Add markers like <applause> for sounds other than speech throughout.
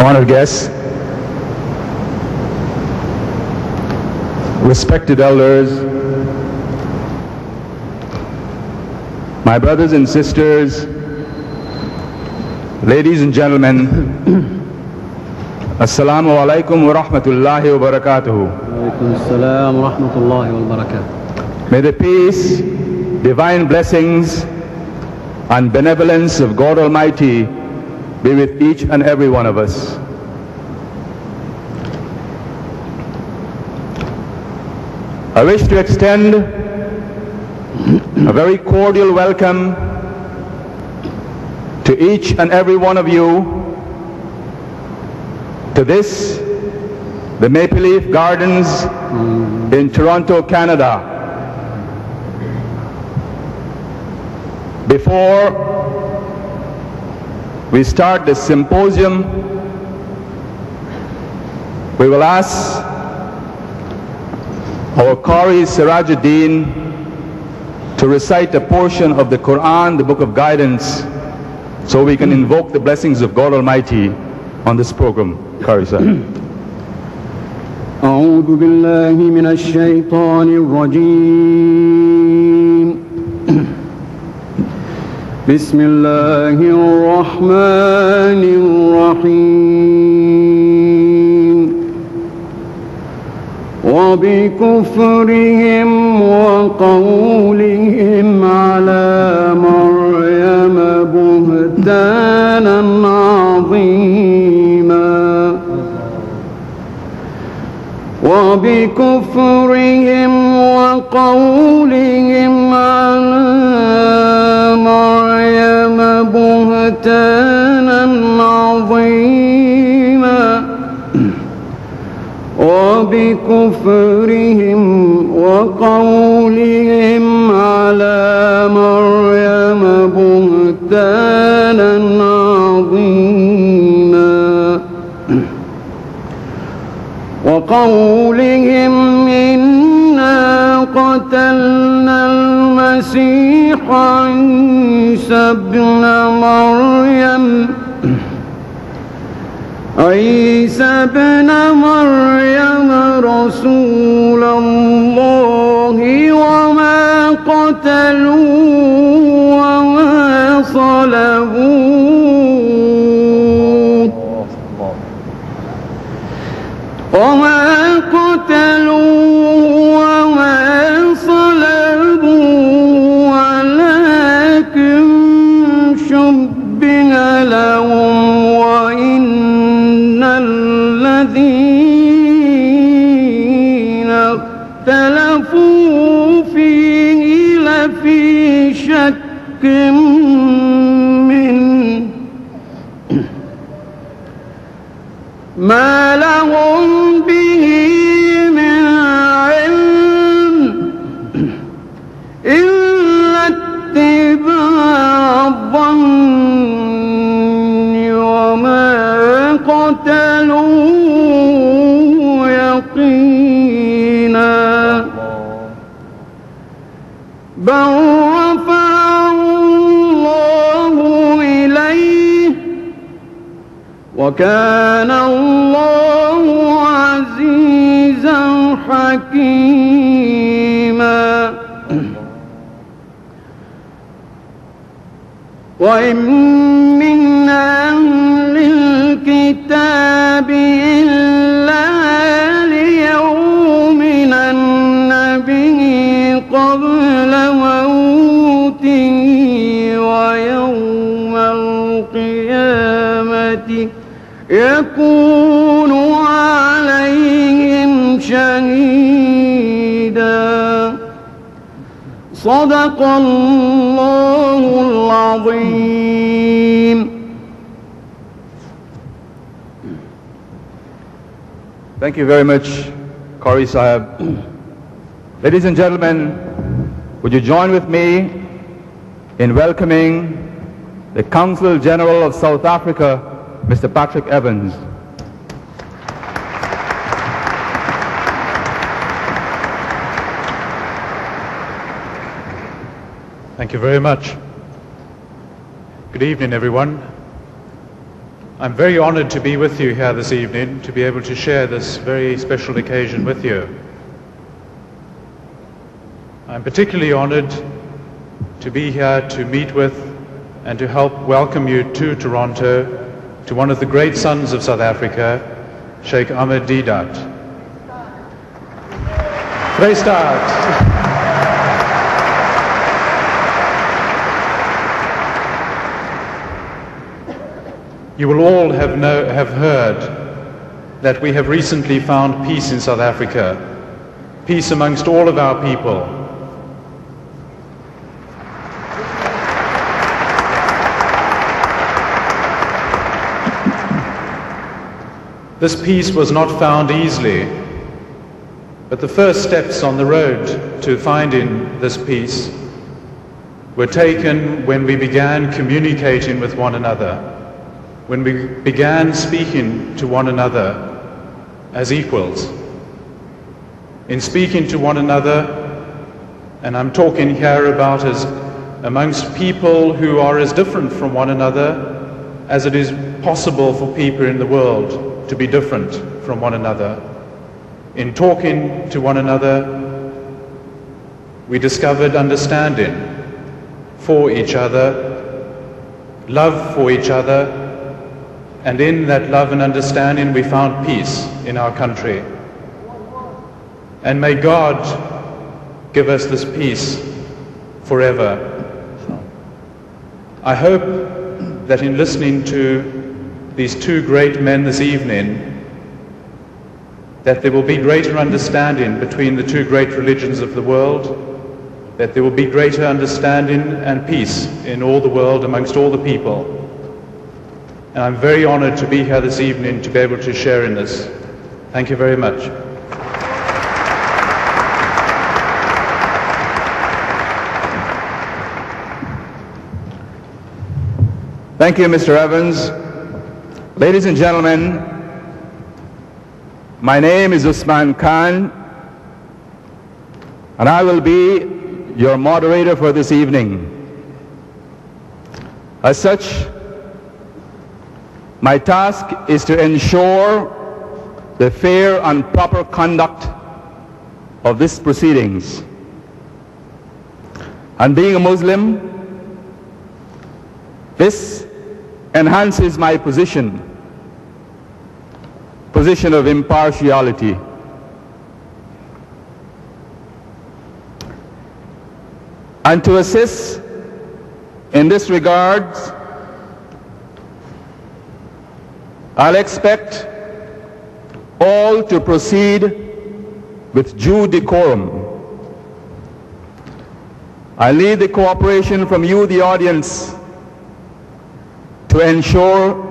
Honored guests, respected elders, my brothers and sisters, ladies and gentlemen, <clears throat> Assalamu alaikum wa rahmatullahi wa barakatuhu. May the peace, divine blessings, and benevolence of God Almighty be with each and every one of us. I wish to extend a very cordial welcome to each and every one of you to this, the Maple Leaf Gardens in Toronto, Canada. Before we start the symposium, we will ask our Qari Sirajuddin to recite a portion of the Quran, the book of guidance, so we can invoke the blessings of God Almighty on this program. Qari sir. أعوذ بالله من الشيطان الرجيم بسم الله الرحمن الرحيم. وبكفرهم وقولهم على مريم بهتانا عظيما. وبكفرهم وقولهم على بهتانا عظيما وبكفرهم وقولهم على مريم بهتانا عظيما وقولهم إنا قتلنا المسيح عيسى ابن مريم. عيسى ابن مريم رسول الله وما قتلوه وما صلبوه. منه <clears throat> ما وكان الله عزيزا حكيما. وإن من أهل الكتاب إلا ليؤمنن به قبل موته ويوم القيامة. يكون عليهم شهيدا صدق الله العظيم Thank you very much, Kari Sahib. Ladies and gentlemen, would you join with me in welcoming the Consul General of South Africa, Mr. Patrick Evans. Thank you very much. Good evening, everyone. I'm very honored to be with you here this evening, to be able to share this very special occasion with you. I'm particularly honored to be here to meet with and to help welcome you to Toronto, to one of the great sons of South Africa, Sheikh Ahmed Deedat. Vrystaat. You will all have, know, have heard that we have recently found peace in South Africa, peace amongst all of our people. This peace was not found easily, but the first steps on the road to finding this peace were taken when we began communicating with one another when we began speaking to one another as equals. In speaking to one another, and I'm talking here about as amongst people who are as different from one another as it is possible for people in the world to be different from one another. In talking to one another, we discovered understanding for each other, love for each other, and in that love and understanding, we found peace in our country. And may God give us this peace forever. I hope that in listening to these two great men this evening, that there will be greater understanding between the two great religions of the world, that there will be greater understanding and peace in all the world amongst all the people. And I'm very honored to be here this evening to be able to share in this. Thank you very much. Thank you, Mr. Evans. Ladies and gentlemen, my name is Usman Khan, and I will be your moderator for this evening. As such, my task is to ensure the fair and proper conduct of these proceedings. And being a Muslim, this enhances my position, position of impartiality. And to assist in this regard, I'll expect all to proceed with due decorum. I need the cooperation from you, the audience, to ensure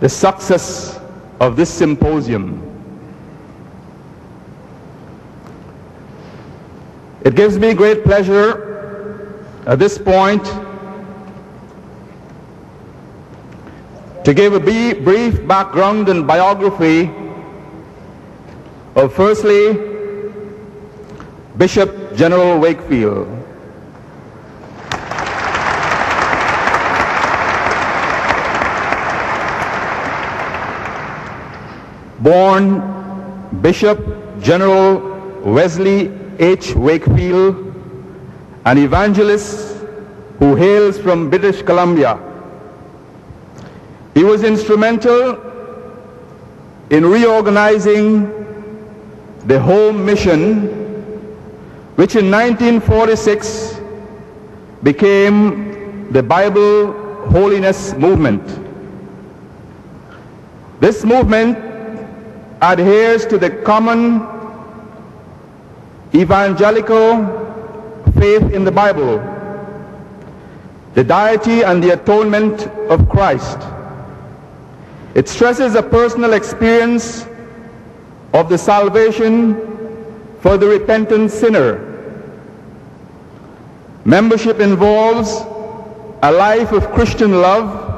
the success of this symposium. It gives me great pleasure at this point to give a brief background and biography of firstly Bishop General Wakefield. Born Bishop General Wesley H. Wakefield, an evangelist who hails from British Columbia, he was instrumental in reorganizing the home mission, which in 1946 became the Bible Holiness Movement. This movement adheres to the common evangelical faith in the Bible, the deity and the atonement of Christ it stresses a personal experience of the salvation for the repentant sinner. Membership involves a life of Christian love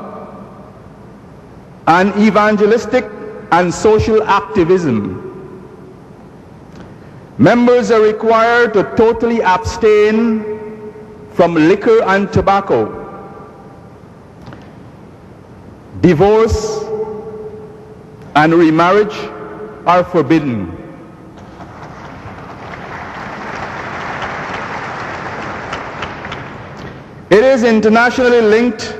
and evangelistic and social activism. Members are required to totally abstain from liquor and tobacco divorce, and remarriage are forbidden. It is internationally linked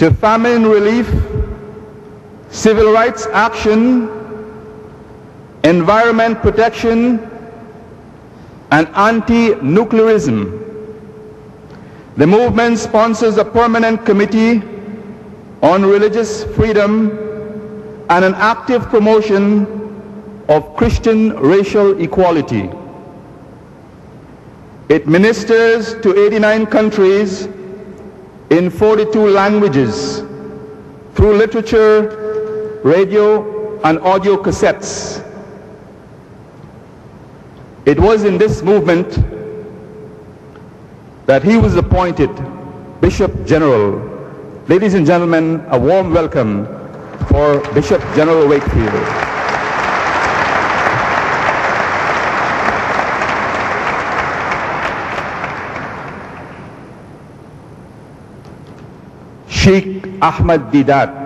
to famine relief, civil rights action, environment protection, and anti-nuclearism. The movement sponsors a permanent committee on religious freedom and an active promotion of Christian racial equality. It ministers to 89 countries in 42 languages through literature, radio, and audio cassettes. It was in this movement that he was appointed Bishop General. Ladies and gentlemen, a warm welcome for Bishop General Wakefield. Sheikh Ahmad Deedat.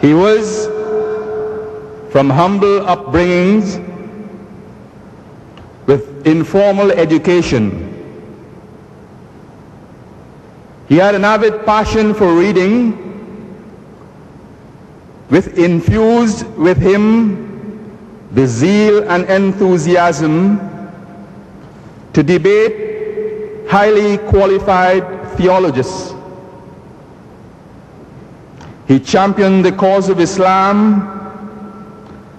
He was from humble upbringings with informal education. He had an avid passion for reading, with infused with him the zeal and enthusiasm to debate highly qualified theologists. He championed the cause of Islam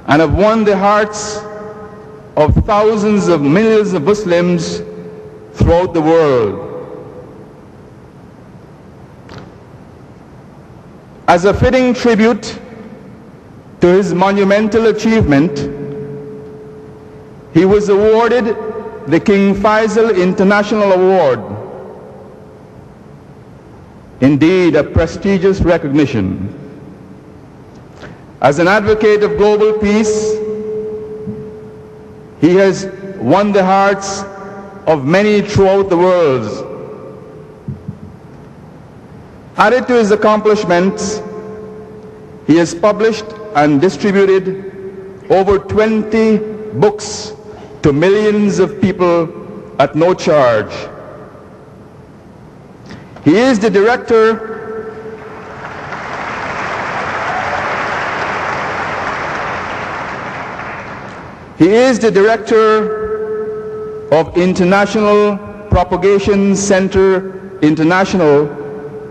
and have won the hearts of thousands of millions of Muslims throughout the world. As a fitting tribute to his monumental achievement, he was awarded the King Faisal International Award. Indeed, a prestigious recognition. As an advocate of global peace, he has won the hearts of many throughout the world. Added to his accomplishments, he has published and distributed over 20 books to millions of people at no charge. He is the director He is the director of International Propagation Center International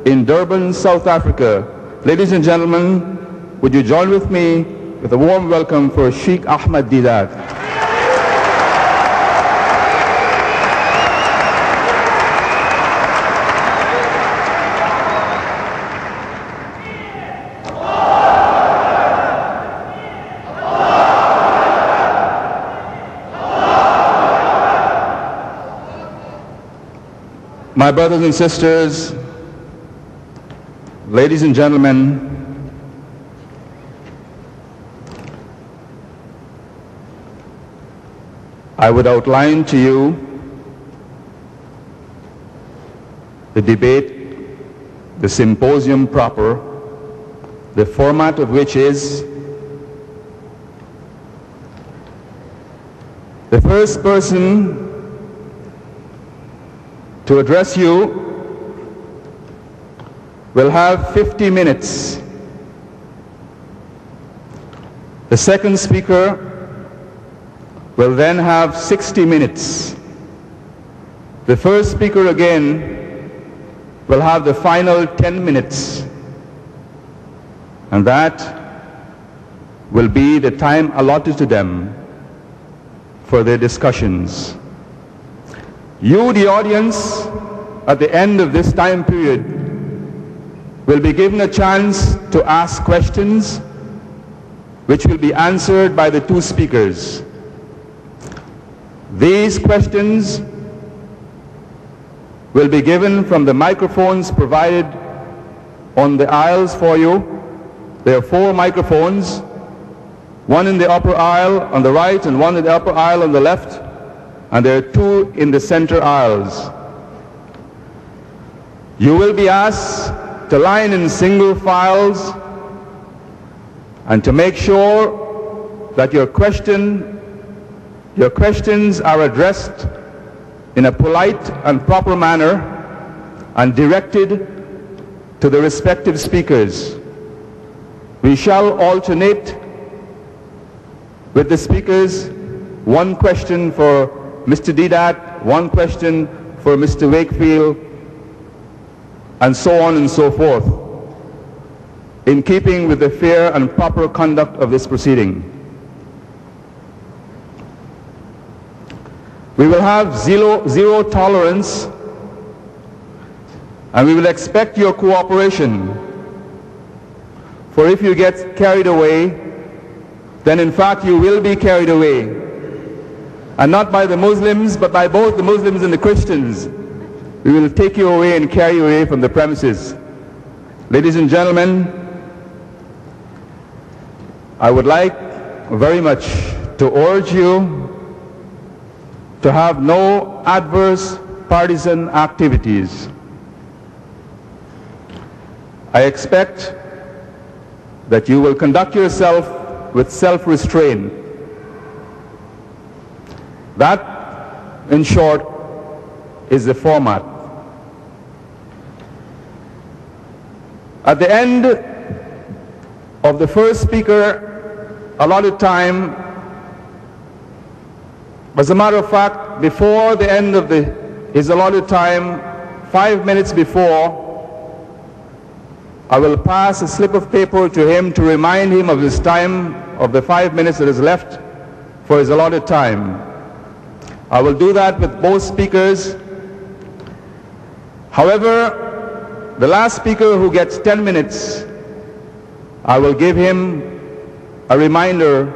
in Durban, South Africa. Ladies and gentlemen, would you join with me with a warm welcome for Sheikh Ahmad Deedat. My brothers and sisters, ladies and gentlemen, I would outline to you the debate, the symposium proper, the format of which is the first person to address you will have 50 minutes. The second speaker will then have 60 minutes. The first speaker again will have the final 10 minutes. And that will be the time allotted to them for their discussions. You, the audience, at the end of this time period, will be given a chance to ask questions which will be answered by the two speakers. These questions will be given from the microphones provided on the aisles for you. There are four microphones, one in the upper aisle on the right and one in the upper aisle on the left, and there are two in the center aisles. You will be asked to line in single files and to make sure that your question, your questions are addressed in a polite and proper manner and directed to the respective speakers. We shall alternate with the speakers one question for Mr. Deedat, one question for Mr. Wakefield, and so on and so forth, in keeping with the fair and proper conduct of this proceeding. We will have zero, zero tolerance and we will expect your cooperation. For if you get carried away, then in fact you will be carried away. And not by the Muslims, but by both the Muslims and the Christians. We will take you away and carry you away from the premises. Ladies and gentlemen, I would like very much to urge you to have no adverse partisan activities. I expect that you will conduct yourself with self-restraint. That, in short, is the format. At the end of the first speaker a lot of time, as a matter of fact, before the end of the, his allotted time, five minutes before, I will pass a slip of paper to him to remind him of his time, of the five minutes that is left for his allotted time. I will do that with both speakers. However, the last speaker who gets 10 minutes, I will give him a reminder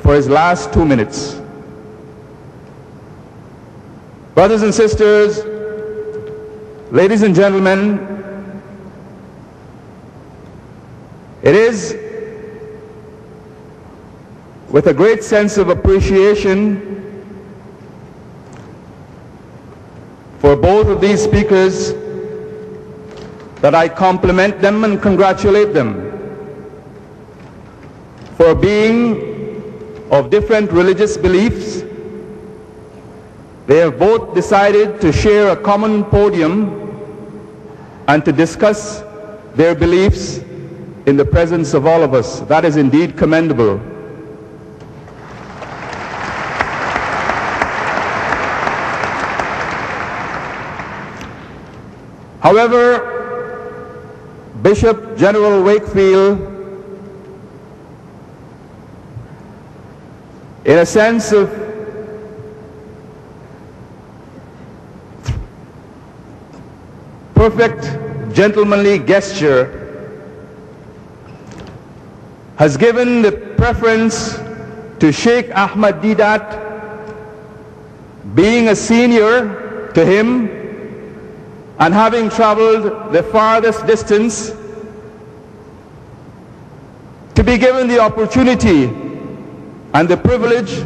for his last two minutes. Brothers and sisters, ladies and gentlemen, it is with a great sense of appreciation for both of these speakers that I compliment them and congratulate them for being of different religious beliefs. They have both decided to share a common podium and to discuss their beliefs in the presence of all of us. That is indeed commendable. However, Bishop General Wakefield, in a sense of perfect gentlemanly gesture, has given the preference to Sheikh Ahmad Deedat, being a senior to him and having traveled the farthest distance to be given the opportunity and the privilege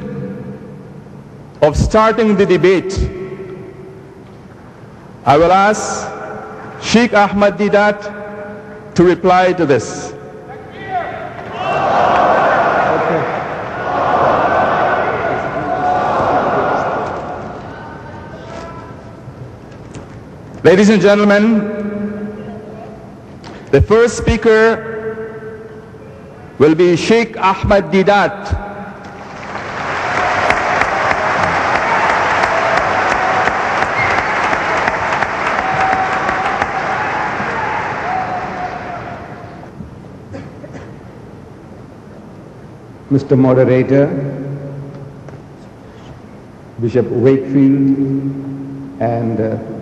of starting the debate. I will ask Sheikh Ahmad Deedat to reply to this. Ladies and gentlemen, the first speaker will be Sheikh Ahmad Deedat. Mr. Moderator, Bishop Wakefield, and uh,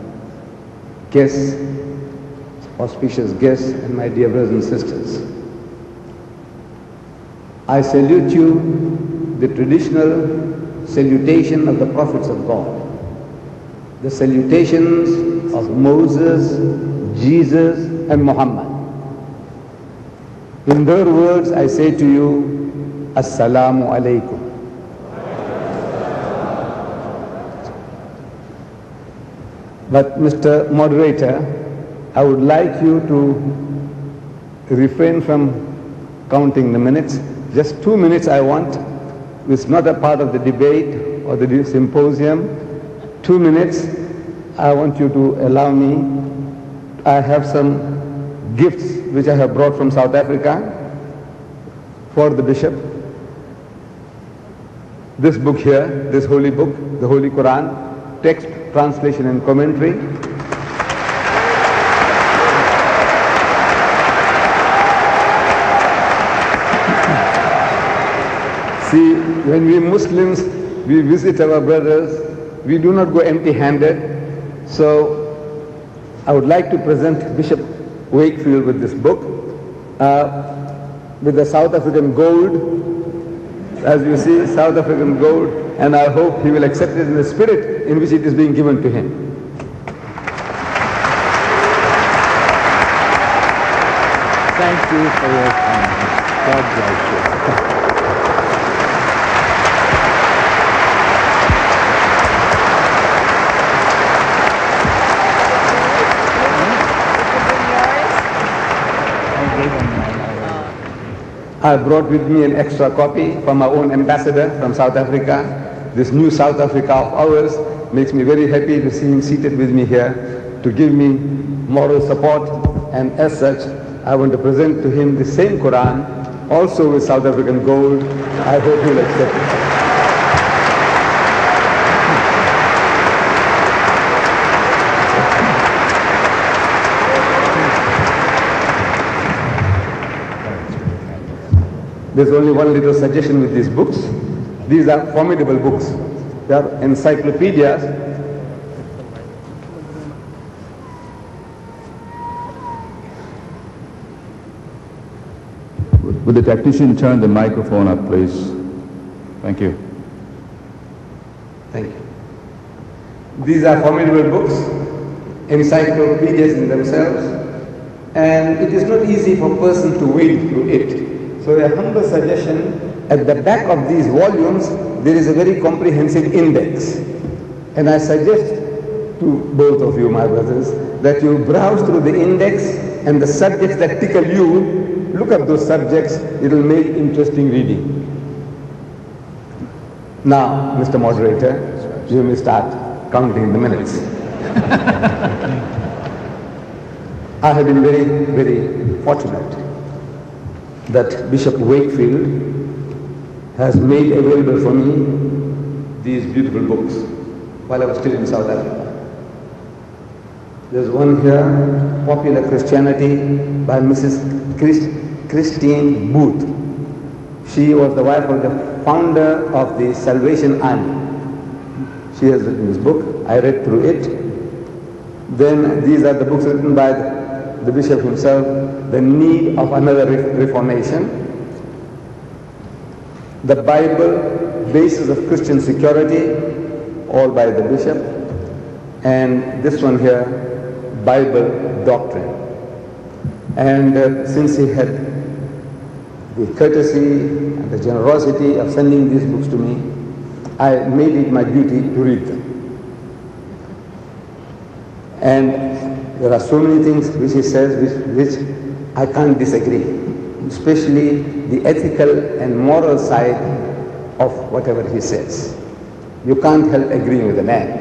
guests, auspicious guests, and my dear brothers and sisters. I salute you the traditional salutation of the prophets of God. the salutations of Moses, Jesus and Muhammad. In their words, I say to you, Assalamu alaikum. But Mr. Moderator, I would like you to refrain from counting the minutes. Just two minutes I want. It's not a part of the debate or the symposium. Two minutes, I want you to allow me. I have some gifts which I have brought from South Africa for the bishop. This book here, this holy book, the Holy Quran, text, translation and commentary. See, when we Muslims, we visit our brothers, we do not go empty-handed. So, I would like to present Bishop Wakefield with this book, uh, with the South African gold, as you see, South African gold, and I hope he will accept it in the spirit in which it is being given to him. Thank you for your kindness. God bless you. I brought with me an extra copy from our own ambassador from South Africa. This new South Africa of ours makes me very happy to see him seated with me here to give me moral support and as such I want to present to him the same Quran also with South African gold. I hope he'll accept it. There's only one little suggestion with these books. These are formidable books. They are encyclopedias. Would the technician turn the microphone up, please? Thank you. Thank you. These are formidable books, encyclopedias in themselves, and it is not easy for a person to wade through it. So a humble suggestion, at the back of these volumes, there is a very comprehensive index. And I suggest to both of you, my brothers, that you browse through the index and the subjects that tickle you, look up those subjects, it will make interesting reading. Now, Mr. Moderator, you may start counting the minutes. <laughs> I have been very, very fortunate that Bishop Wakefield has made available for me these beautiful books while I was still in South Africa. There's one here, Popular Christianity by Mrs. Christ, Christine Booth. She was the wife of the founder of the Salvation Army. She has written this book. I read through it. Then these are the books written by the, bishop himself, The Need of Another Re- Reformation, The Bible, Basis of Christian Security, all by the bishop, and this one here, Bible Doctrine. And uh, since he had the courtesy and the generosity of sending these books to me, I made it my duty to read them. And there are so many things which he says which, which I can't disagree, especially the ethical and moral side of whatever he says. You can't help agreeing with the man.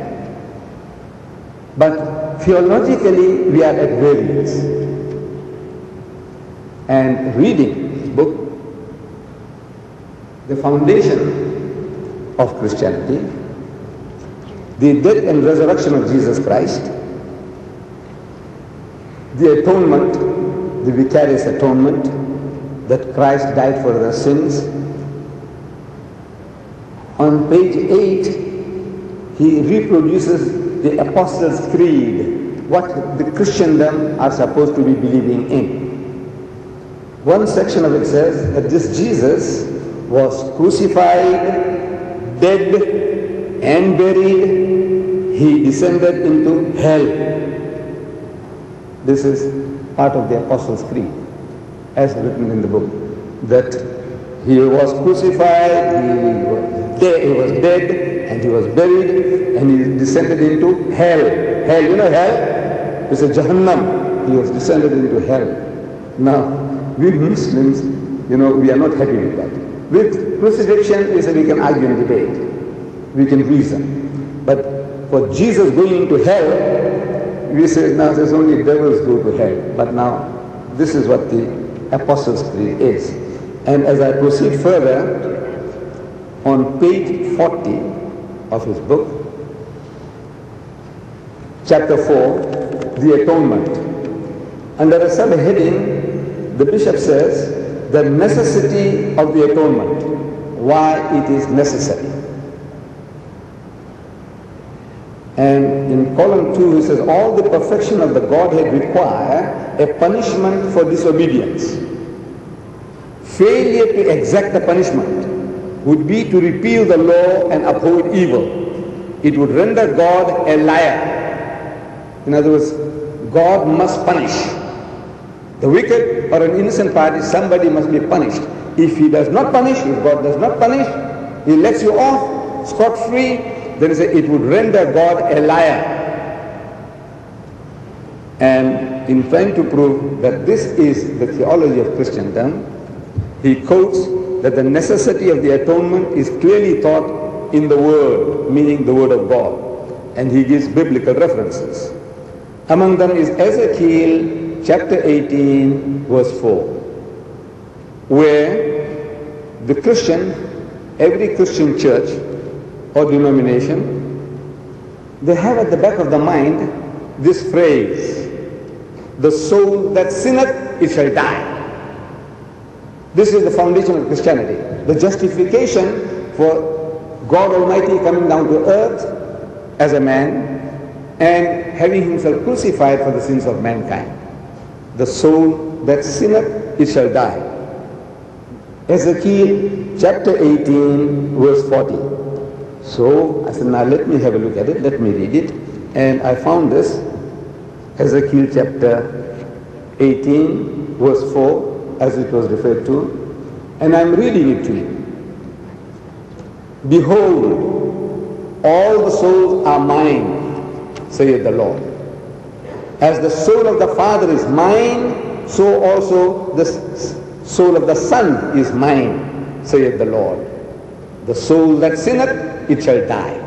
But theologically, we are at variance. And reading his book, the foundation of Christianity, the death and resurrection of Jesus Christ, the atonement, the vicarious atonement, that Christ died for their sins. On page 8, he reproduces the Apostles' Creed, what the Christendom are supposed to be believing in. One section of it says that this Jesus was crucified, dead, and buried. he descended into hell. This is part of the Apostles' Creed, as written in the book, that he was crucified, he was dead, he was dead, and he was buried, and he descended into hell. Hell, you know hell? It's a Jahannam. He was descended into hell. Now, we Muslims, you know, we are not happy with that. With crucifixion, we say we can argue and debate. We can reason. But for Jesus going into hell, we say now there's only devils go to hell. But now, this is what the Apostles' Creed is. And as I proceed further, on page 40 of his book, chapter 4, the atonement. Under a subheading, the bishop says, the necessity of the atonement, why it is necessary. And in column 2 he says, all the perfection of the Godhead require a punishment for disobedience. Failure to exact the punishment would be to repeal the law and uphold evil. It would render God a liar. In other words, God must punish. The wicked or an innocent party, somebody must be punished. If he does not punish, if God does not punish, he lets you off scot-free, then it would render God a liar. And in trying to prove that this is the theology of Christendom, he quotes that the necessity of the atonement is clearly taught in the Word, meaning the Word of God. And he gives biblical references. Among them is Ezekiel chapter 18, verse 4, where the Christian, every Christian church or denomination, they have at the back of the mind this phrase, the soul that sinneth, it shall die. This is the foundation of Christianity. The justification for God Almighty coming down to earth as a man and having himself crucified for the sins of mankind. The soul that sinneth, it shall die. Ezekiel chapter 18, verse 40. So I said, now let me have a look at it, let me read it. And I found this, Ezekiel chapter 18, verse 4, as it was referred to. And I'm reading it to you. Behold, all the souls are mine, saith the Lord. As the soul of the Father is mine, so also the soul of the Son is mine, saith the Lord. The soul that sinneth, it shall die.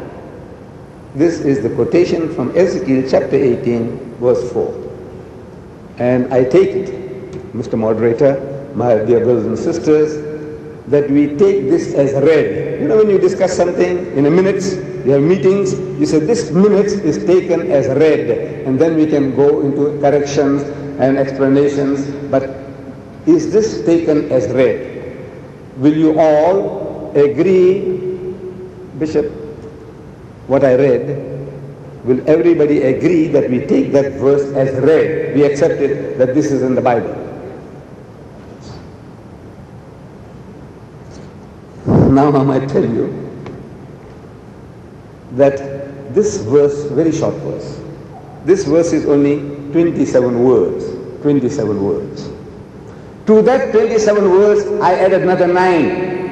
This is the quotation from Ezekiel chapter 18, verse 4. And I take it, Mr. Moderator, my dear brothers and sisters, that we take this as read. You know, when you discuss something in a minute, you have meetings, you say this minute is taken as read, and then we can go into corrections and explanations. But is this taken as read? Will you all agree, Bishop, what I read? Will everybody agree that we take that verse as read? We accept it that this is in the Bible. Now I might tell you that this verse, very short verse, this verse is only 27 words, 27 words. To that 27 words, I add another 9.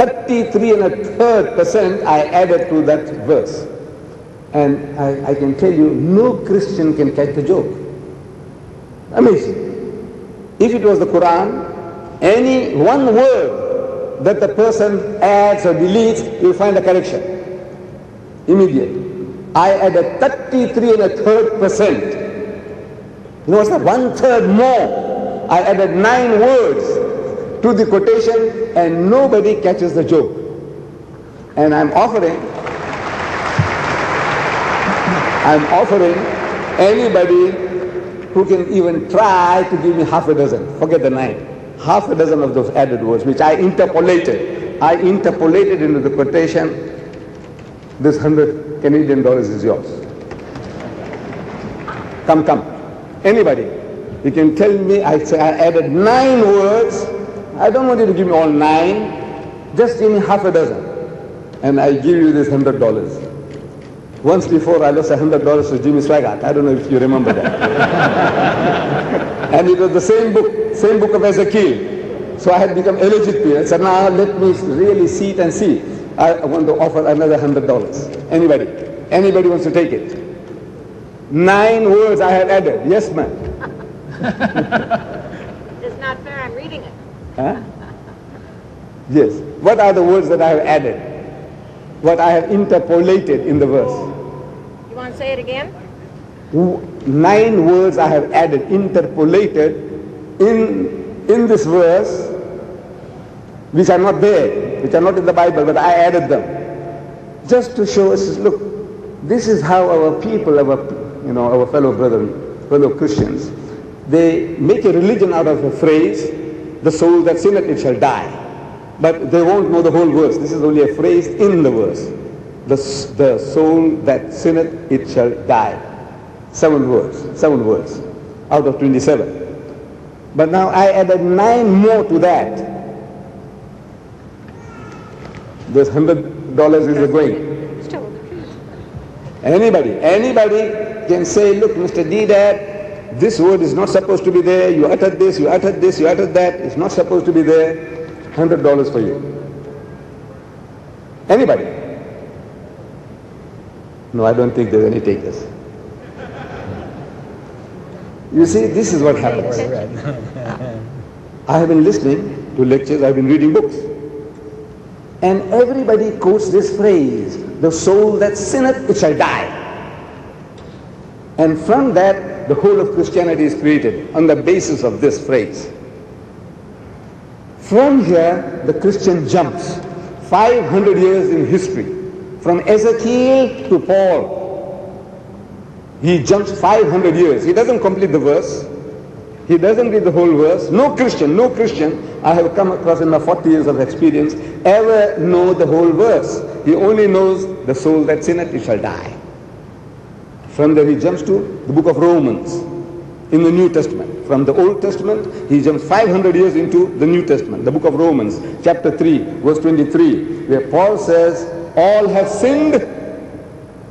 33 and a third percent I added to that verse. And I, I can tell you, no Christian can catch the joke. Amazing. If it was the Quran, any one word that the person adds or deletes, you'll find a correction. Immediate. I added 33 and a third percent. You know what's that? One third more. I added nine words to the quotation and nobody catches the joke. And I'm offering, I'm offering anybody who can even try to give me half a dozen, forget the nine half a dozen of those added words, which I interpolated. I interpolated into the quotation, this hundred Canadian dollars is yours. Come, come. Anybody. You can tell me I, say I added nine words. I don't want you to give me all nine. Just give me half a dozen. And I give you this hundred dollars. Once before I lost a $100 to Jimmy Swaggart. I don't know if you remember that. <laughs> and it was the same book, same book of Ezekiel. So I had become eligible. I said, now let me really see it and see. I want to offer another $100. Anybody? Anybody wants to take it? Nine words I had added. Yes, ma'am. <laughs> It's not fair, I'm reading it. Huh? Yes. What are the words that I have added? What I have interpolated in the verse? You want to say it again? Nine words I have added, interpolated in, in this verse, which are not there, which are not in the Bible, but I added them. Just to show us, look, this is how our people, our, you know, our fellow brethren, fellow Christians, they make a religion out of a phrase, the soul that sinneth, it shall die. But they won't know the whole verse. This is only a phrase in the verse. The, the soul that sinneth, it shall die. Seven words, seven words out of 27. But now I added nine more to that. This hundred dollars is going. Anybody, anybody can say, look, Mr. D, that this word is not supposed to be there. You uttered this, you uttered this, you uttered that. It's not supposed to be there. Hundred dollars for you. Anybody? No, I don't think there's any takers. You see, this is what happens. I have been listening to lectures, I've been reading books. And everybody quotes this phrase, the soul that sinneth, it shall die. And from that, the whole of Christianity is created on the basis of this phrase. From here, the Christian jumps 500 years in history, from Ezekiel to Paul. He jumps 500 years. He doesn't complete the verse. He doesn't read the whole verse. No Christian, no Christian I have come across in my 40 years of experience ever know the whole verse. He only knows the soul that sinneth, it shall die. From there he jumps to the book of Romans in the New Testament. From the Old Testament, he jumps 500 years into the New Testament, the book of Romans, chapter 3, verse 23, where Paul says, all have sinned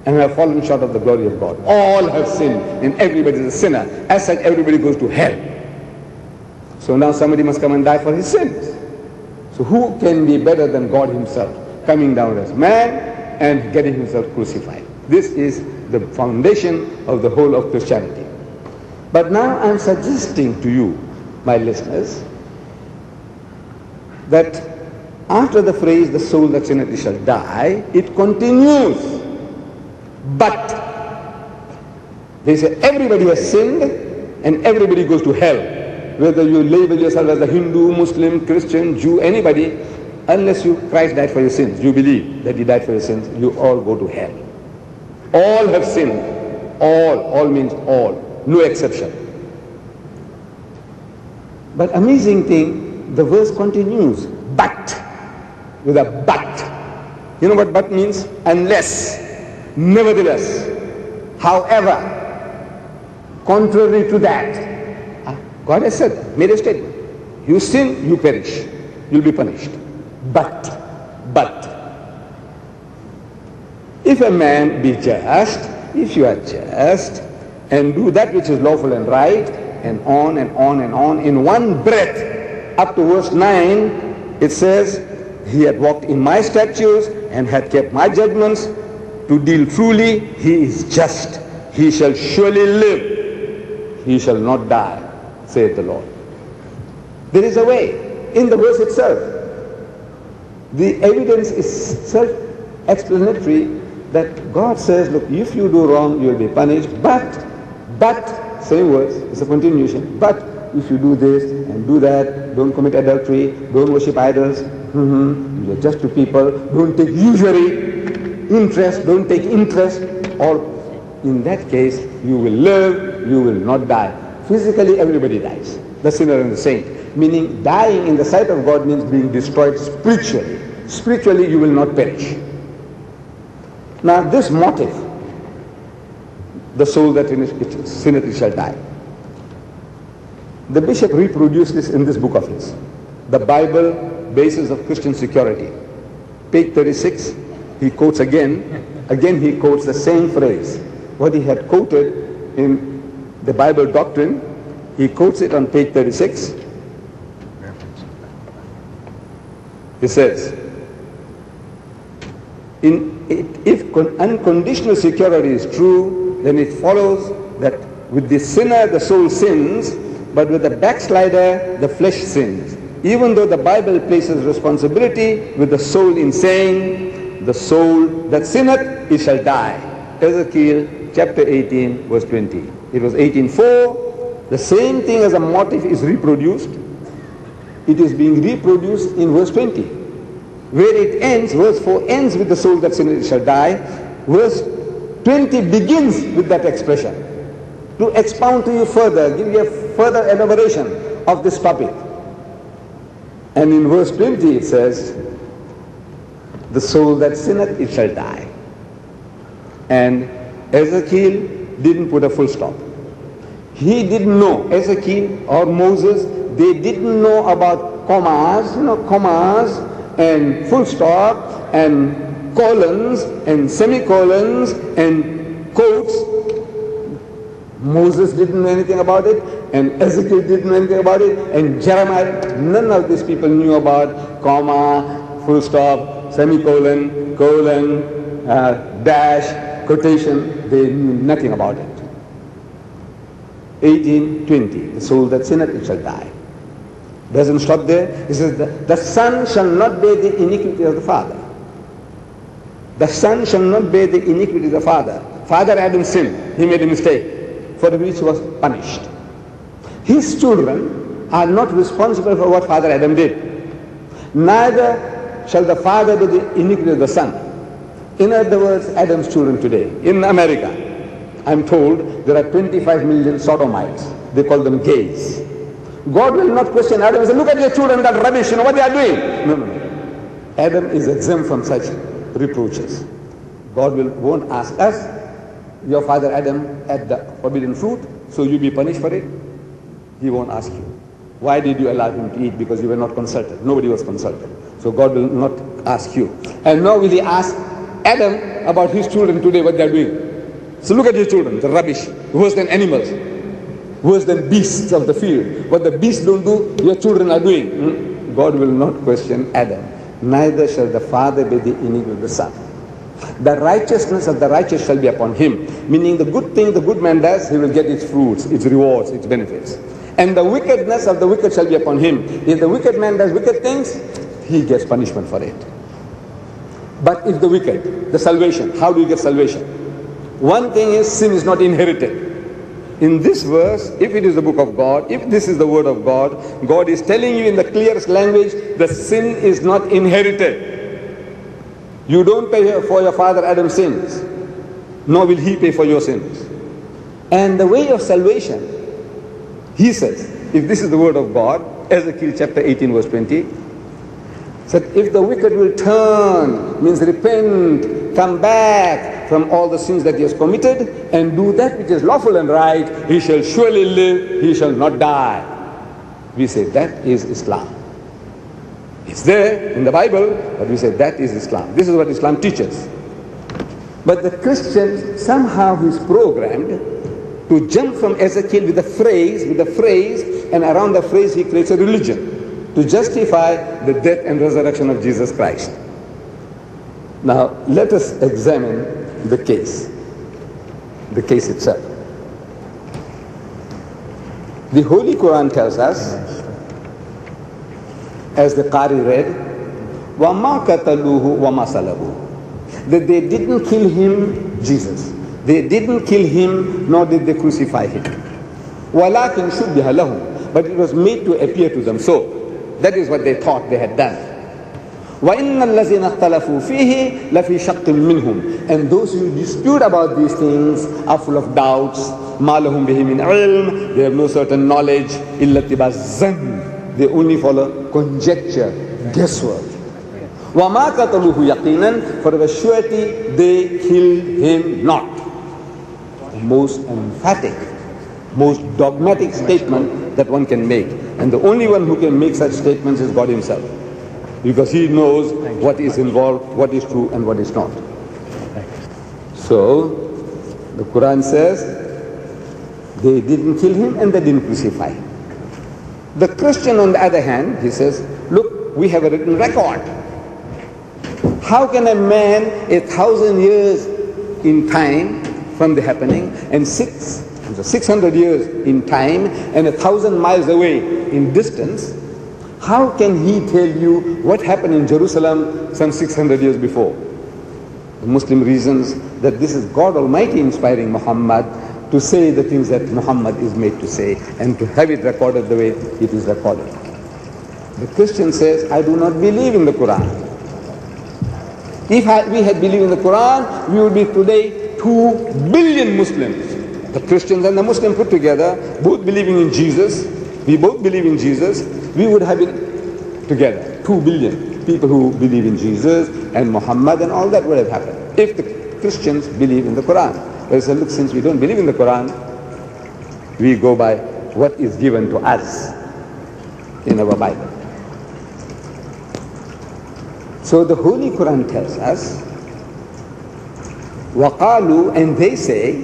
and have fallen short of the glory of God. All have sinned and everybody is a sinner. As such, everybody goes to hell. So now somebody must come and die for his sins. So who can be better than God himself coming down as man and getting himself crucified? This is the foundation of the whole of Christianity. But now I'm suggesting to you, my listeners, that after the phrase, the soul that it shall die, it continues. But they say everybody has sinned and everybody goes to hell. Whether you label yourself as a Hindu, Muslim, Christian, Jew, anybody, unless you Christ died for your sins, you believe that he died for your sins, you all go to hell. All have sinned. All. All means all. No exception. But amazing thing, the verse continues. But. With a but. You know what but means? Unless. Nevertheless. However. Contrary to that. ah, God has said, made a statement. You sin, you perish. You'll be punished. But. But. If a man be just, if you are just, and do that which is lawful and right, and on and on and on, in one breath, up to verse 9, it says, He had walked in my statutes and had kept my judgments to deal truly, he is just. He shall surely live. He shall not die, saith the Lord. There is a way in the verse itself. The evidence is self-explanatory that God says, look, if you do wrong, you will be punished, but, but, same words, it's a continuation, but if you do this and do that, don't commit adultery, don't worship idols, mhm, you're just to people, don't take usury, interest, don't take interest, or in that case, you will live, you will not die. Physically, everybody dies, the sinner and the saint. Meaning, dying in the sight of God means being destroyed spiritually. Spiritually, you will not perish. Now this motive, the soul that in its sinneth it shall die. The bishop reproduced this in this book of his, The Bible Basis of Christian Security. Page 36, he quotes again Again, he quotes the same phrase. What he had quoted in the Bible doctrine, he quotes it on page 36. He says, in, it, if con- unconditional security is true, then it follows that with the sinner the soul sins, but with the backslider the flesh sins. Even though the Bible places responsibility with the soul in saying, the soul that sinneth, it shall die. Ezekiel chapter 18 verse 20. It was 18.4. The same thing as a motif is reproduced. It is being reproduced in verse 20. Where it ends, verse 4 ends with the soul that sinneth, shall die. Verse 20 begins with that expression. To expound to you further, give you a further elaboration of this topic. And in verse 20 it says, the soul that sinneth, it shall die. And Ezekiel didn't put a full stop. He didn't know, Ezekiel or Moses, they didn't know about commas, you know, commas and full stop and colons and semicolons and quotes. Moses didn't know anything about it, and Ezekiel didn't know anything about it, and Jeremiah, none of these people knew about comma, full stop, semicolon, colon, uh, dash, quotation. They knew nothing about it. 1820, the soul that sinneth, shall die. Doesn't stop there. He says, the, son shall not bear the iniquity of the father. The son shall not bear the iniquity of the father. Father Adam sinned. He made a mistake for which he was punished. His children are not responsible for what Father Adam did. Neither shall the father do the iniquity of the son. In other words, Adam's children today, in America, I'm told there are 25 million sodomites. They call them gays. God will not question Adam and say, look at your children, that rubbish, you know what they are doing. No, no, no. Adam is exempt from such reproaches. God will, won't ask us, your father Adam had the forbidden fruit, so you be punished for it. He won't ask you. Why did you allow him to eat? Because you were not consulted. Nobody was consulted. So God will not ask you. And nor will he ask Adam about his children today, what they are doing. So look at your children, the rubbish, worse than animals, worse than beasts of the field. What the beasts don't do, your children are doing. Hmm? God will not question Adam. Neither shall the father be the iniquity of the son. The righteousness of the righteous shall be upon him. Meaning the good thing the good man does, he will get its fruits, its rewards, its benefits. And the wickedness of the wicked shall be upon him. If the wicked man does wicked things, he gets punishment for it. But if the wicked, the salvation, how do you get salvation? One thing is sin is not inherited. In this verse, if it is the book of God, if this is the word of God, God is telling you in the clearest language, the sin is not inherited. You don't pay for your father Adam's sins, nor will he pay for your sins. And the way of salvation, he says, if this is the word of God, Ezekiel chapter 18 verse 20, said if the wicked will turn, means repent, come back from all the sins that he has committed and do that which is lawful and right, he shall surely live, he shall not die. We say that is Islam. It's there in the Bible, but we say that is Islam. This is what Islam teaches. But the Christian somehow is programmed to jump from Ezekiel with a phrase, with a phrase, and around the phrase he creates a religion to justify the death and resurrection of Jesus Christ. Now let us examine the case, the case itself. The Holy Quran tells us, as the Qari read, وَمَا قَتَلُوهُ وَمَا صَلَبُوهُ That they didn't kill him, Jesus. They didn't kill him, nor did they crucify him. وَلَكِنْ شُبِّهَ لَهُمْ But it was made to appear to them so. That is what they thought they had done. وَإِنَّ الَّذِينَ اخْتَلَفُوا فِيهِ لَفِي شَقٍ مِّنْهُمْ And those who dispute about these things are full of doubts. مَا لَهُمْ بِهِ مِنْ عِلْمٍ They have no certain knowledge. إِلَّا اتِّبَاعَ They only follow conjecture, guesswork. وَمَا قَتَلُوهُ يَقِينًا For the surety they killed him not. The most emphatic, most dogmatic statement that one can make. And the only one who can make such statements is God himself. Because he knows what is involved, what is true and what is not. So, the Quran says they didn't kill him and they didn't crucify him. The Christian, on the other hand, he says, look, we have a written record. How can a man a thousand years in time from the happening and six, 600 years in time and a thousand miles away in distance, how can he tell you what happened in Jerusalem some 600 years before? The Muslim reasons that this is God Almighty inspiring Muhammad to say the things that Muhammad is made to say and to have it recorded the way it is recorded. The Christian says, I do not believe in the Quran. If we had believed in the Quran, we would be today 2 billion Muslims The Christians and the Muslims put together, both believing in Jesus, we both believe in Jesus, we would have been together, 2 billion people who believe in Jesus and Muhammad and all that would have happened if the Christians believe in the Quran. They said, look, since we don't believe in the Quran, we go by what is given to us in our Bible. So the Holy Quran tells us, وَقَالُوا And they say,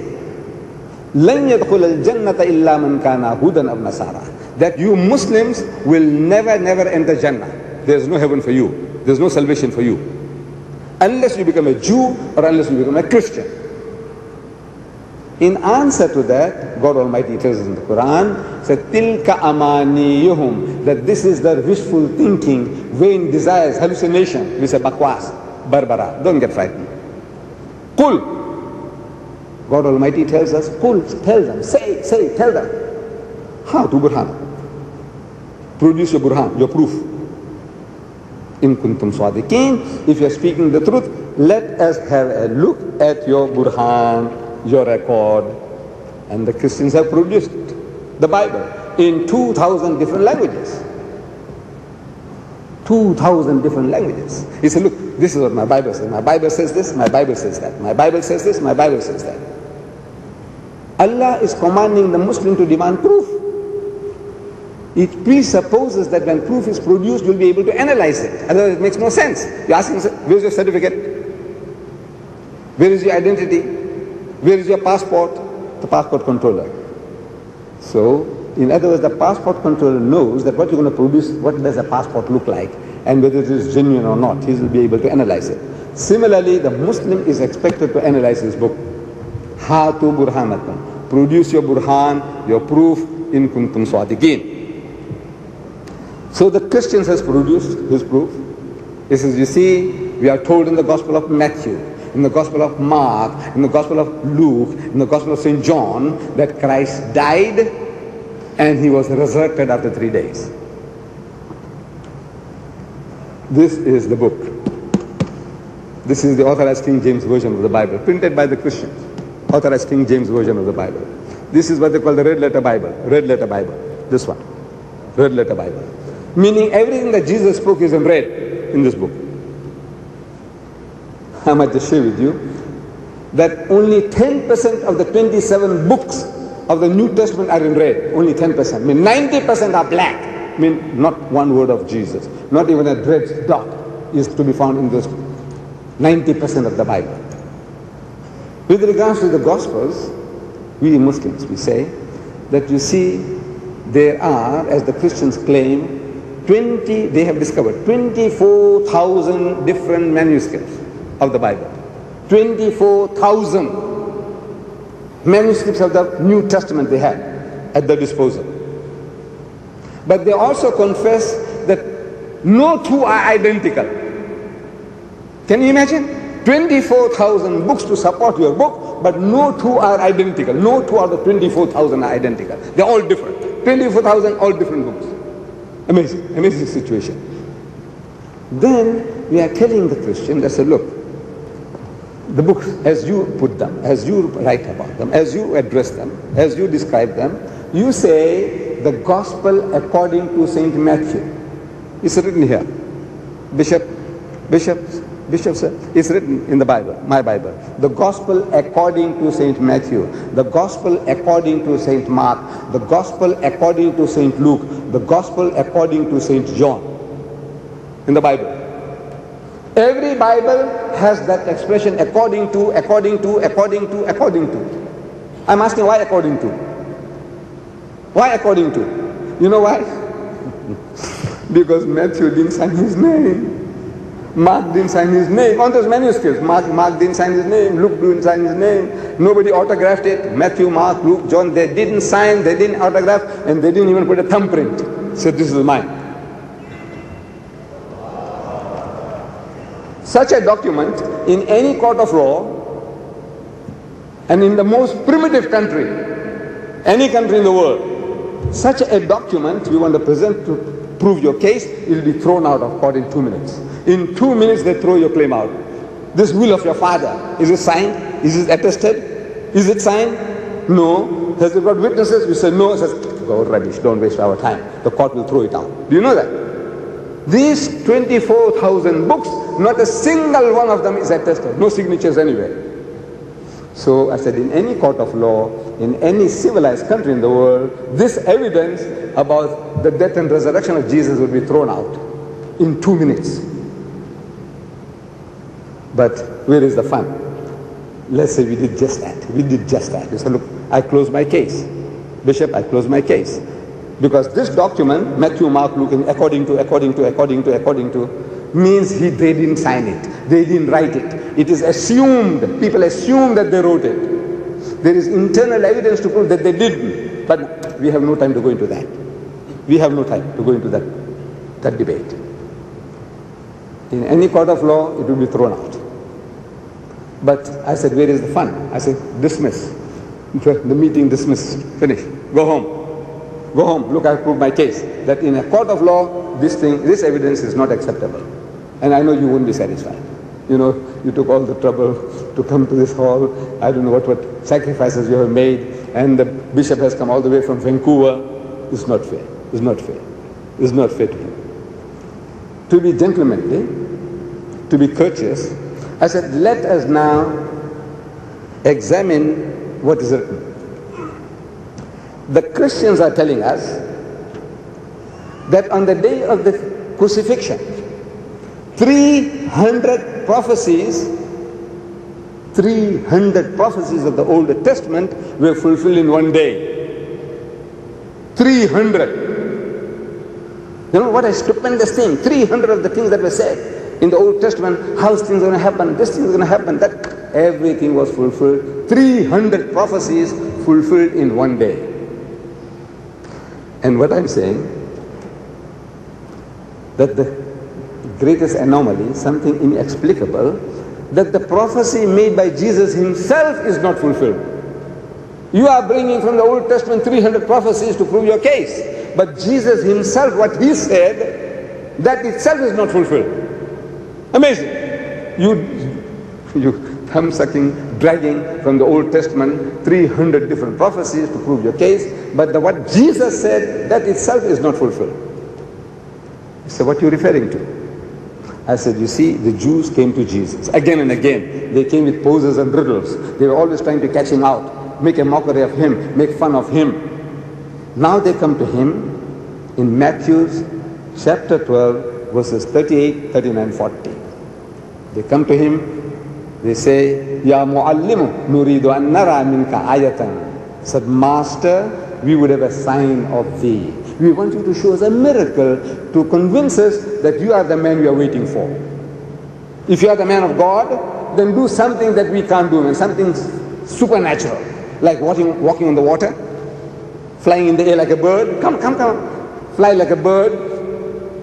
that you Muslims will never, never enter Jannah. There is no heaven for you. There is no salvation for you. Unless you become a Jew or unless you become a Christian. In answer to that, God Almighty tells us in the Quran, said, Tilka that this is their wishful thinking, vain desires, hallucination. We say bakwas, barbara. Don't get frightened. Qul. God Almighty tells us, Qul, tell them, say, say, tell them. How to burhan? Produce your burhan, your proof. In kuntum sadiqeen, if you are speaking the truth, let us have a look at your burhan your record. And the Christians have produced the Bible in 2,000 different languages. 2,000 different languages. He said, look, this is what my Bible says. My Bible says this, my Bible says that. My Bible says this, my Bible says that. Allah is commanding the Muslim to demand proof. It presupposes that when proof is produced, you'll be able to analyze it. Otherwise, it makes no sense. You're asking, where's your certificate? Where is your identity? Where is your passport? The passport controller. So, in other words, the passport controller knows that what you're going to produce, what does a passport look like, and whether it is genuine or not, he will be able to analyze it. Similarly, the Muslim is expected to analyze his book. Hatu burhanakum. Produce your burhan, your proof, in kuntum sadiqeen. So the Christians has produced his proof. He says, you see, we are told in the Gospel of Matthew in the Gospel of Mark, in the Gospel of Luke, in the Gospel of St. John, that Christ died and he was resurrected after three days. This is the book. This is the authorized King James Version of the Bible, printed by the Christians. Authorized King James Version of the Bible. This is what they call the red letter Bible. Red letter Bible. This one. Red letter Bible. Meaning everything that Jesus spoke is in red in this book. I might just share with you that only 10% of the 27 books of the New Testament are in red. Only 10%. I mean 90% are black. I mean not one word of Jesus. Not even a red dot is to be found in this 90% of the Bible. With regards to the Gospels, we Muslims, we say that you see there are, as the Christians claim, 20, they have discovered 24,000 different manuscripts of the Bible. 24,000 manuscripts of the New Testament they had at their disposal. But they also confess that no two are identical. Can you imagine? 24,000 books to support your book, but no two are identical. No two out of 24,000 are identical. They're all different. 24,000 all different books. Amazing, amazing situation. Then we are telling the Christian, they said, look, the books as you put them, as you write about them, as you address them, as you describe them, you say the gospel according to St. Matthew. It's written here. Bishop, Bishop, Bishop said, uh, it's written in the Bible, my Bible. The gospel according to St. Matthew, the gospel according to St. Mark, the gospel according to St. Luke, the gospel according to St. John. In the Bible. Every Bible has that expression according to, according to, according to, according to. I'm asking why according to? Why according to? You know why? <laughs> because Matthew didn't sign his name. Mark didn't sign his name on those manuscripts. Mark, Mark didn't sign his name. Luke didn't sign his name. Nobody autographed it. Matthew, Mark, Luke, John, they didn't sign, they didn't autograph, and they didn't even put a thumbprint. So this is mine. Such a document in any court of law and in the most primitive country, any country in the world, such a document you want to present to prove your case, it will be thrown out of court in two minutes. In two minutes they throw your claim out. This will of your father, is it signed? Is it attested? Is it signed? No. Has it got witnesses? We say no. It says, go rubbish, don't waste our time. The court will throw it out. Do you know that? These 24,000 books, not a single one of them is attested. No signatures anywhere. So I said, in any court of law, in any civilized country in the world, this evidence about the death and resurrection of Jesus will be thrown out in two minutes. But where is the fun? Let's say we did just that. We did just that. You said, look, I close my case. Bishop, I close my case. Because this document, Matthew, Mark, Luke, according to, according to, according to, according to, means he, they didn't sign it. They didn't write it. It is assumed. People assume that they wrote it. There is internal evidence to prove that they didn't. But we have no time to go into that. We have no time to go into that, that debate. In any court of law, it will be thrown out. But I said, where is the fun? I said, dismiss. The meeting dismissed. Finish. Go home. Go home. Look, I have proved my case. That in a court of law, this thing, this evidence is not acceptable. And I know you won't be satisfied. You know, you took all the trouble to come to this hall. I don't know what, what sacrifices you have made. And the bishop has come all the way from Vancouver. It's not fair. It's not fair. It's not fair to him. To be gentlemanly, to be courteous, I said, let us now examine what is written. The Christians are telling us that on the day of the crucifixion, 300 prophecies, 300 prophecies of the Old Testament were fulfilled in one day. 300. You know what a stupendous thing. 300 of the things that were said in the Old Testament, how's things going to happen, this thing is going to happen, that everything was fulfilled. 300 prophecies fulfilled in one day. And what I'm saying, that the greatest anomaly, something inexplicable, that the prophecy made by Jesus himself is not fulfilled. You are bringing from the Old Testament 300 prophecies to prove your case. But Jesus himself, what he said, that itself is not fulfilled. Amazing. You, you thumb sucking, dragging from the Old Testament 300 different prophecies to prove your case, but the, what Jesus said, that itself is not fulfilled. So what you referring to? I said, you see, the Jews came to Jesus again and again. They came with poses and riddles. They were always trying to catch him out, make a mockery of him, make fun of him. Now they come to him in Matthew chapter 12, verses 38, 39, 40. They come to him, they say, Ya muallimu nuridu an nara minka ayatan. Said, Master, we would have a sign of thee. We want you to show us a miracle to convince us that you are the man we are waiting for. If you are the man of God, then do something that we can't do, and something supernatural, like walking, walking on the water, flying in the air like a bird. Come, come, come. Fly like a bird,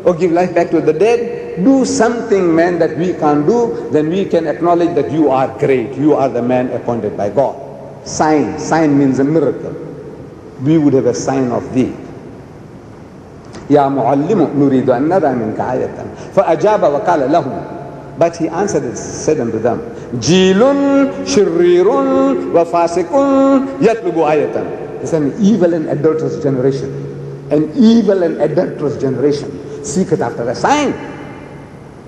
or give life back to the dead Do something, man, that we can't do, then we can acknowledge that you are great. You are the man appointed by God. Sign. Sign means a miracle. We would have a sign of thee. يا معلم نريد أن نرى منك آية فأجاب وقال لهم But he answered and said unto them, جيل شرير وفاسق يطلب آية It's an evil and adulterous generation. An evil and adulterous generation seeketh after a sign.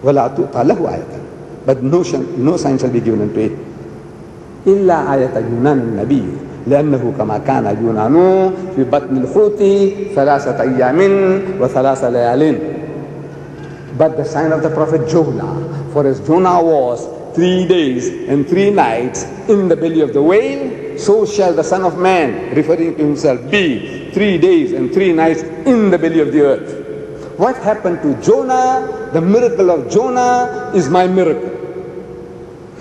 ولا تؤتى له آية But no, no sign shall be given unto it. إلا آية يونان النبي لأنه كما كان يونان في بطن الحوت ثلاثة أيام وثلاث ليال But the sign of the Prophet Jonah, For as Jonah was three days and three nights in the belly of the whale, so shall the Son of Man, referring to himself, be three days and three nights in the belly of the earth. What happened to Jonah? The miracle of Jonah is my miracle.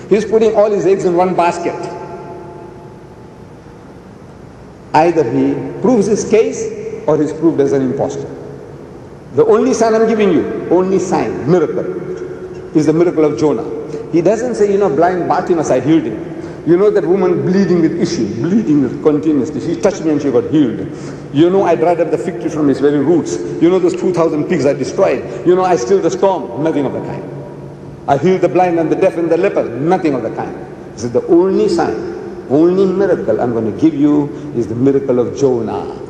He's putting all his eggs in one basket. Either he proves his case or he's proved as an impostor. The only sign I'm giving you, only sign, miracle, is the miracle of Jonah. He doesn't say, you know, blind Bartimaeus, I healed him. You know that woman bleeding with issue, bleeding continuously. She touched me and she got healed. You know I dried up the fig tree from its very roots. You know those 2,000 pigs I destroyed. You know I stilled the storm. Nothing of the kind. I healed the blind and the deaf and the leper. Nothing of the kind. This is the only sign, only miracle I'm going to give you is the miracle of Jonah.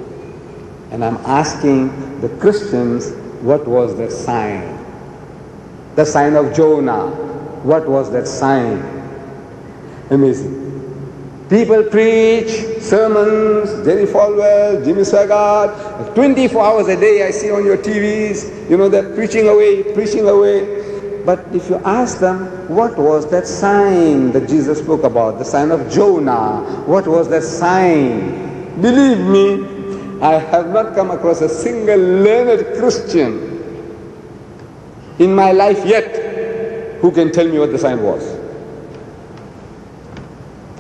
And I'm asking the Christians, what was that sign? The sign of Jonah. What was that sign? Amazing. People preach sermons, Jerry Falwell, Jimmy Swaggart, 24 hours a day I see on your TVs, you know, they're preaching away, preaching away. But if you ask them, what was that sign that Jesus spoke about? The sign of Jonah. What was that sign? Believe me, I have not come across a single learned Christian in my life yet who can tell me what the sign was.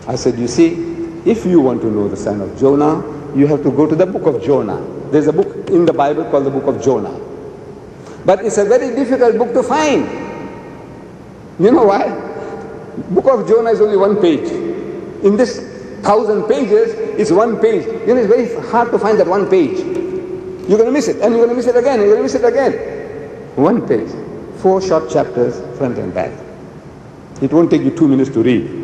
I said, you see, if you want to know the sign of Jonah, you have to go to the book of Jonah. There's a book in the Bible called the book of Jonah. But it's a very difficult book to find. You know why? Book of Jonah is only one page. In this thousand pages, it's one page. You know, it's very hard to find that one page. You're going to miss it, and you're going to miss it again, you're going to miss it again. One page, four short chapters, front and back. It won't take you two minutes to read.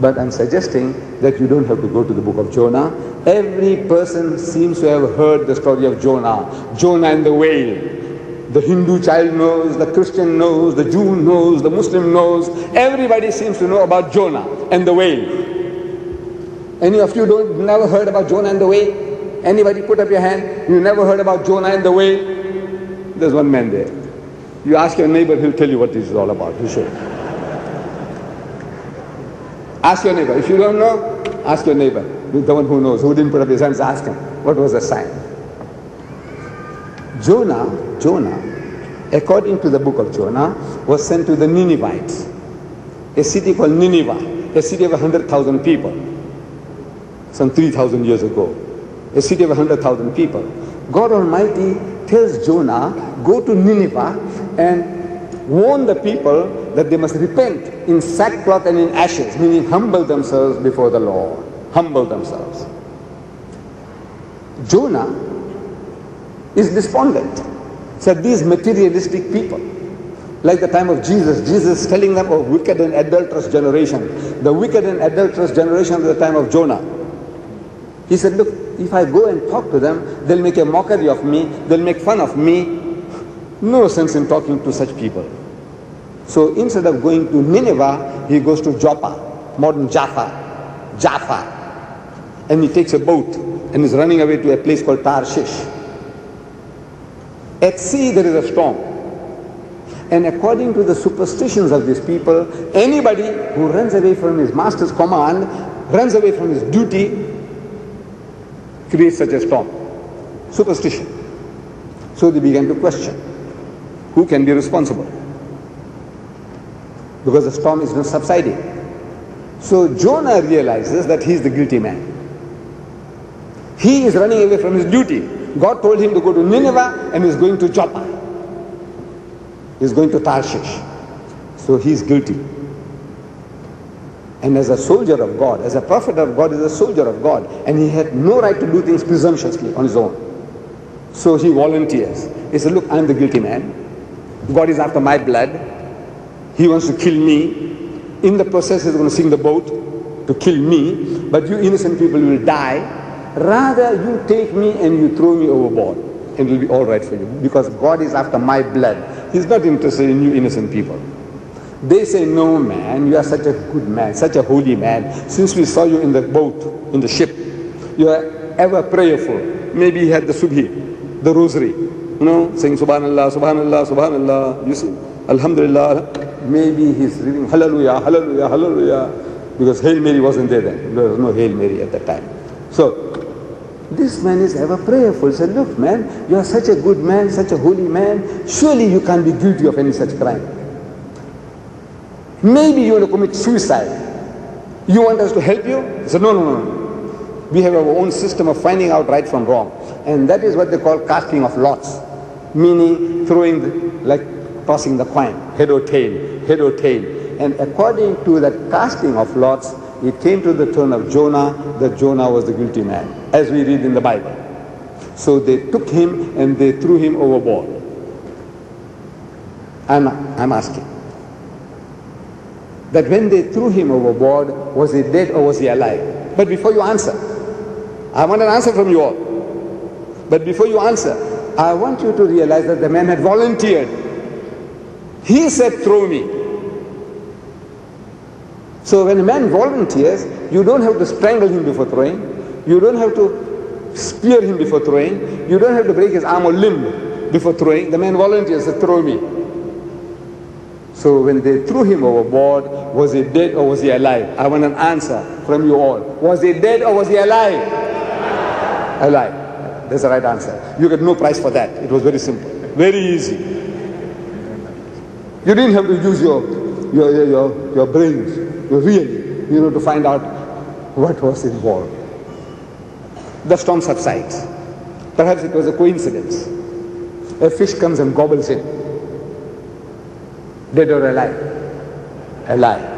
But I'm suggesting that you don't have to go to the book of Jonah. Every person seems to have heard the story of Jonah. Jonah and the whale. The Hindu child knows, the Christian knows, the Jew knows, the Muslim knows. Everybody seems to know about Jonah and the whale. Any of you don't never heard about Jonah and the whale? Anybody put up your hand? You never heard about Jonah and the whale? There's one man there. You ask your neighbor, he'll tell you what this is all about. He should. Ask your neighbor. If you don't know, ask your neighbor. The one who knows, who didn't put up his hands, ask him. What was the sign? Jonah, Jonah, according to the book of Jonah, was sent to the Ninevites, a city called Nineveh, a city of 100,000 people, some 3,000 years ago. A city of 100,000 people. God Almighty tells Jonah, go to Nineveh and warn the people that they must repent in sackcloth and in ashes, meaning humble themselves before the Lord. Humble themselves. Jonah is despondent. Said these materialistic people, like the time of Jesus, Jesus telling them, oh, wicked and adulterous generation. The wicked and adulterous generation of the time of Jonah. He said, look, if I go and talk to them, they'll make a mockery of me, they'll make fun of me. No sense in talking to such people. So instead of going to Nineveh, he goes to Joppa, modern Jaffa, Jaffa. And he takes a boat and is running away to a place called Tarshish. At sea there is a storm. And according to the superstitions of these people, anybody who runs away from his master's command, runs away from his duty, creates such a storm. Superstition. So they began to question who can be responsible because the storm is not subsiding. So Jonah realizes that he is the guilty man. He is running away from his duty. God told him to go to Nineveh and he's going to Joppa. He's going to Tarshish. So he's guilty. And as a soldier of God, as a prophet of God, is a soldier of God, and he had no right to do things presumptuously on his own. So he volunteers. He said, Look, I'm the guilty man. God is after my blood. He wants to kill me. In the process, he's going to sink the boat to kill me, but you innocent people will die. Rather, you take me and you throw me overboard, and it will be all right for you, because God is after my blood. He's not interested in you innocent people. They say, no man, you are such a good man, such a holy man. Since we saw you in the boat, in the ship, you are ever prayerful. Maybe he had the subhi, the rosary, you know, saying subhanallah, subhanallah, subhanallah. You see, Alhamdulillah, maybe he's reading Hallelujah, Hallelujah, Hallelujah, because Hail Mary wasn't there then. There was no Hail Mary at that time. So, this man is ever prayerful. Said, look man, you are such a good man, such a holy man. Surely you can't be guilty of any such crime. Maybe you want to commit suicide. You want us to help you? He said, no, no, no. We have our own system of finding out right from wrong. And that is what they call casting of lots. Meaning throwing, the, like tossing the coin, head or tail, head or tail. And according to that casting of lots, it came to the turn of Jonah that Jonah was the guilty man, as we read in the Bible. So they took him and they threw him overboard. I'm, I'm asking that when they threw him overboard, was he dead or was he alive? But before you answer, I want an answer from you all. But before you answer, I want you to realize that the man had volunteered. He said, throw me. So when a man volunteers, you don't have to strangle him before throwing. You don't have to spear him before throwing. You don't have to break his arm or limb before throwing. The man volunteers to throw me. So when they threw him overboard, was he dead or was he alive? I want an answer from you all. Was he dead or was he alive? Alive. That's the right answer. You get no prize for that. It was very simple. Very easy. You didn't have to use your, your, your, your, brains, your really, you know, to find out what was involved. The storm subsides. Perhaps it was a coincidence. A fish comes and gobbles him. Dead or alive? Alive.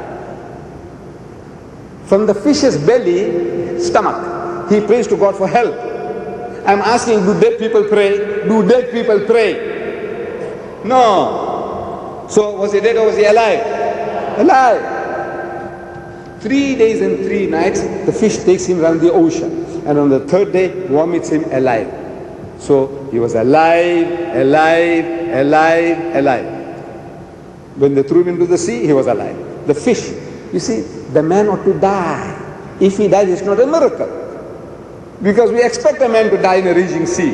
From the fish's belly, stomach, he prays to God for help. I'm asking, do dead people pray? Do dead people pray? No. So was he dead or was he alive? Alive. Three days and three nights, the fish takes him around the ocean. And on the third day, vomits him alive. So he was alive, alive, alive, alive. When they threw him into the sea, he was alive. The fish, you see, the man ought to die. If he dies, it's not a miracle. Because we expect a man to die in a raging sea.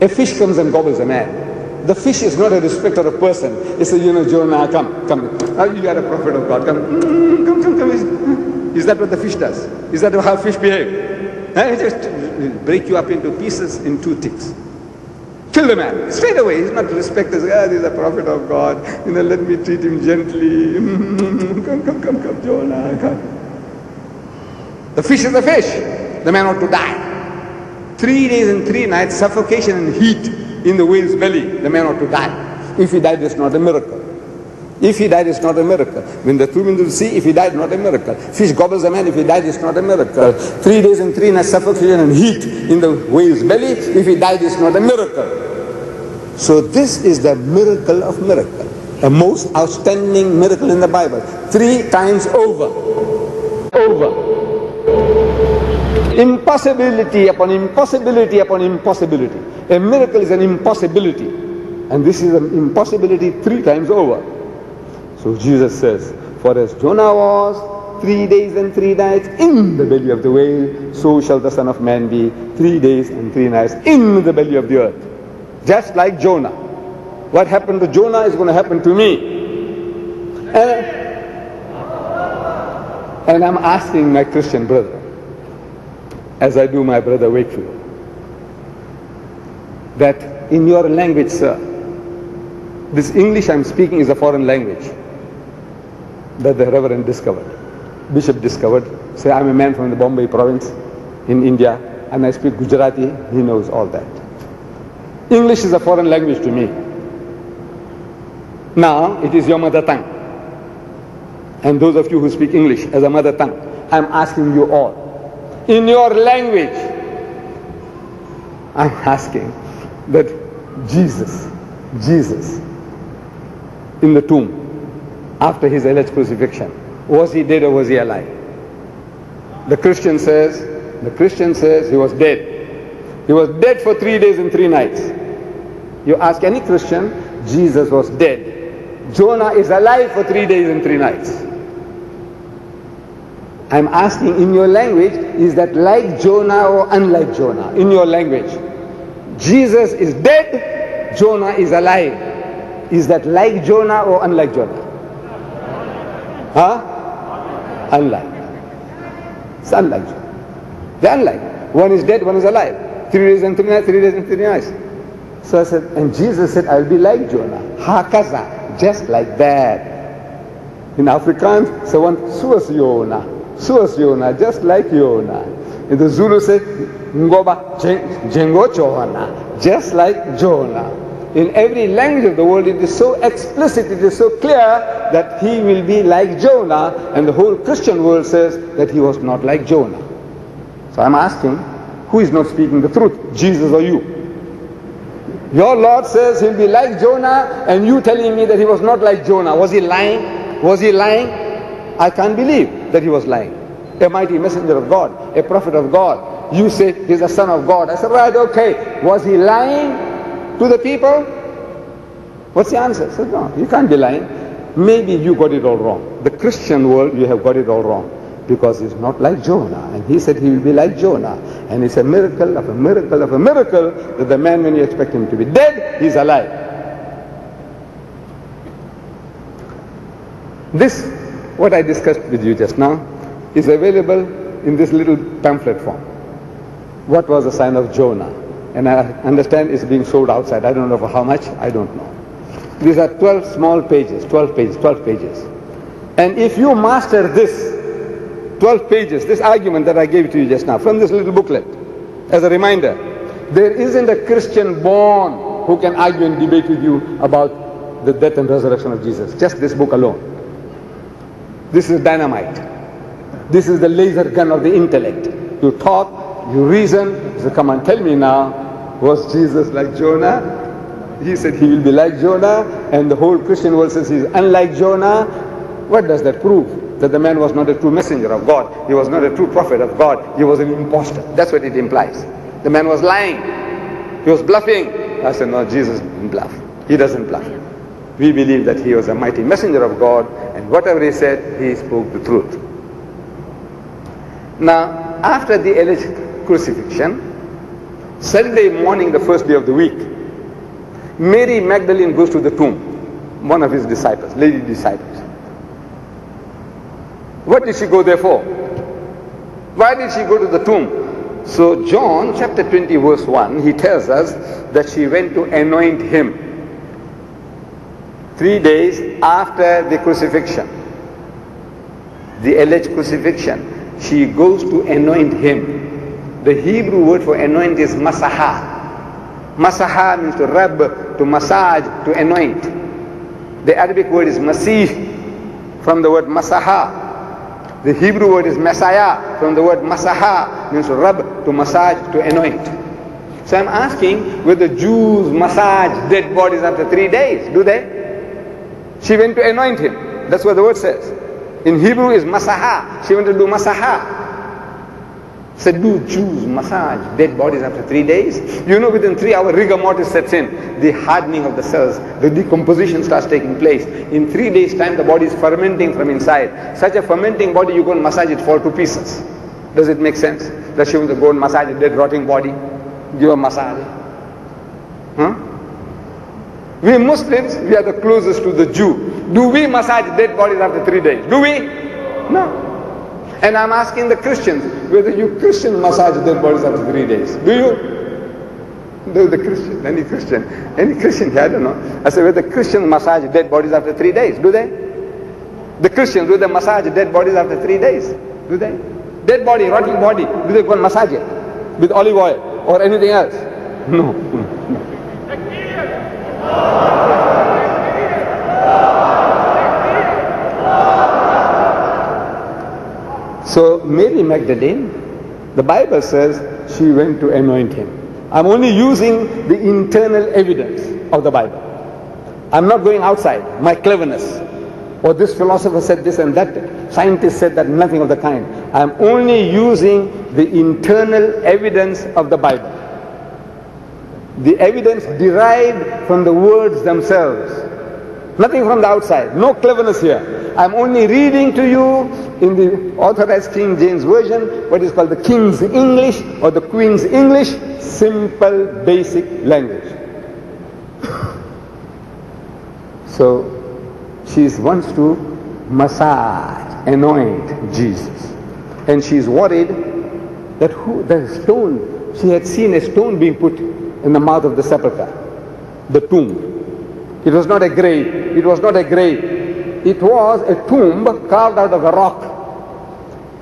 A fish comes and gobbles a man. The fish is not a respecter of person. It's a, you know, Jonah, come, come. Oh, you are a prophet of God. Come, mm, come, come, come. Is that what the fish does? Is that how fish behave? Eh? Just break you up into pieces in two ticks. Kill the man. Straight away. He's not respected. Ah, this is a prophet of God. You know, let me treat him gently. <laughs> come, come, come, come, Jonah, come. The fish is the fish. The man ought to die. Three days and three nights, suffocation and heat in the whale's belly. The man ought to die. If he died, it's not a miracle. If he died, it's not a miracle. When the threw him into the if he died, not a miracle. Fish gobbles a man, if he died, it's not a miracle. Three days and three nights, suffocation and heat in the whale's belly, if he died, it's not a miracle. So this is the miracle of miracle. The most outstanding miracle in the Bible. Three times over. Over. Impossibility upon impossibility upon impossibility. A miracle is an impossibility. And this is an impossibility three times over. So Jesus says, For as Jonah was three days and three nights in the belly of the whale, so shall the Son of Man be three days and three nights in the belly of the earth. Just like Jonah. What happened to Jonah is going to happen to me. And, and I'm asking my Christian brother, as I do my brother Wakefield, that in your language, sir, this English I'm speaking is a foreign language that the Reverend discovered, Bishop discovered. Say, I'm a man from the Bombay province in India and I speak Gujarati, he knows all that. English is a foreign language to me. Now it is your mother tongue. And those of you who speak English as a mother tongue, I'm asking you all, in your language, I'm asking that Jesus, Jesus, in the tomb, after his alleged crucifixion, was he dead or was he alive? The Christian says, the Christian says he was dead. He was dead for three days and three nights. You ask any Christian, Jesus was dead. Jonah is alive for three days and three nights. I'm asking in your language, is that like Jonah or unlike Jonah? In your language. Jesus is dead, Jonah is alive, is that like Jonah or unlike Jonah? Huh? Unlike. It's unlike Jonah. They're unlike. One is dead, one is alive. Three days and three nights, three days and three nights. So I said, and Jesus said, I'll be like Jonah. Hakaza, just like that. In Afrikaans, someone soos Jonah. Soos Jonah, just like Jonah. In the Zulu say, Ngoba Jengo Jonah, just like Jonah. In every language of the world, it is so explicit, it is so clear that he will be like Jonah, and the whole Christian world says that he was not like Jonah. So I'm asking, who is not speaking the truth, Jesus or you? Your Lord says he'll be like Jonah, and you telling me that he was not like Jonah. Was he lying? Was he lying? I can't believe that he was lying. A mighty messenger of God, a prophet of God. You say he's a son of God. I said, right, okay. Was he lying to the people? What's the answer? I said, no, you can't be lying. Maybe you got it all wrong. The Christian world, you have got it all wrong because he's not like Jonah. And he said he will be like Jonah. And it's a miracle of a miracle of a miracle that the man, when you expect him to be dead, he's alive. This, what I discussed with you just now, is available in this little pamphlet form. What was the sign of Jonah? And I understand it's being sold outside. I don't know for how much, I don't know. These are 12 small pages, 12 pages, 12 pages. And if you master this, 12 pages, this argument that I gave to you just now, from this little booklet, as a reminder, there isn't a Christian born who can argue and debate with you about the death and resurrection of Jesus. Just this book alone. This is dynamite. This is the laser gun of the intellect. You talk, you reason, so come and tell me now, was Jesus like Jonah? He said he will be like Jonah, and the whole Christian world says he's unlike Jonah. What does that prove? That the man was not a true messenger of God. He was not a true prophet of God. He was an impostor. That's what it implies. The man was lying. He was bluffing. I said, no, Jesus didn't bluff. He doesn't bluff. We believe that he was a mighty messenger of God, whatever he said, he spoke the truth. Now, after the alleged crucifixion, Sunday morning, the first day of the week, Mary Magdalene goes to the tomb, one of his disciples, lady disciples. What did she go there for? Why did she go to the tomb? So John chapter 20 verse 1, he tells us that she went to anoint him. Three days after the crucifixion, the alleged crucifixion, she goes to anoint him. The Hebrew word for anoint is masaha. Masaha means to rub, to massage, to anoint. The Arabic word is masih from the word masaha. The Hebrew word is messiah from the word masaha means to rub, to massage, to anoint. So I'm asking whether Jews massage dead bodies after three days. Do they? She went to anoint him. That's what the word says. In Hebrew is masaha. She went to do masaha. Said, do Jews massage dead bodies after three days? You know, within three hours, rigor mortis sets in. The hardening of the cells, the decomposition starts taking place. In three days' time, the body is fermenting from inside. Such a fermenting body, you go and massage it, fall to pieces. Does it make sense? That she wants to go and massage a dead, rotting body? Give a massage. Huh? We Muslims, we are the closest to the Jew. Do we massage dead bodies after three days? Do we? No. And I'm asking the Christians whether you Christian massage dead bodies after three days. Do you? Do the Christian, any Christian, any Christian here, I don't know. I said, whether Christians massage dead bodies after three days, do they? The Christians, do they massage dead bodies after three days? Do they? Dead body, rotting body, do they go and massage it with olive oil or anything else? No. So Mary Magdalene, the Bible says she went to anoint him. I'm only using the internal evidence of the Bible. I'm not going outside, my cleverness. Or this philosopher said this and that. Scientists said that, nothing of the kind. I'm only using the internal evidence of the Bible. The evidence derived from the words themselves. Nothing from the outside. No cleverness here. I'm only reading to you in the authorized King James Version what is called the King's English or the Queen's English, simple, basic language. <coughs> So she wants to massage, anoint Jesus. And she's worried that who, the stone, she had seen a stone being put in the mouth of the sepulchre, the tomb. It was not a grave. It was not a grave. It was a tomb carved out of a rock.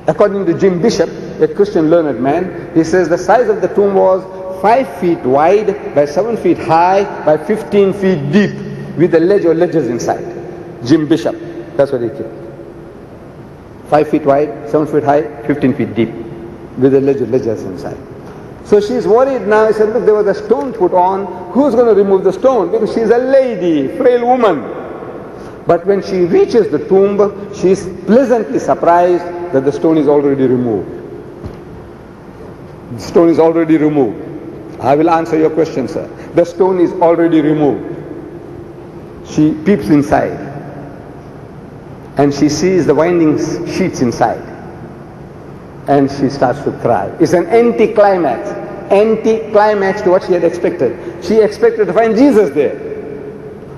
According to Jim Bishop, a Christian learned man, he says the size of the tomb was 5 feet wide by 7 feet high by 15 feet deep with a ledge or ledges inside. Jim Bishop, that's what he said. 5 feet wide, 7 feet high, 15 feet deep with a ledge or ledges inside. So she's worried now. She said, look, there was a stone put on. Who's going to remove the stone? Because she's a lady, frail woman. But when she reaches the tomb, she's pleasantly surprised that the stone is already removed. The stone is already removed. I will answer your question, sir. The stone is already removed. She peeps inside and she sees the winding sheets inside and she starts to cry. It's an anticlimax, anticlimax to what she had expected. She expected to find Jesus there.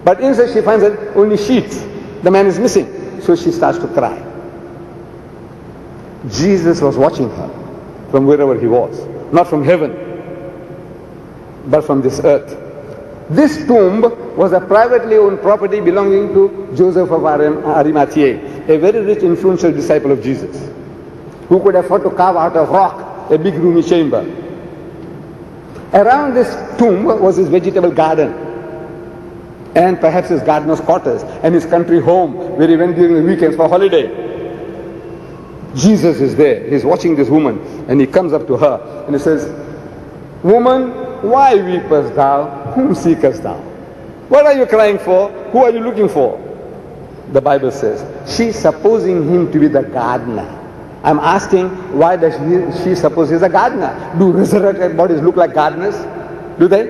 But instead she finds that only sheets. The man is missing. So she starts to cry. Jesus was watching her from wherever he was. Not from heaven, but from this earth. This tomb was a privately owned property belonging to Joseph of Arimathea, a very rich, influential disciple of Jesus who could afford to carve out of rock a big roomy chamber. Around this tomb was his vegetable garden and perhaps his gardener's quarters and his country home where he went during the weekends for holiday. Jesus is there. He's watching this woman and he comes up to her and he says, Woman, why weepest thou? Whom seekest thou? What are you crying for? Who are you looking for? The Bible says, she's supposing him to be the gardener. I'm asking, why does she, she suppose he's a gardener? Do resurrected bodies look like gardeners? Do they?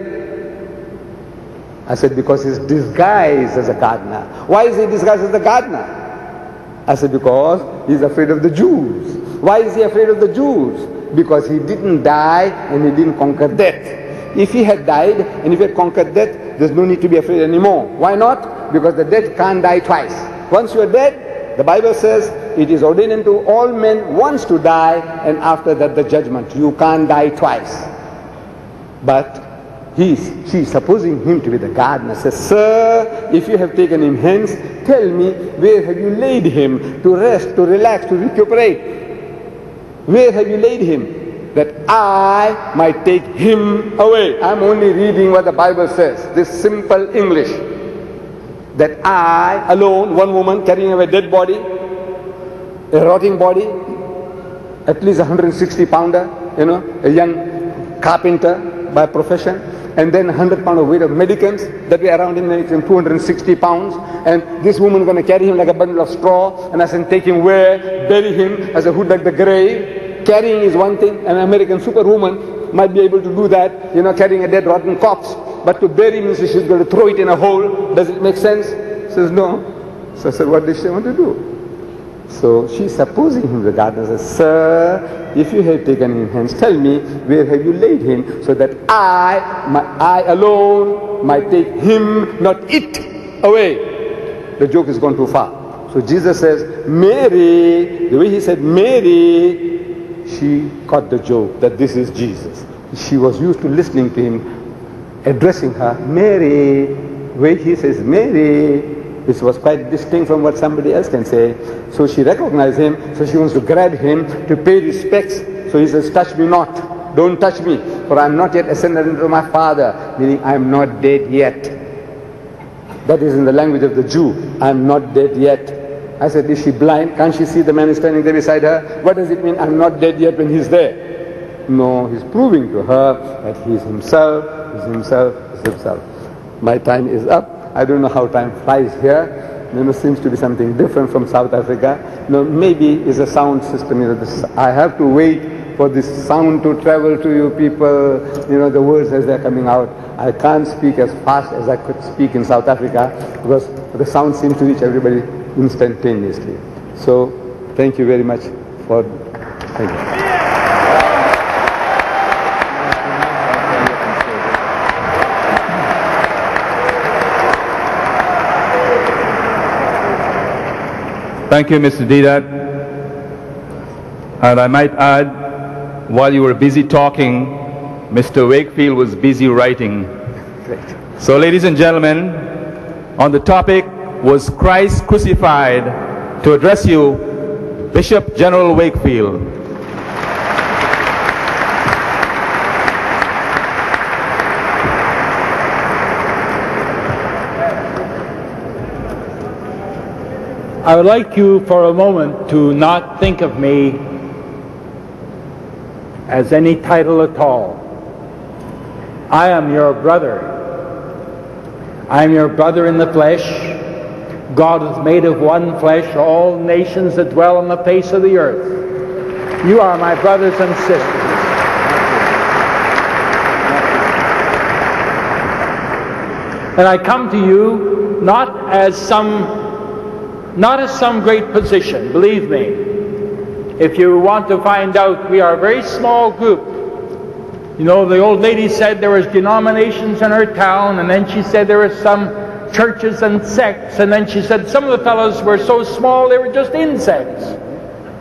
I said, because he's disguised as a gardener. Why is he disguised as a gardener? I said, because he's afraid of the Jews. Why is he afraid of the Jews? Because he didn't die and he didn't conquer death. If he had died and if he had conquered death, there's no need to be afraid anymore. Why not? Because the dead can't die twice. Once you're dead, the Bible says it is ordained unto all men once to die and after that the judgment. You can't die twice. But he's, she's supposing him to be the gardener. Says, Sir, if you have taken him hence, tell me where have you laid him to rest, to relax, to recuperate? Where have you laid him? That I might take him away. I'm only reading what the Bible says. This simple English. That I alone, one woman carrying away a dead body, a rotting body, at least 160 pounder, you know, a young carpenter by profession, and then 100 pound of weight of medicants that were around him, him 260 pounds, and this woman going to carry him like a bundle of straw, and I said, take him where, bury him as a hood like the grave. Carrying is one thing, an American superwoman might be able to do that, you know, carrying a dead rotten corpse, but to bury means she's going to throw it in a hole. Does it make sense? She Says no. So I said, what does she want to do? So she's supposing him the gardener says, Sir, if you have taken him hence, tell me where have you laid him so that I, my, I alone might take him, not it, away. The joke has gone too far. So Jesus says, Mary, the way he said Mary, she caught the joke that this is Jesus. She was used to listening to him, addressing her, Mary, way he says Mary, which was quite distinct from what somebody else can say. So she recognized him, so she wants to grab him to pay respects. So he says, touch me not, don't touch me, for I am not yet ascended into my Father, meaning I am not dead yet. That is in the language of the Jew, I am not dead yet. I said, is she blind? Can't she see the man standing there beside her? What does it mean, I'm not dead yet when he's there? No, he's proving to her that he's himself, he's himself, he's himself. My time is up. I don't know how time flies here. You know, seems to be something different from South Africa. You know, maybe it's a sound system. You know, this, I have to wait for this sound to travel to you people, you know, the words as they're coming out. I can't speak as fast as I could speak in South Africa because the sound seems to reach everybody instantaneously. So, thank you very much for, thank you. Thank you, Mr. Deedat. And I might add, while you were busy talking, Mr. Wakefield was busy writing. So, ladies and gentlemen, on the topic, was Christ crucified? To address you, Bishop General Wakefield. I would like you for a moment to not think of me as any title at all. I am your brother. I am your brother in the flesh. God has made of one flesh all nations that dwell on the face of the earth. You are my brothers and sisters. And I come to you not as some not as some great position, believe me. If you want to find out, we are a very small group. You know, the old lady said there was denominations in her town, and then she said there were some churches and sects, and then she said some of the fellows were so small they were just insects.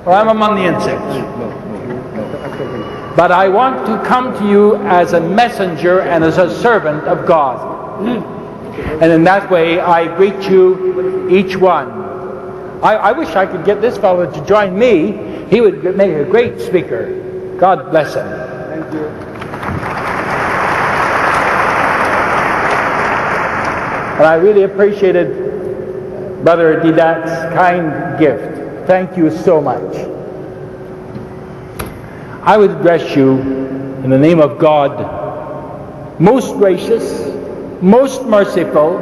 Well, I'm among the insects. But I want to come to you as a messenger and as a servant of God. And in that way, I greet you, each one. I, I wish I could get this fellow to join me. He would make a great speaker. God bless him. Thank you. And I really appreciated Brother Deedat's kind gift. Thank you so much. I would address you in the name of God, most gracious, most merciful,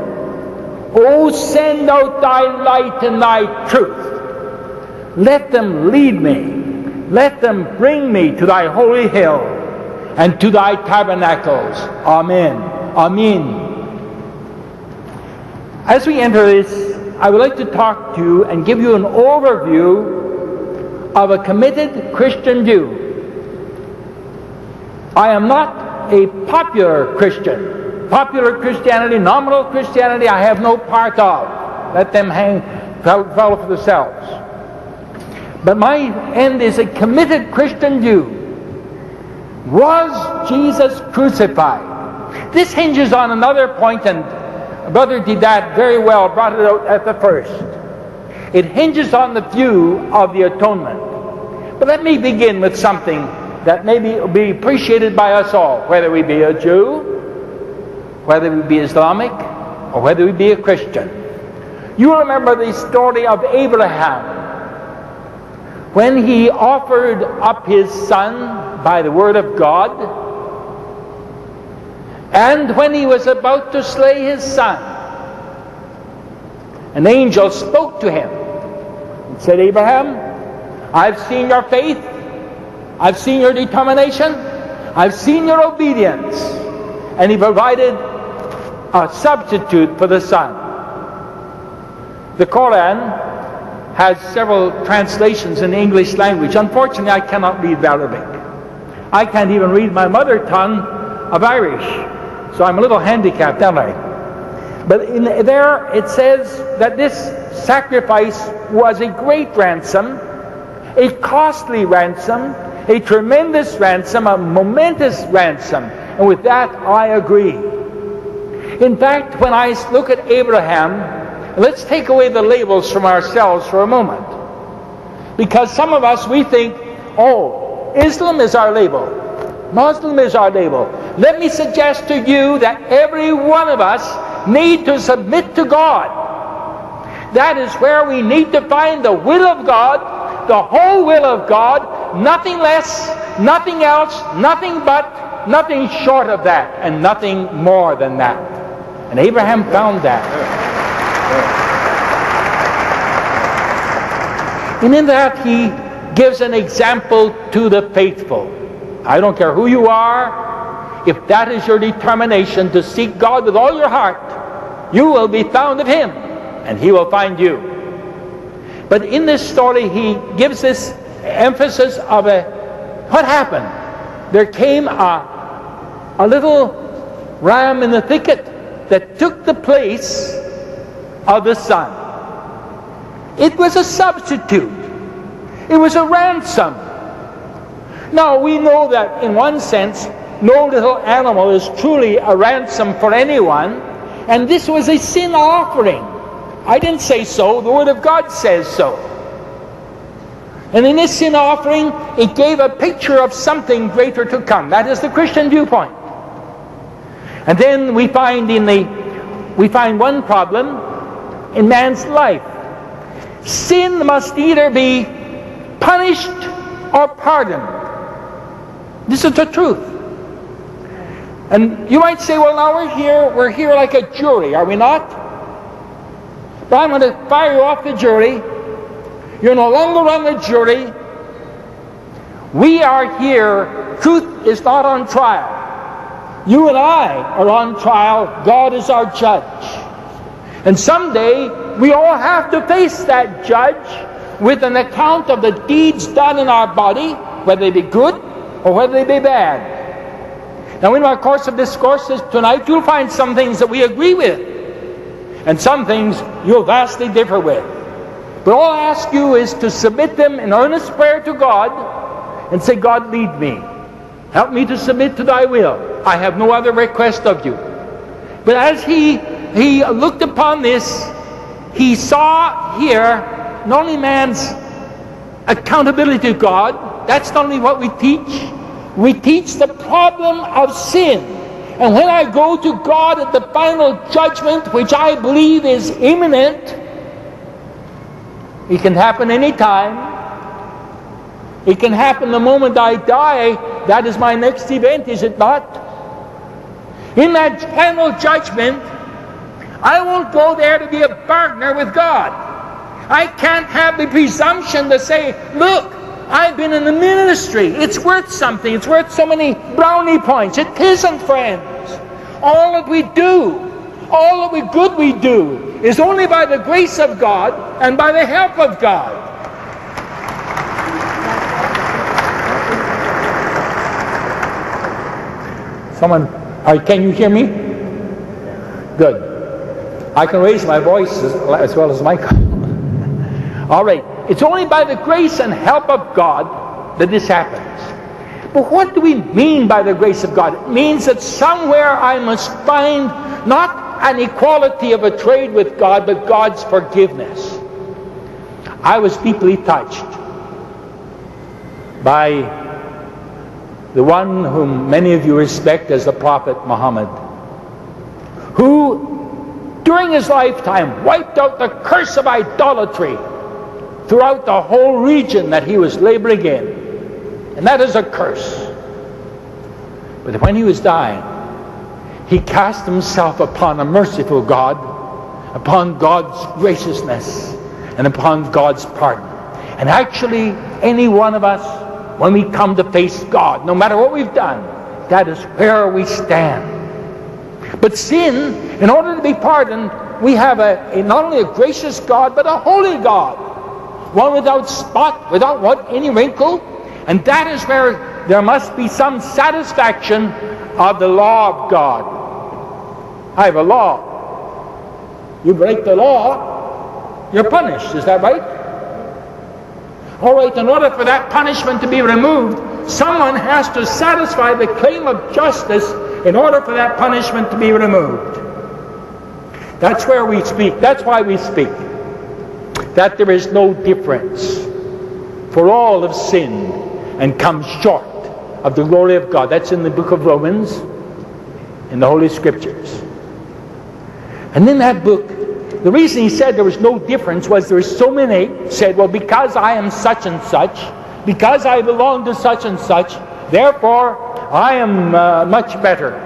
Oh, send out thy light and thy truth. Let them lead me. Let them bring me to thy holy hill and to thy tabernacles. Amen. Amen. As we enter this, I would like to talk to you and give you an overview of a committed Christian Jew. I am not a popular Christian. Popular Christianity, nominal Christianity, I have no part of. Let them hang, follow for themselves. But my end is a committed Christian Jew. Was Jesus crucified? This hinges on another point, and Brother Deedat very well brought it out at the first. It hinges on the view of the atonement. But let me begin with something that may be, be appreciated by us all, whether we be a Jew whether we be Islamic or whether we be a Christian. You remember the story of Abraham when he offered up his son by the word of God, and when he was about to slay his son, an angel spoke to him and said, Abraham, I've seen your faith, I've seen your determination, I've seen your obedience. And he provided a substitute for the Son. The Quran has several translations in the English language. Unfortunately, I cannot read Arabic. I can't even read my mother tongue of Irish. So I'm a little handicapped, am I? But in there it says that this sacrifice was a great ransom, a costly ransom, a tremendous ransom, a momentous ransom. And with that, I agree. In fact, when I look at Abraham, let's take away the labels from ourselves for a moment. Because some of us, we think, oh, Islam is our label. Muslim is our label. Let me suggest to you that every one of us need to submit to God. That is where we need to find the will of God, the whole will of God, nothing less, nothing else, nothing but, nothing short of that, and nothing more than that. And Abraham found that. And in that, he gives an example to the faithful. I don't care who you are, if that is your determination to seek God with all your heart, you will be found of Him, and He will find you. But in this story, he gives this emphasis of a what happened? There came a, a little ram in the thicket that took the place of the Son. It was a substitute. It was a ransom. Now, we know that in one sense, no little animal is truly a ransom for anyone, and this was a sin offering. I didn't say so, the Word of God says so. And in this sin offering, it gave a picture of something greater to come. That is the Christian viewpoint. And then we find in the we find one problem in man's life. Sin must either be punished or pardoned. This is the truth. And you might say, well, now we're here, we're here like a jury, are we not? But I'm going to fire you off the jury. You're no longer on the jury. We are here. Truth is not on trial. You and I are on trial. God is our judge. And someday we all have to face that judge with an account of the deeds done in our body, whether they be good or whether they be bad. Now, in our course of discourses tonight, you'll find some things that we agree with, and some things you'll vastly differ with. But all I ask you is to submit them in earnest prayer to God and say, God, lead me. Help me to submit to thy will. I have no other request of you. But as he, he looked upon this, he saw here not only man's accountability to God, that's not only what we teach, we teach the problem of sin. And when I go to God at the final judgment, which I believe is imminent, it can happen any time. It can happen the moment I die. That is my next event, is it not? In that final judgment, I won't go there to be a partner with God. I can't have the presumption to say, look, I've been in the ministry. It's worth something. It's worth so many brownie points. It isn't, friends. All that we do, all that we good we do, is only by the grace of God and by the help of God. Someone, can you hear me? Good. I can raise my voice as, as well as Michael. <laughs> All right. It's only by the grace and help of God that this happens. But what do we mean by the grace of God? It means that somewhere I must find not an equality of a trade with God, but God's forgiveness. I was deeply touched by the one whom many of you respect as the Prophet Muhammad, who during his lifetime wiped out the curse of idolatry throughout the whole region that he was laboring in. And that is a curse. But when he was dying, he cast himself upon a merciful God, upon God's graciousness, and upon God's pardon. And actually, any one of us, when we come to face God, no matter what we've done, that is where we stand. But sin, in order to be pardoned, we have a, a not only a gracious God, but a holy God one without spot, without what, any wrinkle. And that is where there must be some satisfaction of the law of God. I have a law. You break the law, you're punished. Is that right? All right, in order for that punishment to be removed, someone has to satisfy the claim of justice in order for that punishment to be removed. That's where we speak. That's why we speak that there is no difference. For all have sinned and come short of the glory of God. That's in the book of Romans, in the Holy Scriptures. And in that book, the reason he said there was no difference was there was so many said, well, because I am such and such, because I belong to such and such, therefore I am uh, much better.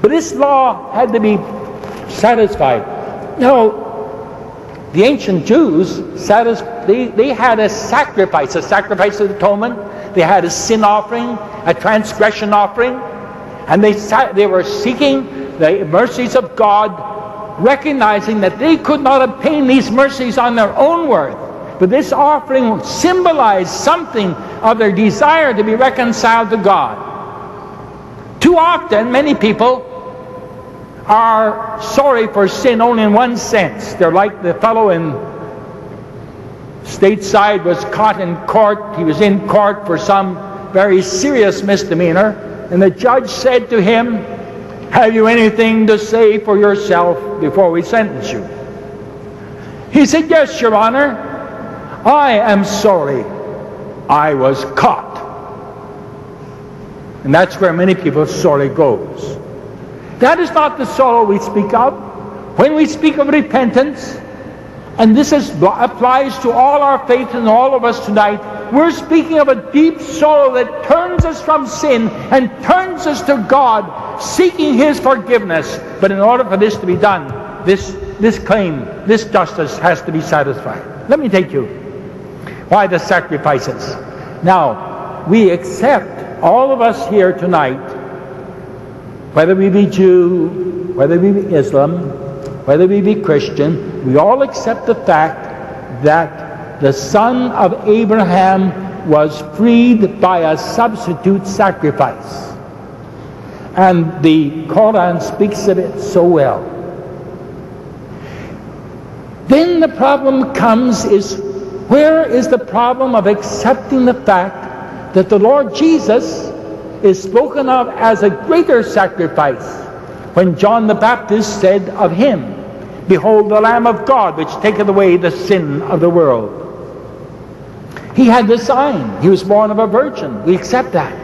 But this law had to be satisfied. Now, the ancient Jews, they, they had a sacrifice, a sacrifice of atonement. They had a sin offering, a transgression offering, and they, they were seeking the mercies of God, recognizing that they could not obtain these mercies on their own worth. But this offering symbolized something of their desire to be reconciled to God. Too often, many people are sorry for sin only in one sense. They're like the fellow in stateside was caught in court. He was in court for some very serious misdemeanor. And the judge said to him, Have you anything to say for yourself before we sentence you? He said, Yes, Your Honor. I am sorry I was caught. And that's where many people's sorry goes. That is not the sorrow we speak of. When we speak of repentance, and this is, applies to all our faith and all of us tonight. We're speaking of a deep sorrow that turns us from sin and turns us to God, seeking His forgiveness. But in order for this to be done, this, this claim, this justice has to be satisfied. Let me take you. Why the sacrifices? Now, we accept, all of us here tonight, whether we be Jew, whether we be Islam, whether we be Christian, we all accept the fact that the son of Abraham was freed by a substitute sacrifice. And the Quran speaks of it so well. Then the problem comes is where is the problem of accepting the fact that the Lord Jesus is spoken of as a greater sacrifice when John the Baptist said of him, Behold the Lamb of God, which taketh away the sin of the world. He had the sign. He was born of a virgin. We accept that.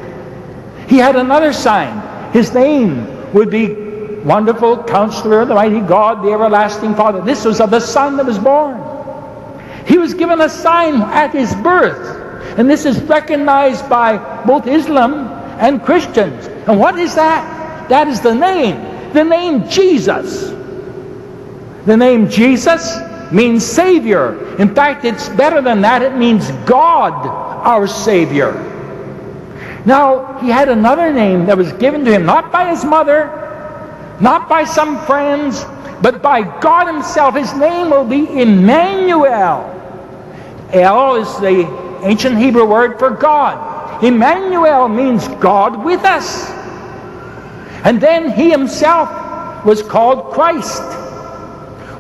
He had another sign. His name would be Wonderful Counselor, the Mighty God, the Everlasting Father. This was of the Son that was born. He was given a sign at his birth. And this is recognized by both Islam and Christians. And what is that? That is the name. The name Jesus. The name Jesus means Savior. In fact, it's better than that. It means God, our Savior. Now, he had another name that was given to him, not by his mother, not by some friends, but by God himself. His name will be Emmanuel. El is the ancient Hebrew word for God. Emmanuel means God with us. And then he himself was called Christ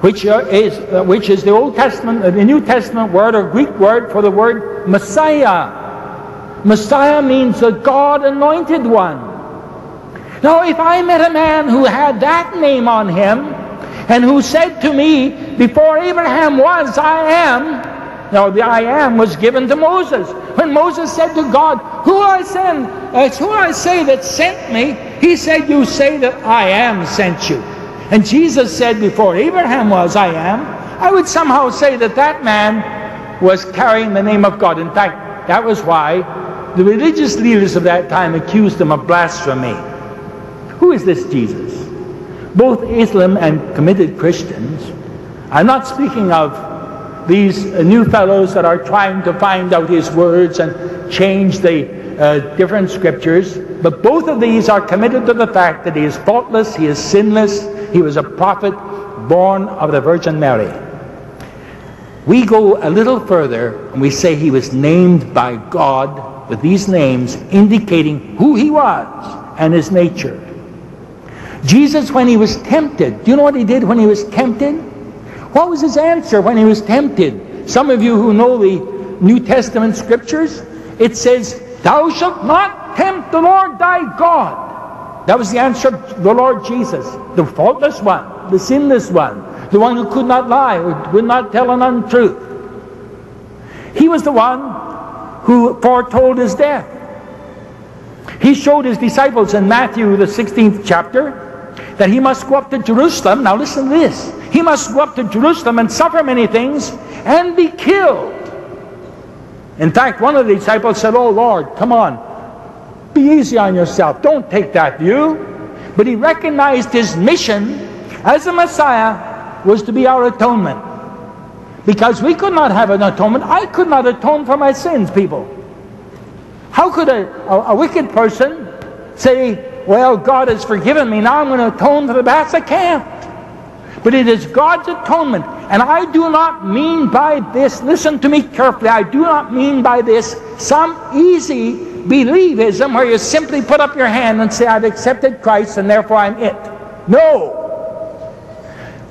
which uh, is, uh, which is the Old Testament, uh, the New Testament word or Greek word for the word Messiah. Messiah means the God anointed one. Now, if I met a man who had that name on him and who said to me, before Abraham was, I am, now, the I am was given to Moses. When Moses said to God, Who I send? It's who I say that sent me. He said, You say that I am sent you. And Jesus said, Before Abraham was, I am. I would somehow say that that man was carrying the name of God. In fact, that was why the religious leaders of that time accused him of blasphemy. Who is this Jesus? Both Islam and committed Christians. I'm not speaking of these new fellows that are trying to find out his words and change the uh, different scriptures, but both of these are committed to the fact that he is faultless, he is sinless, he was a prophet born of the Virgin Mary. We go a little further and we say he was named by God with these names indicating who he was and his nature. Jesus, when he was tempted, do you know what he did when he was tempted? What was his answer when he was tempted? Some of you who know the New Testament scriptures, it says, Thou shalt not tempt the Lord thy God. That was the answer of the Lord Jesus, the faultless one, the sinless one, the one who could not lie or would not tell an untruth. He was the one who foretold his death. He showed his disciples in Matthew, the 16th chapter, that he must go up to Jerusalem. Now listen to this. He must go up to Jerusalem and suffer many things and be killed. In fact, one of the disciples said, Oh Lord, come on, be easy on yourself. Don't take that view. But he recognized his mission as a Messiah was to be our atonement. Because we could not have an atonement. I could not atone for my sins, people. How could a, a, a wicked person say, Well, God has forgiven me, now I'm going to atone for the past? I can't. But it is God's atonement. And I do not mean by this, listen to me carefully, I do not mean by this some easy believism where you simply put up your hand and say, I've accepted Christ and therefore I'm it. No.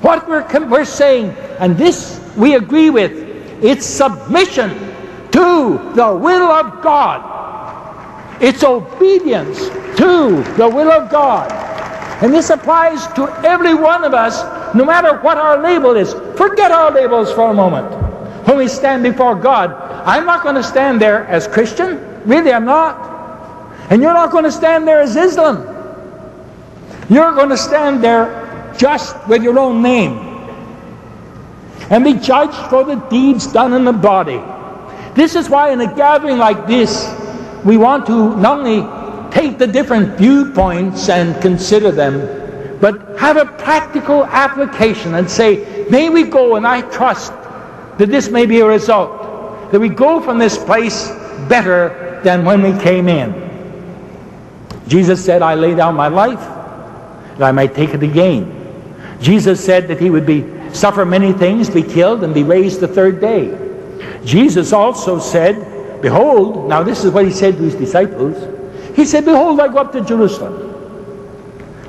What we're, we're saying, and this we agree with, It's submission to the will of God. It's obedience to the will of God. And this applies to every one of us, no matter what our label is. Forget our labels for a moment. When we stand before God, I'm not going to stand there as Christian. Really, I'm not. And you're not going to stand there as Islam. You're going to stand there just with your own name and be judged for the deeds done in the body. This is why in a gathering like this, we want to not only take the different viewpoints and consider them, but have a practical application and say, may we go, and I trust that this may be a result, that we go from this place better than when we came in. Jesus said, I lay down my life that I might take it again. Jesus said that he would be suffer many things, be killed, and be raised the third day. Jesus also said, Behold, now this is what he said to his disciples. He said, Behold, I go up to Jerusalem.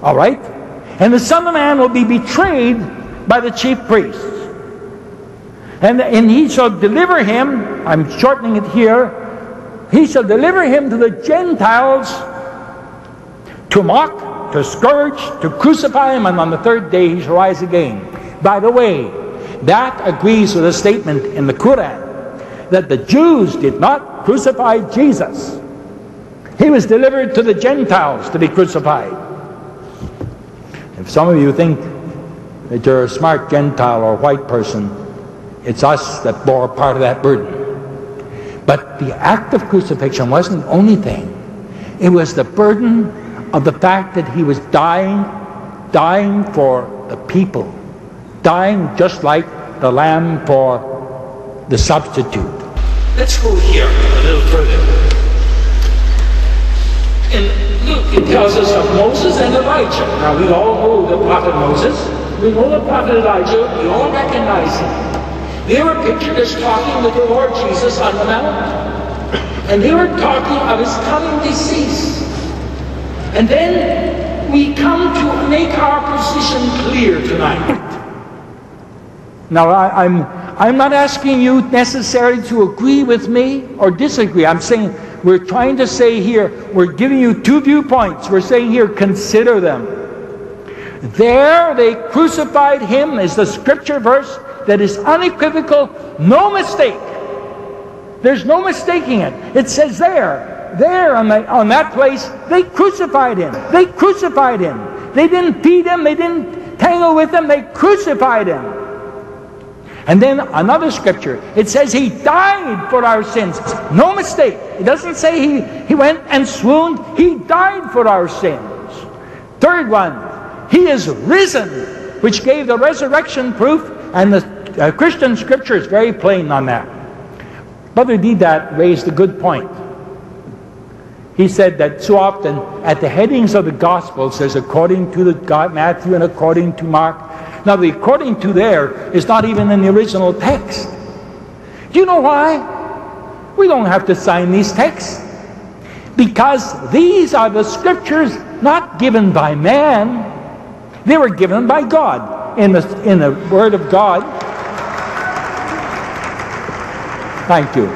All right? And the Son of Man will be betrayed by the chief priests. And, and he shall deliver him, I'm shortening it here, he shall deliver him to the Gentiles to mock, to scourge, to crucify him, and on the third day he shall rise again. By the way, that agrees with a statement in the Quran that the Jews did not crucify Jesus. He was delivered to the Gentiles to be crucified. If some of you think that you're a smart Gentile or white person, it's us that bore part of that burden. But the act of crucifixion wasn't the only thing. It was the burden of the fact that he was dying, dying for the people dying just like the lamb for the substitute. Let's go here a little further. In Luke, it tells us of Moses and Elijah. Now, we all know the prophet Moses. We know the prophet Elijah. We all recognize him. They were pictured as talking with the Lord Jesus on the mount. And they were talking of his coming decease. And then we come to make our position clear tonight. Now, I, am I'm, I'm not asking you necessarily to agree with me or disagree. I'm saying we're trying to say here, we're giving you two viewpoints. We're saying here, consider them. There they crucified him is the scripture verse that is unequivocal, no mistake. There's no mistaking it. It says there, there on, the, on that place, they crucified him. They crucified him. They didn't feed him, they didn't tangle with him, they crucified him. And then another scripture, it says he died for our sins. No mistake. It doesn't say he, he went and swooned. He died for our sins. Third one, he is risen, which gave the resurrection proof, and the uh, Christian scripture is very plain on that. Brother Deedat raised a good point. He said that so often at the headings of the Gospels, says according to the God, Matthew and according to Mark, now, the according to there is not even in the original text. Do you know why? We don't have to sign these texts. Because these are the scriptures not given by man, they were given by God in the, in the Word of God. Thank you.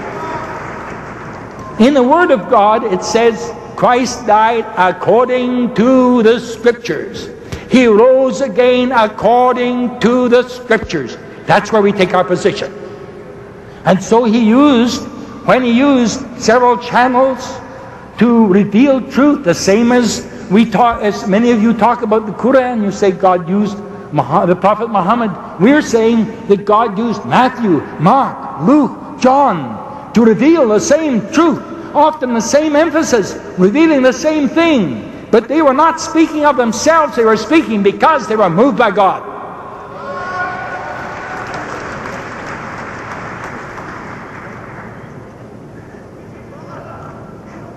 In the Word of God, it says Christ died according to the Scriptures. He rose again according to the scriptures. That's where we take our position. And so he used, when he used several channels to reveal truth, the same as we talk, as many of you talk about the Quran, you say God used the Prophet Muhammad. We're saying that God used Matthew, Mark, Luke, John to reveal the same truth, often the same emphasis, revealing the same thing. But they were not speaking of themselves, they were speaking because they were moved by God.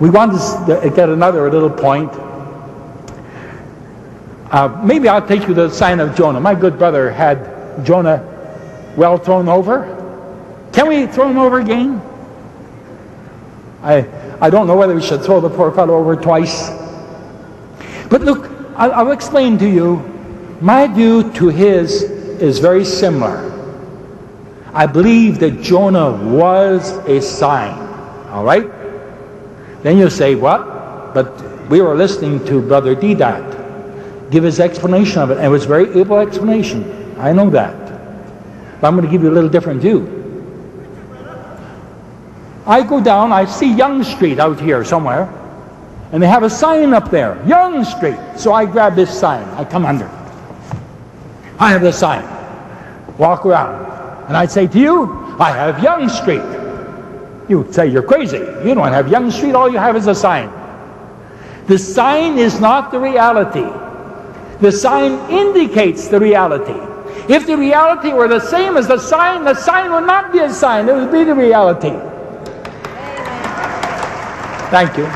We want to get another little point. Uh, maybe I'll take you to the sign of Jonah. My good brother had Jonah well thrown over. Can we throw him over again? I, I don't know whether we should throw the poor fellow over twice. But look, I'll, I'll explain to you. My view to his is very similar. I believe that Jonah was a sign. All right? Then you say, what? But we were listening to Brother Deedat give his explanation of it, and it was a very able explanation. I know that. But I'm going to give you a little different view. I go down, I see Yonge Street out here somewhere, and they have a sign up there, Yonge Street. So I grab this sign, I come under. I have the sign. Walk around. And I'd say to you, I have Yonge Street. You'd say you're crazy. You don't have Yonge Street, all you have is a sign. The sign is not the reality. The sign indicates the reality. If the reality were the same as the sign, the sign would not be a sign, it would be the reality. Thank you.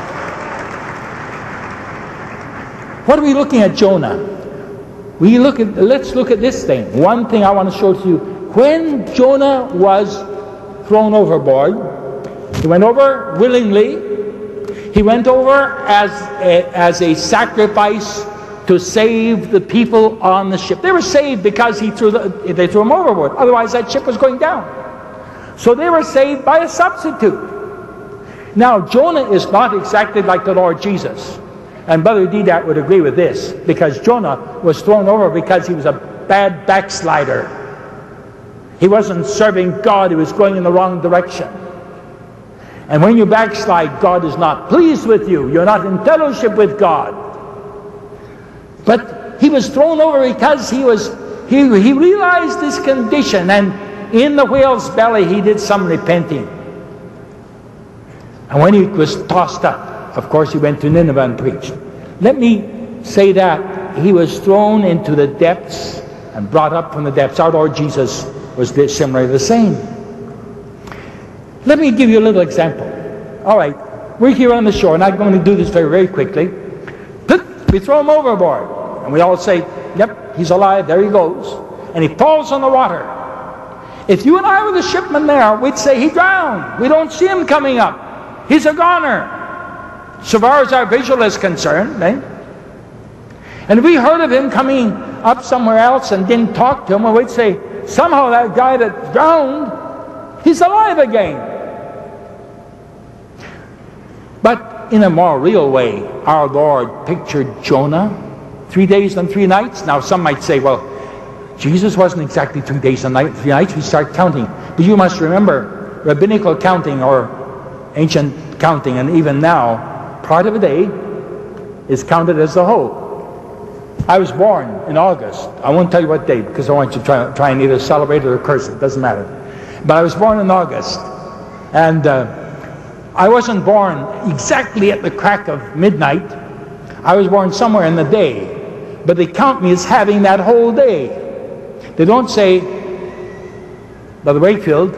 What are we looking at Jonah? We look at let's look at this thing. One thing I want to show to you. When Jonah was thrown overboard, he went over willingly. He went over as a, as a sacrifice to save the people on the ship. They were saved because he threw the, they threw them overboard. Otherwise, that ship was going down. So they were saved by a substitute. Now, Jonah is not exactly like the Lord Jesus. And Brother Deedat would agree with this because Jonah was thrown over because he was a bad backslider. He wasn't serving God, he was going in the wrong direction. And when you backslide, God is not pleased with you. You're not in fellowship with God. But he was thrown over because he was he, he realized his condition and in the whale's belly he did some repenting. And when he was tossed up, of course he went to Nineveh and preached. Let me say that he was thrown into the depths and brought up from the depths. Our Lord Jesus was similarly the same. Let me give you a little example. All right, we're here on the shore, and I'm going to do this very, very quickly. We throw him overboard. And we all say, yep, he's alive, there he goes. And he falls on the water. If you and I were the shipmen there, we'd say he drowned. We don't see him coming up. He's a goner. So far as our visual is concerned? And we heard of him coming up somewhere else and didn't talk to him, well, we'd say, somehow that guy that drowned, he's alive again. But in a more real way, our Lord pictured Jonah three days and three nights. Now, some might say, well, Jesus wasn't exactly three days and night, three nights. We start counting. But you must remember, rabbinical counting or ancient counting, and even now, part of a day is counted as the whole. I was born in August. I won't tell you what date because I want you to try, try and either celebrate it or curse it. Doesn't matter. But I was born in August. And uh, I wasn't born exactly at the crack of midnight. I was born somewhere in the day. But they count me as having that whole day. They don't say, Brother Wakefield,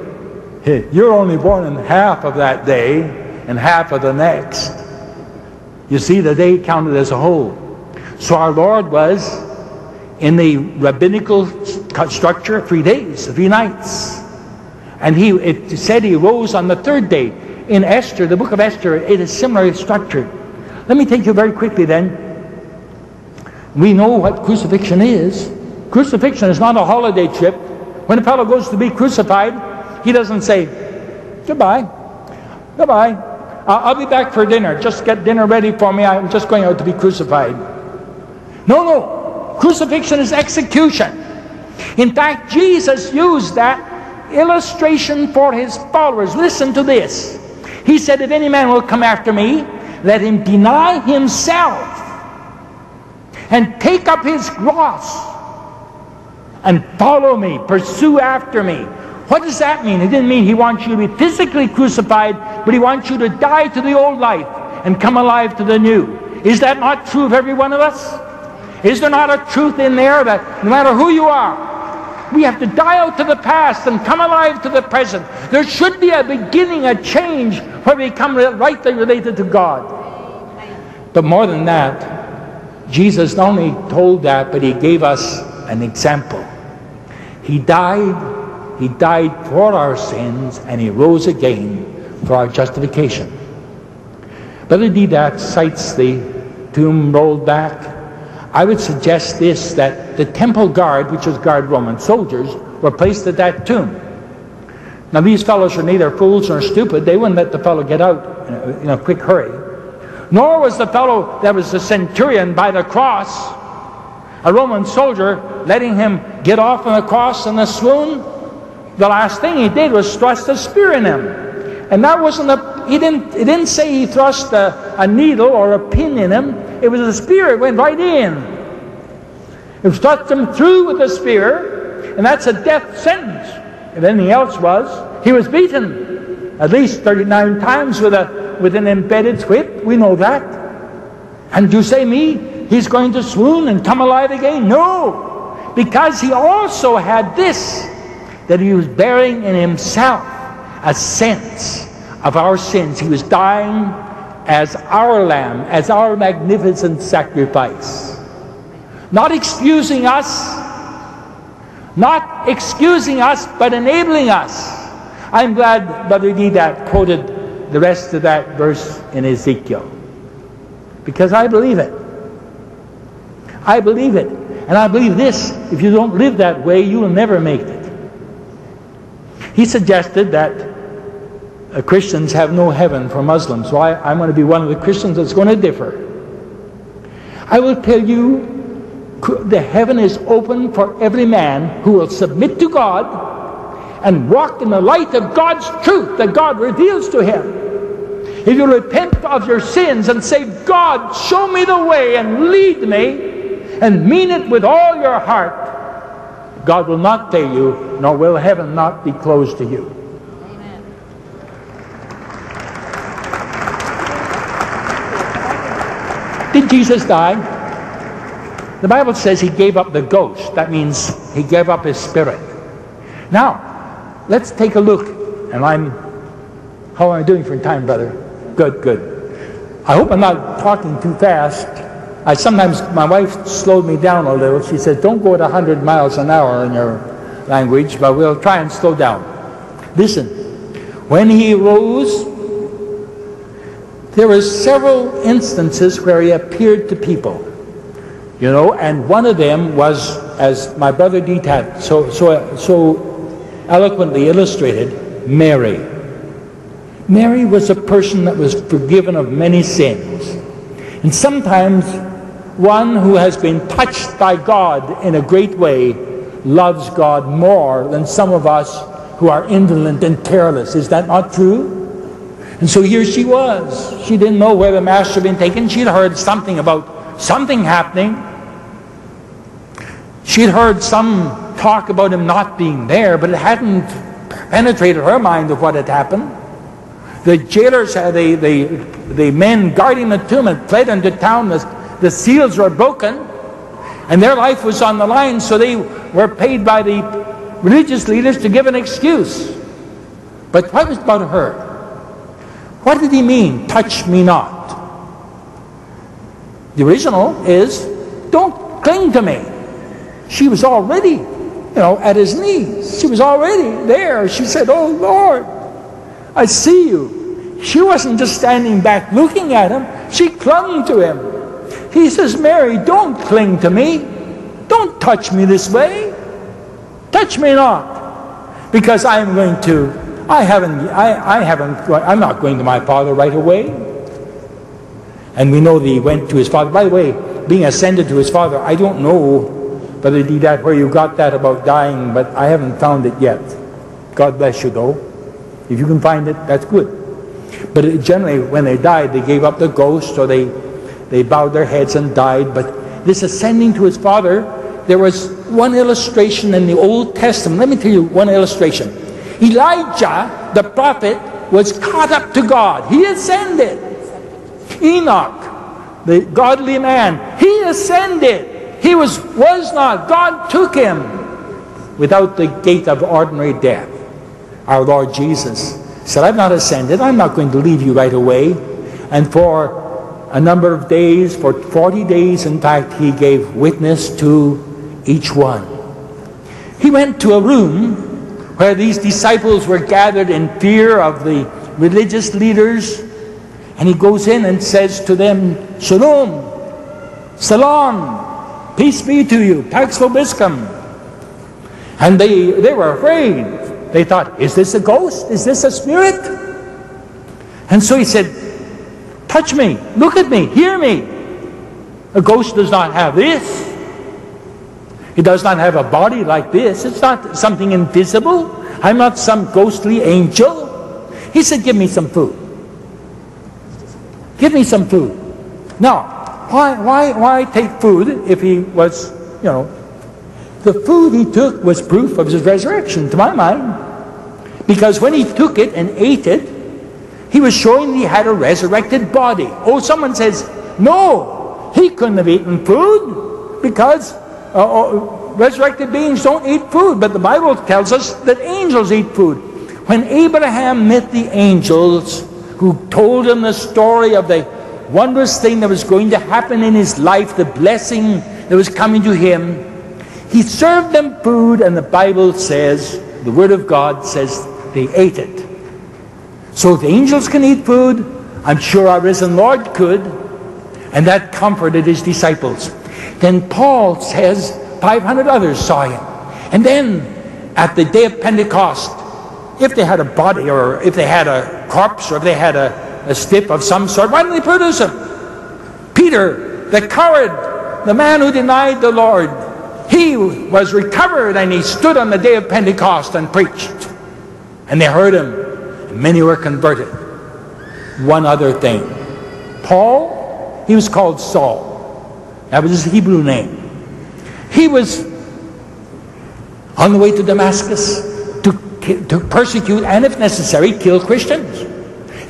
you're only born in half of that day and half of the next. You see, the day counted as a whole. So our Lord was in the rabbinical structure three days, three nights. And he it said he rose on the third day in Esther, the book of Esther, it is similarly structured. Let me take you very quickly then. We know what crucifixion is. Crucifixion is not a holiday trip. When a fellow goes to be crucified, he doesn't say, goodbye, goodbye. I'll be back for dinner. Just get dinner ready for me. I'm just going out to be crucified. No, no. Crucifixion is execution. In fact, Jesus used that illustration for his followers. Listen to this. He said, If any man will come after me, let him deny himself and take up his cross and follow me, pursue after me. What does that mean? It didn't mean he wants you to be physically crucified, but he wants you to die to the old life and come alive to the new. Is that not true of every one of us? Is there not a truth in there that no matter who you are, we have to die out to the past and come alive to the present. There should be a beginning, a change where we become rightly related to God. But more than that, Jesus not only told that, but he gave us an example. He died, he died for our sins, and he rose again for our justification. Brother Deedat cites the tomb rolled back I would suggest this that the temple guard, which was guard Roman soldiers, were placed at that tomb. Now, these fellows are neither fools nor stupid. They wouldn't let the fellow get out in a, in a quick hurry. Nor was the fellow that was the centurion by the cross, a Roman soldier, letting him get off on the cross in a swoon. The last thing he did was thrust a spear in him. And that wasn't a, he didn't, it didn't say he thrust a, a needle or a pin in him. It was a spear, it went right in. It thrust him through with a spear, and that's a death sentence. If anything else was, he was beaten at least 39 times with, a, with an embedded whip. We know that. And you say me, he's going to swoon and come alive again? No, because he also had this, that he was bearing in himself a sense of our sins. He was dying as our lamb, as our magnificent sacrifice. Not excusing us, not excusing us, but enabling us. I'm glad Brother Deedat quoted the rest of that verse in Ezekiel. Because I believe it. I believe it. And I believe this if you don't live that way, you will never make it. He suggested that uh, Christians have no heaven for Muslims. So I'm going to be one of the Christians that's going to differ. I will tell you the heaven is open for every man who will submit to God and walk in the light of God's truth that God reveals to him. If you repent of your sins and say, God, show me the way and lead me, and mean it with all your heart, God will not fail you, nor will heaven not be closed to you. Amen. Did Jesus die? The Bible says he gave up the ghost. That means he gave up his spirit. Now, let's take a look. And I'm, how am I doing for time, brother? Good, good. I hope I'm not talking too fast. I sometimes, my wife slowed me down a little. She said, don't go at 100 miles an hour in your language, but we'll try and slow down. Listen, when he rose, there were several instances where he appeared to people. You know, and one of them was, as my brother Deedat so, so, so eloquently illustrated, Mary. Mary was a person that was forgiven of many sins. And sometimes one who has been touched by God in a great way loves God more than some of us who are indolent and careless. Is that not true? And so here she was. She didn't know where the master had been taken. She'd heard something about something happening. She'd heard some talk about him not being there, but it hadn't penetrated her mind of what had happened. The jailers, uh, the, the, the men guarding the tomb had fled into town. The, the seals were broken, and their life was on the line, so they were paid by the religious leaders to give an excuse. But what was about her? What did he mean, touch me not? The original is, don't cling to me. She was already, you know, at his knees. She was already there. She said, Oh Lord, I see you. She wasn't just standing back looking at him, she clung to him. He says, Mary, don't cling to me. Don't touch me this way. Touch me not. Because I am going to I haven't, I, I haven't, I'm not going to my father right away. And we know that he went to his father. By the way, being ascended to his father, I don't know, Brother that where you got that about dying, but I haven't found it yet. God bless you, though. If you can find it, that's good. But generally, when they died, they gave up the ghost, or they, they bowed their heads and died. But this ascending to his father, there was one illustration in the Old Testament. Let me tell you one illustration. Elijah, the prophet, was caught up to God. He ascended. Enoch, the godly man, he ascended. He was, was not. God took him without the gate of ordinary death. Our Lord Jesus said, I've not ascended. I'm not going to leave you right away. And for a number of days, for 40 days, in fact, he gave witness to each one. He went to a room where these disciples were gathered in fear of the religious leaders. And he goes in and says to them, Shalom, Salam, peace be to you, Pax Vobiscum. And they, they were afraid. they thought, is this a ghost? Is this a spirit? And so he said, touch me, look at me, hear me. A ghost does not have this. It does not have a body like this. It's not something invisible. I'm not some ghostly angel. He said, give me some food. Give me some food. Now, why, why, why take food if he was, you know, the food he took was proof of his resurrection, to my mind. Because when he took it and ate it, he was showing he had a resurrected body. Oh, someone says, no, he couldn't have eaten food because uh, uh, resurrected beings don't eat food. But the Bible tells us that angels eat food. When Abraham met the angels who told him the story of the wondrous thing that was going to happen in his life, the blessing that was coming to him, he served them food, and the Bible says, the Word of God says, they ate it. So if angels can eat food, I'm sure our risen Lord could. And that comforted his disciples. Then Paul says 500 others saw him. And then at the day of Pentecost, if they had a body or if they had a corpse or if they had a, a stiff of some sort, why didn't they produce him? Peter, the coward, the man who denied the Lord, he was recovered and he stood on the day of Pentecost and preached. And they heard him. Many were converted. One other thing. Paul, he was called Saul. That was his Hebrew name. He was on the way to Damascus to, to persecute and, if necessary, kill Christians.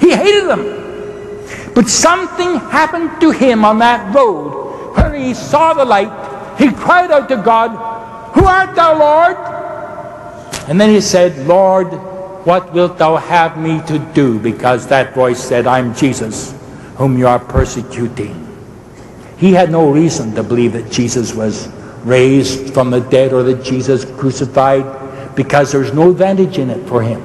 He hated them. But something happened to him on that road where he saw the light. He cried out to God, Who art thou, Lord? And then he said, Lord, what wilt thou have me to do? Because that voice said, I'm Jesus, whom you are persecuting. He had no reason to believe that Jesus was raised from the dead or that Jesus crucified because there's no advantage in it for him.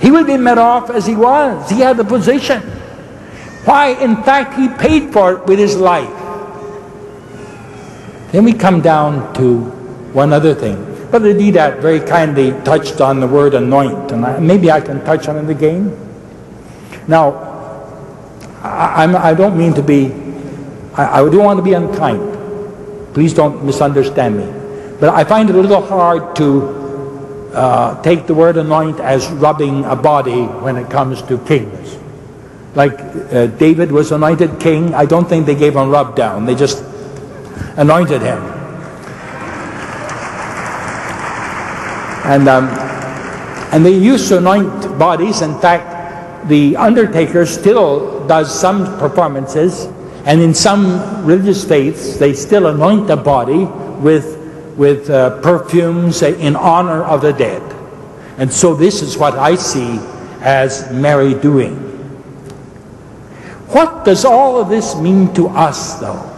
He would be met off as he was. He had the position. Why, in fact, he paid for it with his life. Then we come down to one other thing. Brother Deedat very kindly touched on the word anoint, and I, maybe I can touch on it again. Now, I, I'm, I do not mean to be, I, I don't want to be unkind. Please don't misunderstand me. But I find it a little hard to uh, take the word anoint as rubbing a body when it comes to kings. Like uh, David was anointed king, I don't think they gave him rub down. They just anointed him. And, um, and they used to anoint bodies. In fact, the undertaker still does some performances, and in some religious faiths, they still anoint the body with, with uh, perfumes in honor of the dead. And so this is what I see as Mary doing. What does all of this mean to us, though?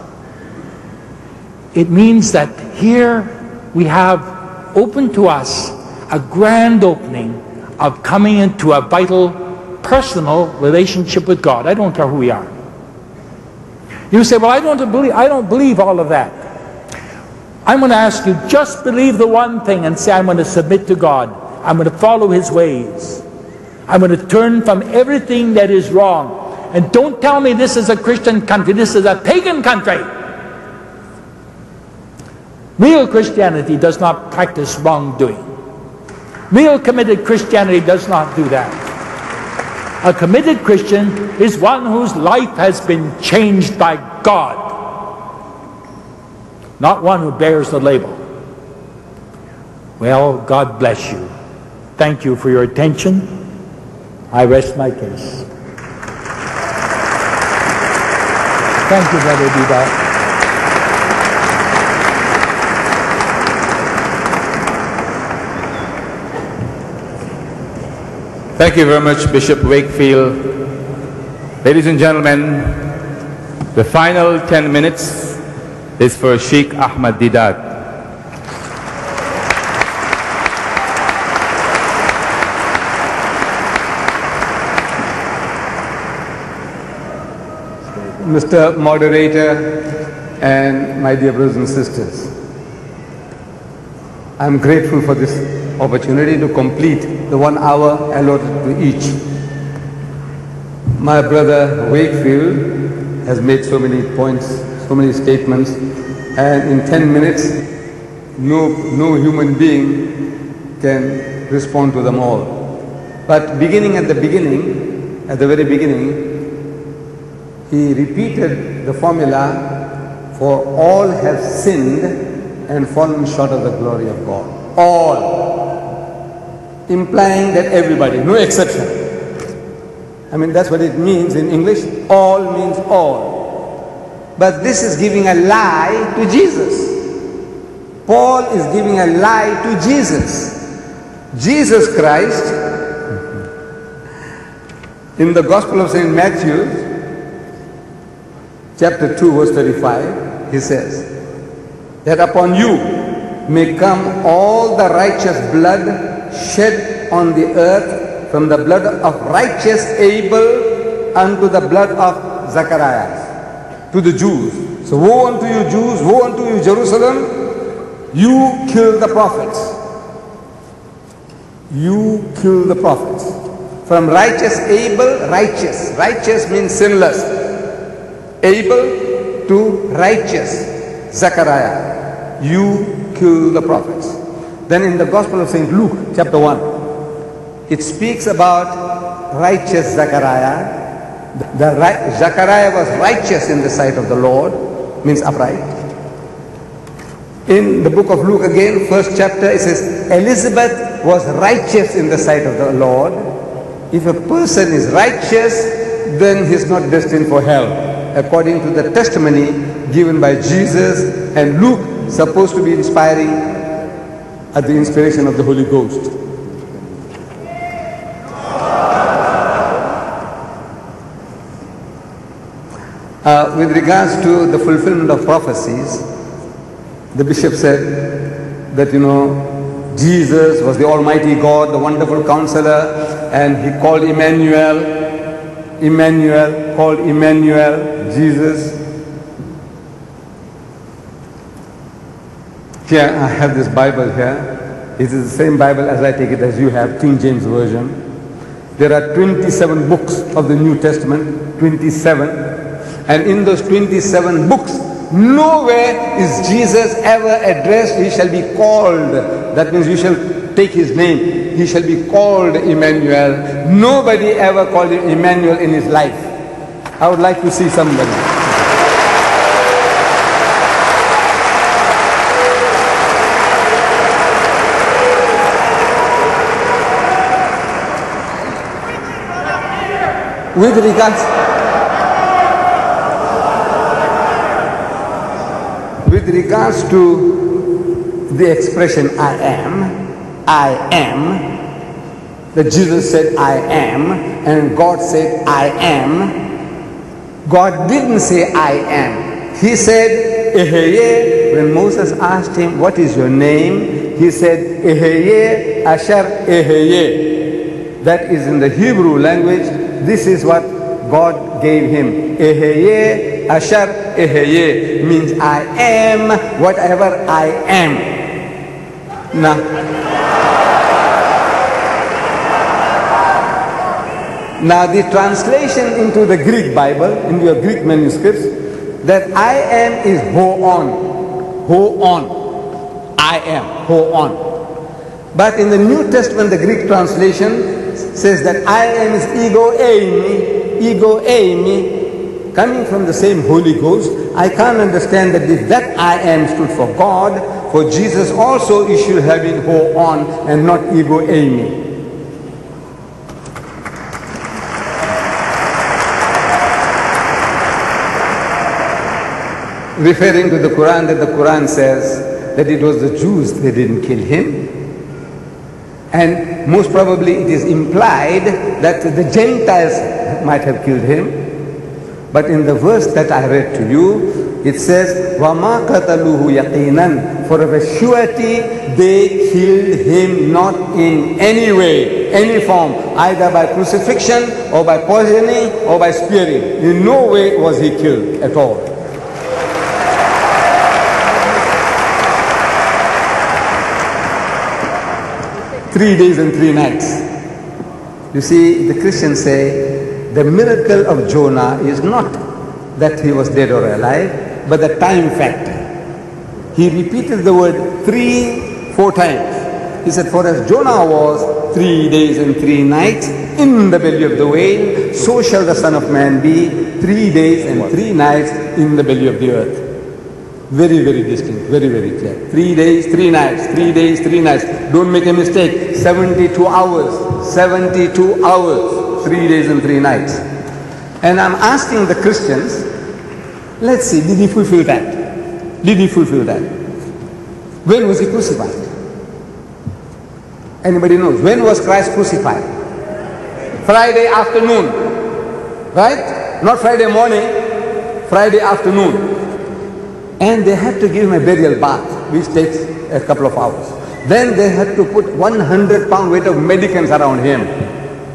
It means that here we have open to us a grand opening of coming into a vital personal relationship with God. I don't care who we are. You say, well, I don't believe, I don't believe all of that. I'm going to ask you, just believe the one thing and say, I'm going to submit to God. I'm going to follow His ways. I'm going to turn from everything that is wrong. And don't tell me this is a Christian country. This is a pagan country. Real Christianity does not practice wrongdoing. Real committed Christianity does not do that. A committed Christian is one whose life has been changed by God, not one who bears the label. Well, God bless you. Thank you for your attention. I rest my case. Thank you, Brother Deedat. Thank you very much, Bishop Wakefield. Ladies and gentlemen, the final 10 minutes is for Sheikh Ahmad Deedat. Mr. Moderator and my dear brothers and sisters, I'm grateful for this opportunity to complete the one hour allotted to each. My brother Wakefield has made so many points, so many statements, and in 10 minutes, no, no human being can respond to them all. But beginning at the beginning, at the very beginning, he repeated the formula for all have sinned and fallen short of the glory of God. All. Implying that everybody, no exception. I mean, that's what it means in English. All means all. But this is giving a lie to Jesus. Paul is giving a lie to Jesus. Jesus Christ, in the Gospel of St. Matthew, chapter 2, verse 35, he says, That upon you may come all the righteous blood shed on the earth from the blood of righteous Abel unto the blood of Zacharias to the Jews. So woe unto you Jews, woe unto you Jerusalem, you kill the prophets. You kill the prophets. From righteous Abel, righteous. Righteous means sinless. Abel to righteous. Zechariah. You kill the prophets. Then in the Gospel of St. Luke, chapter 1, it speaks about righteous Zechariah. The right, Zechariah was righteous in the sight of the Lord, means upright. In the book of Luke again, first chapter, it says, Elizabeth was righteous in the sight of the Lord. If a person is righteous, then he's not destined for hell, according to the testimony given by Jesus and Luke, supposed to be inspiring at the inspiration of the Holy Ghost. Uh, with regards to the fulfillment of prophecies, the bishop said that, you know, Jesus was the Almighty God, the wonderful counselor, and he called Emmanuel, Emmanuel, called Emmanuel, Jesus. Here, I have this Bible here. It is the same Bible as I take it as you have, King James Version. There are 27 books of the New Testament, 27. And in those 27 books, Nowhere is Jesus ever addressed, he shall be called. That means you shall take his name. He shall be called Emmanuel. Nobody ever called him Emmanuel in his life. I would like to see somebody. With regards with regards to the expression I am, I am, that Jesus said I am, and God said I am, God didn't say I am. He said Eheye. When Moses asked him, What is your name? He said Eheye Asher Eheye. That is in the Hebrew language. This is what God gave him. Eheye Asher Eheye means I am whatever I am. Now, now the translation into the Greek Bible, in your Greek manuscripts, that I am is ho on, ho on, I am, ho on. But in the New Testament, the Greek translation says that I am is ego eimi, ego eimi, coming from the same Holy Ghost. I can't understand that if that I am stood for God, for Jesus also it should have been ho on and not ego eimi. referring to the Quran that the Quran says that it was the Jews they didn't kill him and most probably it is implied that the Gentiles might have killed him but in the verse that I read to you it says وَمَا قَتَلُوهُ يَقِينًا for of a surety they killed him not in any way any form either by crucifixion or by poisoning or by spearing in no way was he killed at all Three days and three nights. You see, the Christians say the miracle of Jonah is not that he was dead or alive, but the time factor. He repeated the word three, four times. He said, For as Jonah was three days and three nights in the belly of the whale, so shall the Son of Man be three days and three nights in the belly of the earth. Very, very distinct, very, very clear. Three days, three nights, three days, three nights. Don't make a mistake. 72 hours, 72 hours, three days and three nights. And I'm asking the Christians, let's see, did he fulfill that? Did he fulfill that? When was he crucified? Anybody knows? When was Christ crucified? Friday afternoon. Right? Not Friday morning, Friday afternoon. And they had to give him a burial bath, which takes a couple of hours. Then they had to put 100 pound weight of medicaments around him.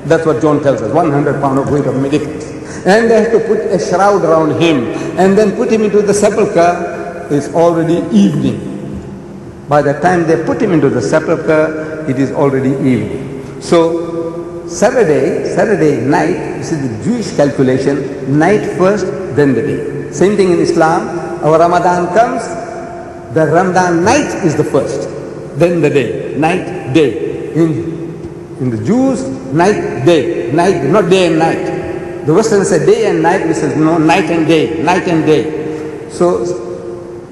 That's what John tells us, 100 pound of weight of medicaments. And they had to put a shroud around him and then put him into the sepulchre. It's already evening. By the time they put him into the sepulchre, it is already evening. So Saturday, Saturday night, this is the Jewish calculation, night first, then the day. Same thing in Islam. Our Ramadan comes, the Ramadan night is the first, then the day, night, day. In, in the Jews, night, day, night, not day and night. The Westerns say day and night, we say no, night and day, night and day. So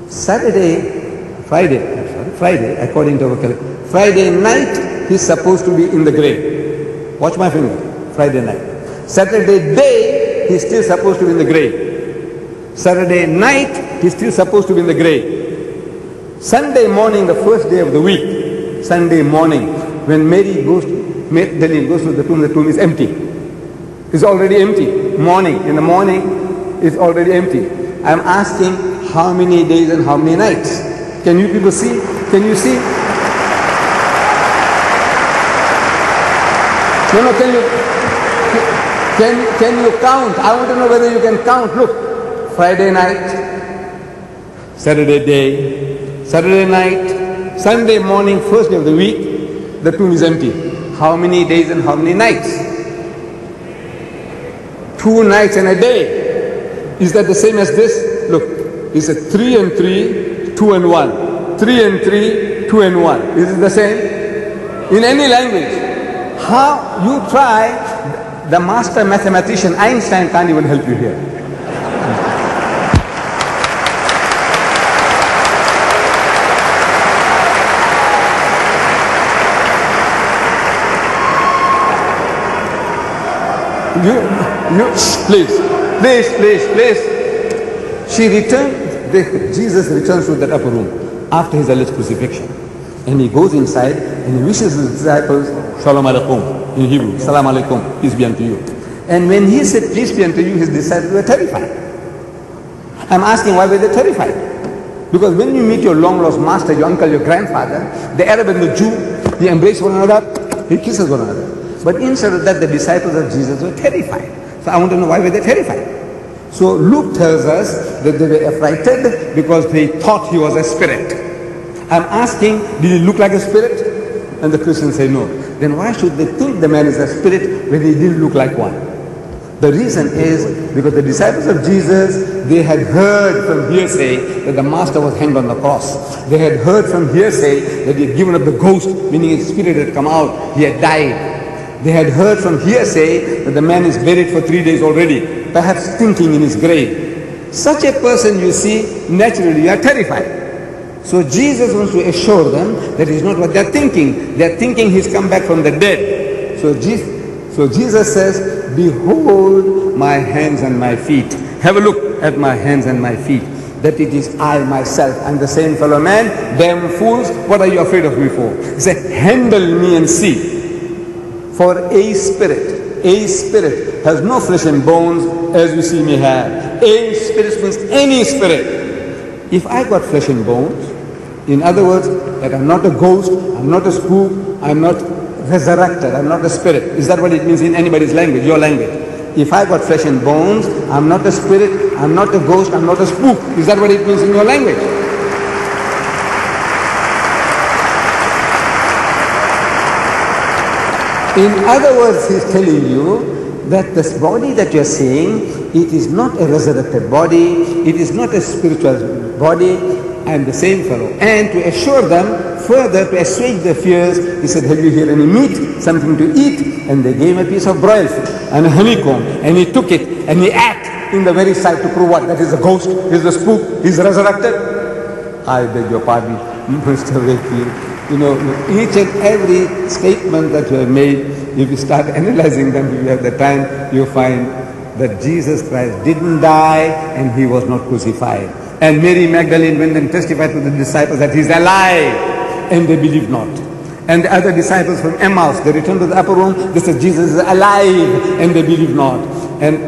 Saturday, Friday, I'm sorry, Friday, according to our calendar, Friday night, he's supposed to be in the grave. Watch my finger, Friday night. Saturday day, he's still supposed to be in the grave. Saturday night, he's still supposed to be in the grave. Sunday morning, the first day of the week, Sunday morning, when Mary goes to, Magdalene goes to the tomb, the tomb is empty. It's already empty. Morning, in the morning, it's already empty. I'm asking how many days and how many nights? Can you people see? Can you see? No, no, can you, can, can you count? I want to know whether you can count. Look, Friday night, Saturday day, Saturday night, Sunday morning, first day of the week, the tomb is empty. How many days and how many nights? Two nights and a day. Is that the same as this? Look, it's a three and three, two and one. Three and three, two and one. Is it the same? In any language. How you try, the master mathematician Einstein can't even help you here. You, you, please, please, please, please. She returned, the, Jesus returns to that upper room after his alleged crucifixion. And he goes inside and he wishes his disciples, Shalom Alaikum, in Hebrew, Salam Alaikum, peace be unto you. And when he said, peace be unto you, his disciples were terrified. I'm asking why were they terrified? Because when you meet your long lost master, your uncle, your grandfather, the Arab and the Jew, they embrace one another, they kisses one another. But instead of that, the disciples of Jesus were terrified. So I want to know why were they terrified? So Luke tells us that they were affrighted because they thought he was a spirit. I'm asking, did he look like a spirit? And the Christians say no. Then why should they think the man is a spirit when he didn't look like one? The reason is because the disciples of Jesus, they had heard from hearsay that the master was hanged on the cross. They had heard from hearsay that he had given up the ghost, meaning his spirit had come out, he had died. They had heard from hearsay that the man is buried for three days already, perhaps thinking in his grave. Such a person, you see, naturally you are terrified. So Jesus wants to assure them that is not what they're thinking. They're thinking he's come back from the dead. So Jesus, so Jesus says, Behold my hands and my feet. Have a look at my hands and my feet. That it is I myself. I'm the same fellow man. Damn fools, what are you afraid of me for? He said, Handle me and see. For a spirit, a spirit has no flesh and bones as you see me have. A spirit means any spirit. If I got flesh and bones, in other words, that I'm not a ghost, I'm not a spook, I'm not resurrected, I'm not a spirit. Is that what it means in anybody's language, your language? If I got flesh and bones, I'm not a spirit, I'm not a ghost, I'm not a spook. Is that what it means in your language? In other words, he's telling you that this body that you're seeing, it is not a resurrected body, it is not a spiritual body, I am the same fellow. And to assure them, further to assuage their fears, he said, have you here any meat, something to eat? And they gave him a piece of broiled fish and a honeycomb, and he took it, and he ate in the very sight to prove what? That is a ghost, is a spook, he's resurrected. I beg your pardon, <laughs> Mr. Wakefield. You know, each and every statement that you have made, if you start <laughs> analyzing them, if you have the time, you find that Jesus Christ didn't die and he was not crucified. And Mary Magdalene went and testified to the disciples that he's alive, and they believed not. And the other disciples from Emmaus, they returned to the upper room, they said Jesus is alive, and they believed not. And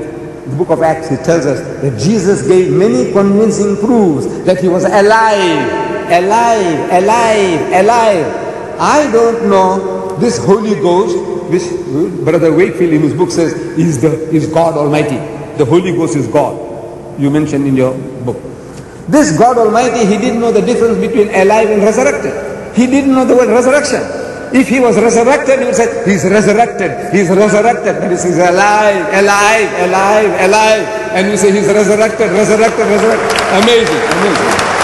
the book of Acts, it tells us that Jesus gave many convincing proofs that he was alive alive, alive, alive. I don't know this Holy Ghost, which Brother Wakefield in his book says is the is God Almighty. The Holy Ghost is God. You mentioned in your book. This God Almighty, he didn't know the difference between alive and resurrected. He didn't know the word resurrection. If he was resurrected, he would say, he's resurrected, he's resurrected. That is, he's alive, alive, alive, alive. And you say, he's resurrected, resurrected, resurrected. Amazing, amazing.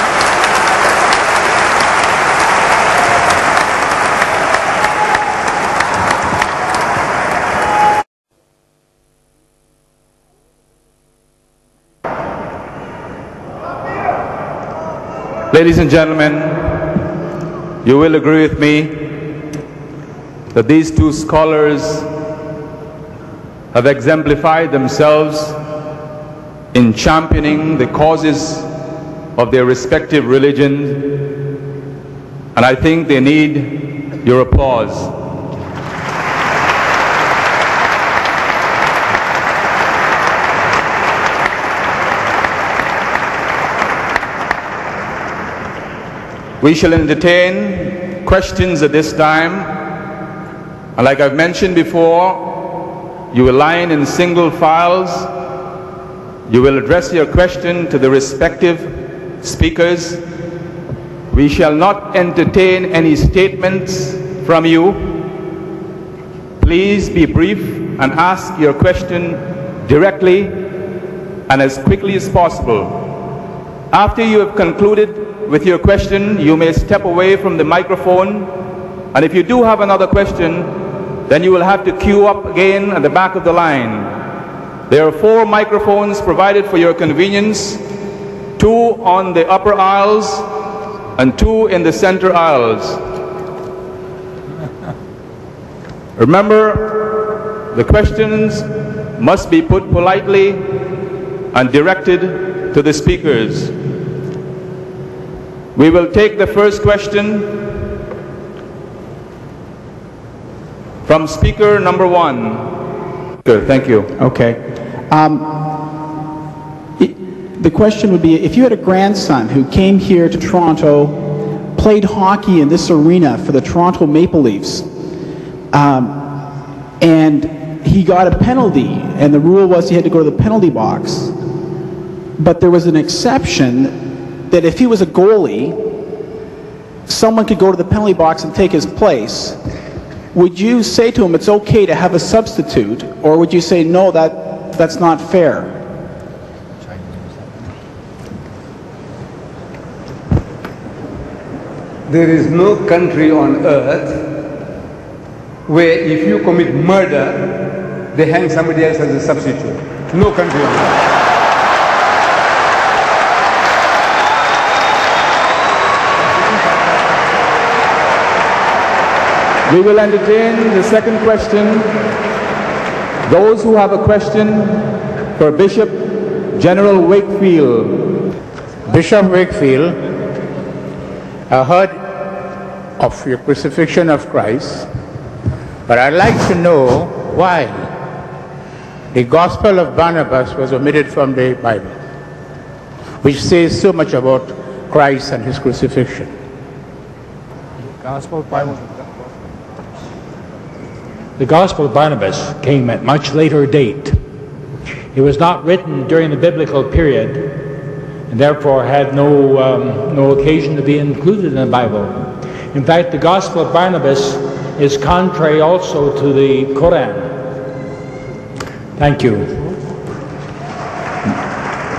Ladies and gentlemen, you will agree with me that these two scholars have exemplified themselves in championing the causes of their respective religions, and I think they need your applause. We shall entertain questions at this time. And like I've mentioned before, you will line in single files. You will address your question to the respective speakers. We shall not entertain any statements from you. Please be brief and ask your question directly and as quickly as possible. After you have concluded with your question, you may step away from the microphone. And if you do have another question, then you will have to queue up again at the back of the line. There are four microphones provided for your convenience, two on the upper aisles and two in the center aisles. <laughs> Remember, the questions must be put politely and directed to the speakers. We will take the first question from speaker number one. Good, thank you. Okay. Um, the question would be, if you had a grandson who came here to Toronto, played hockey in this arena for the Toronto Maple Leafs, um, and he got a penalty, and the rule was he had to go to the penalty box, but there was an exception that if he was a goalie, someone could go to the penalty box and take his place. Would you say to him it's okay to have a substitute, or would you say no, that that's not fair? There is no country on earth where if you commit murder, they hang somebody else as a substitute. No country on earth. We will entertain the second question. Those who have a question for Bishop General Wakefield. Bishop Wakefield, I heard of your crucifixion of Christ, but I'd like to know why the Gospel of Barnabas was omitted from the Bible, which says so much about Christ and his crucifixion. Gospel of Barnabas. The Gospel of Barnabas came at much later date. It was not written during the biblical period and therefore had no, um, no occasion to be included in the Bible. In fact, the Gospel of Barnabas is contrary also to the Quran. Thank you.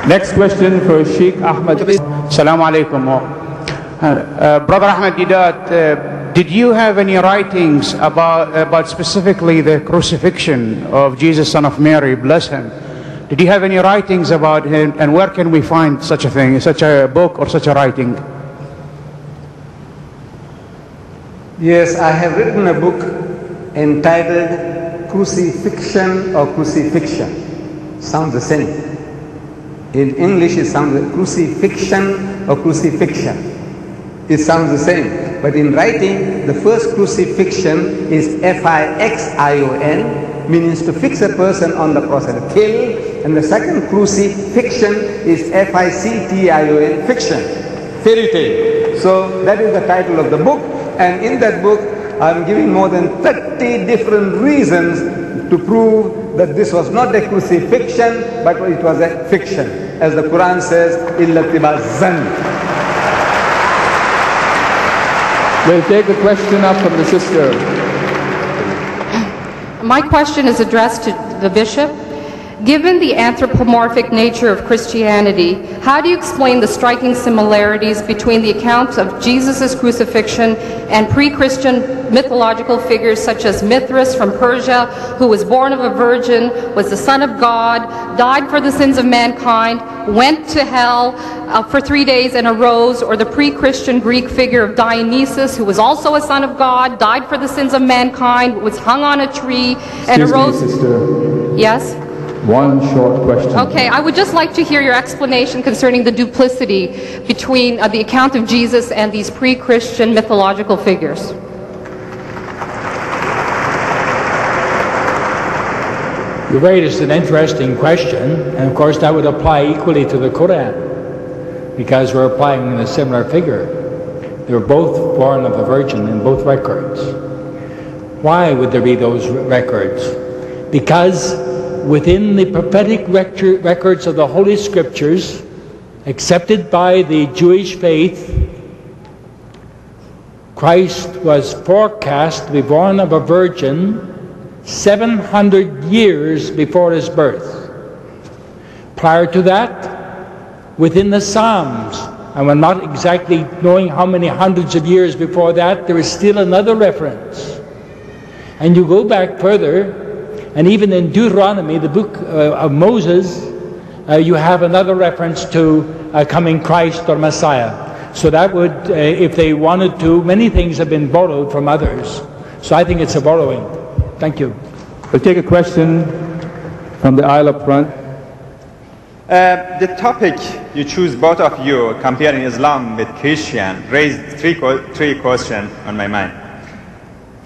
Next question for Sheikh Ahmed. Assalamu alaikum. Uh, uh, Brother Ahmed Deedat, uh, did you have any writings about, about specifically the crucifixion of Jesus, son of Mary, bless him? Did you have any writings about him, and where can we find such a thing, such a book or such a writing? Yes, I have written a book entitled Crucifixion or Crucifixion. Sounds the same. In English, it sounds crucifixion or crucifixion. It sounds the same. But in writing, the first crucifixion is F-I-X-I-O-N, means to fix a person on the cross and kill. And the second crucifixion is F-I-C-T-I-O-N, fiction, fairy tale. So that is the title of the book. And in that book, I'm giving more than 30 different reasons to prove that this was not a crucifixion, but it was a fiction. As the Quran says, إِلَّا zan. We'll take a question up from the sister. My question is addressed to the bishop. Given the anthropomorphic nature of Christianity, how do you explain the striking similarities between the accounts of Jesus' crucifixion and pre-Christian mythological figures such as Mithras from Persia, who was born of a virgin, was the son of God, died for the sins of mankind, went to hell uh, for three days and arose, or the pre-Christian Greek figure of Dionysus, who was also a son of God, died for the sins of mankind, was hung on a tree, and Excuse arose... Me, sister. Yes? One short question. Okay, I would just like to hear your explanation concerning the duplicity between uh, the account of Jesus and these pre-Christian mythological figures. You raised an interesting question, and of course that would apply equally to the Quran, because we're applying a similar figure. They're both born of a virgin in both records. Why would there be those records? Because within the prophetic records of the Holy Scriptures, accepted by the Jewish faith, Christ was forecast to be born of a virgin 700 years before his birth. Prior to that, within the Psalms, and we're not exactly knowing how many hundreds of years before that, there is still another reference. And you go back further, and even in Deuteronomy, the book uh, of Moses, uh, you have another reference to a coming Christ or Messiah. So that would, uh, if they wanted to, many things have been borrowed from others. So I think it's a borrowing. Thank you. We'll take a question from the aisle up front. Uh, the topic you choose, both of you, comparing Islam with Christian, raised three, three questions on my mind.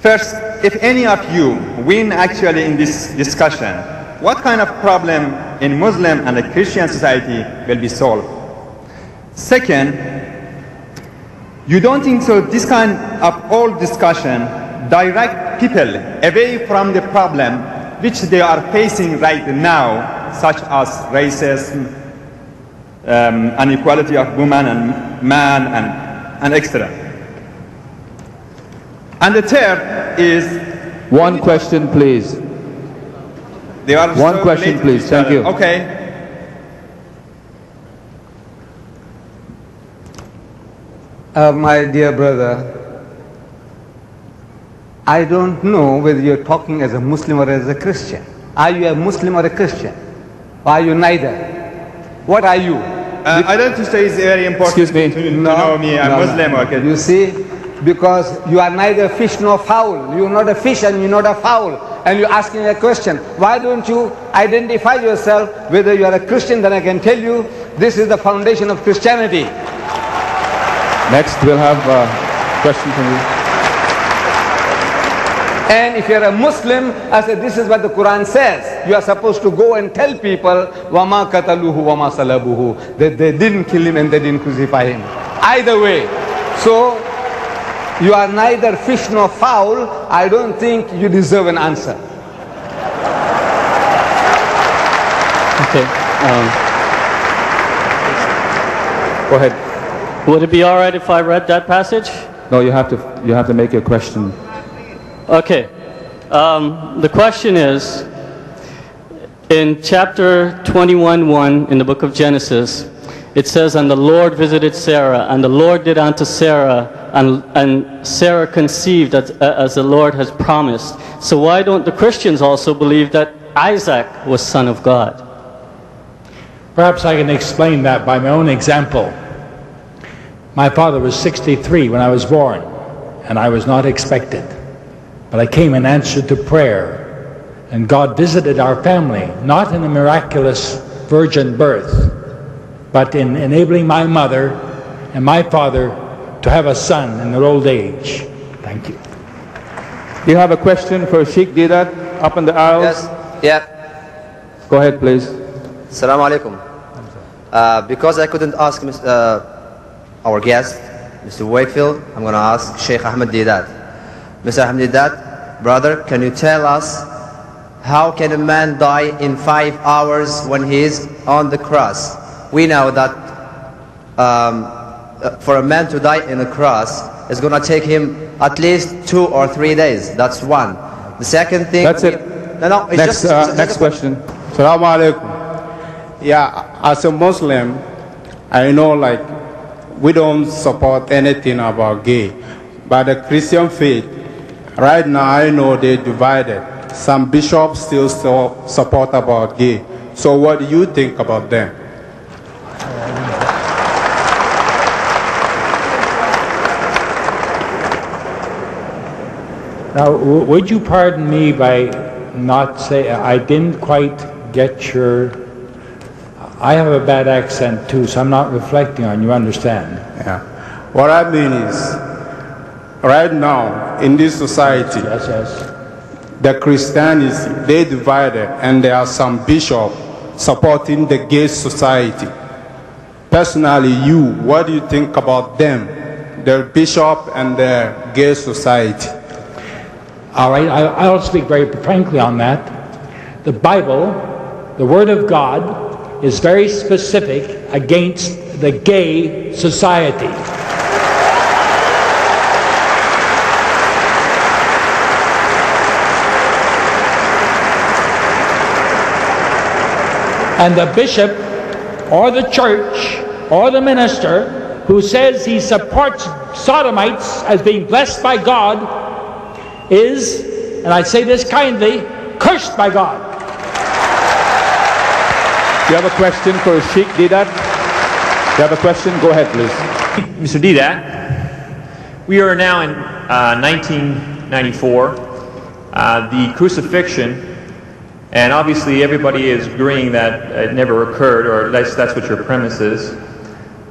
First, if any of you win actually in this discussion, what kind of problem in Muslim and a Christian society will be solved? Second, you don't think so this kind of old discussion direct people away from the problem which they are facing right now, such as racism, um, inequality of women and man, and, and etc. And the third is... One question, please. They are One so question, please. Thank you. Okay. Uh, my dear brother, I don't know whether you're talking as a Muslim or as a Christian. Are you a Muslim or a Christian? Or are you neither? What are you? Uh, I don't think it's very important Excuse me. to, to no, know me. I'm no, Muslim no. or Christian. You see, because you are neither fish nor fowl. You're not a fish and you're not a fowl. And you're asking a question. Why don't you identify yourself whether you are a Christian? Then I can tell you this is the foundation of Christianity. Next, we'll have a question from you. And if you're a Muslim, I said, this is what the Quran says. You are supposed to go and tell people, وَمَا كَتَلُوهُ وَمَا صَلَبُوهُ That they didn't kill him and they didn't crucify him. Either way. So, you are neither fish nor fowl, I don't think you deserve an answer. Okay. Um, Go ahead. would it be all right if I read that passage? No, you have to. You have to make your question. Okay. Um, the question is in chapter 21 1 in the book of Genesis, it says, And the Lord visited Sarah, and the Lord did unto Sarah, and, and Sarah conceived as, as the Lord has promised. So why don't the Christians also believe that Isaac was son of God? Perhaps I can explain that by my own example. My father was 63 when I was born, and I was not expected. But I came in answer to prayer, and God visited our family, not in a miraculous virgin birth, but in enabling my mother and my father to have a son in their old age. Thank you. Do you have a question for Sheikh Deedat up in the aisles? Yes. Yeah. Go ahead, please. Assalamu alaikum. Uh, because I couldn't ask uh, our guest, Mr. Wakefield, I'm going to ask Sheikh Ahmed Deedat. Mr. Ahmed Deedat, brother, can you tell us how can a man die in five hours when he is on the cross? We know that um, uh, for a man to die in a cross, it's going to take him at least two or three days. That's one. The second thing... That's it. No, no, it's Next, just... uh, just- next question. Salaam alaikum. Yeah, as a Muslim, I know like we don't support anything about gay, but the Christian faith, right now I know they divided. Some bishops still so support about gay. So what do you think about them? Now, w- would you pardon me by not say, I didn't quite get your, I have a bad accent too, so I'm not reflecting on you, understand? Yeah. What I mean is, right now in this society, yes, yes. the Christianity they divided, and there are some bishops supporting the gay society. Personally, you, what do you think about them, the bishop and the gay society? All right, I, I'll speak very frankly on that. The Bible, the Word of God, is very specific against the gay society. And the bishop or the church or the minister who says he supports sodomites as being blessed by God is, and I say this kindly, cursed by God. You have a question for Sheikh Deedat? You have a question? Go ahead, please. <laughs> Mr. Deedat, we are now in uh, 1994. Uh, the crucifixion, and obviously everybody is agreeing that it never occurred, or that's, that's what your premise is.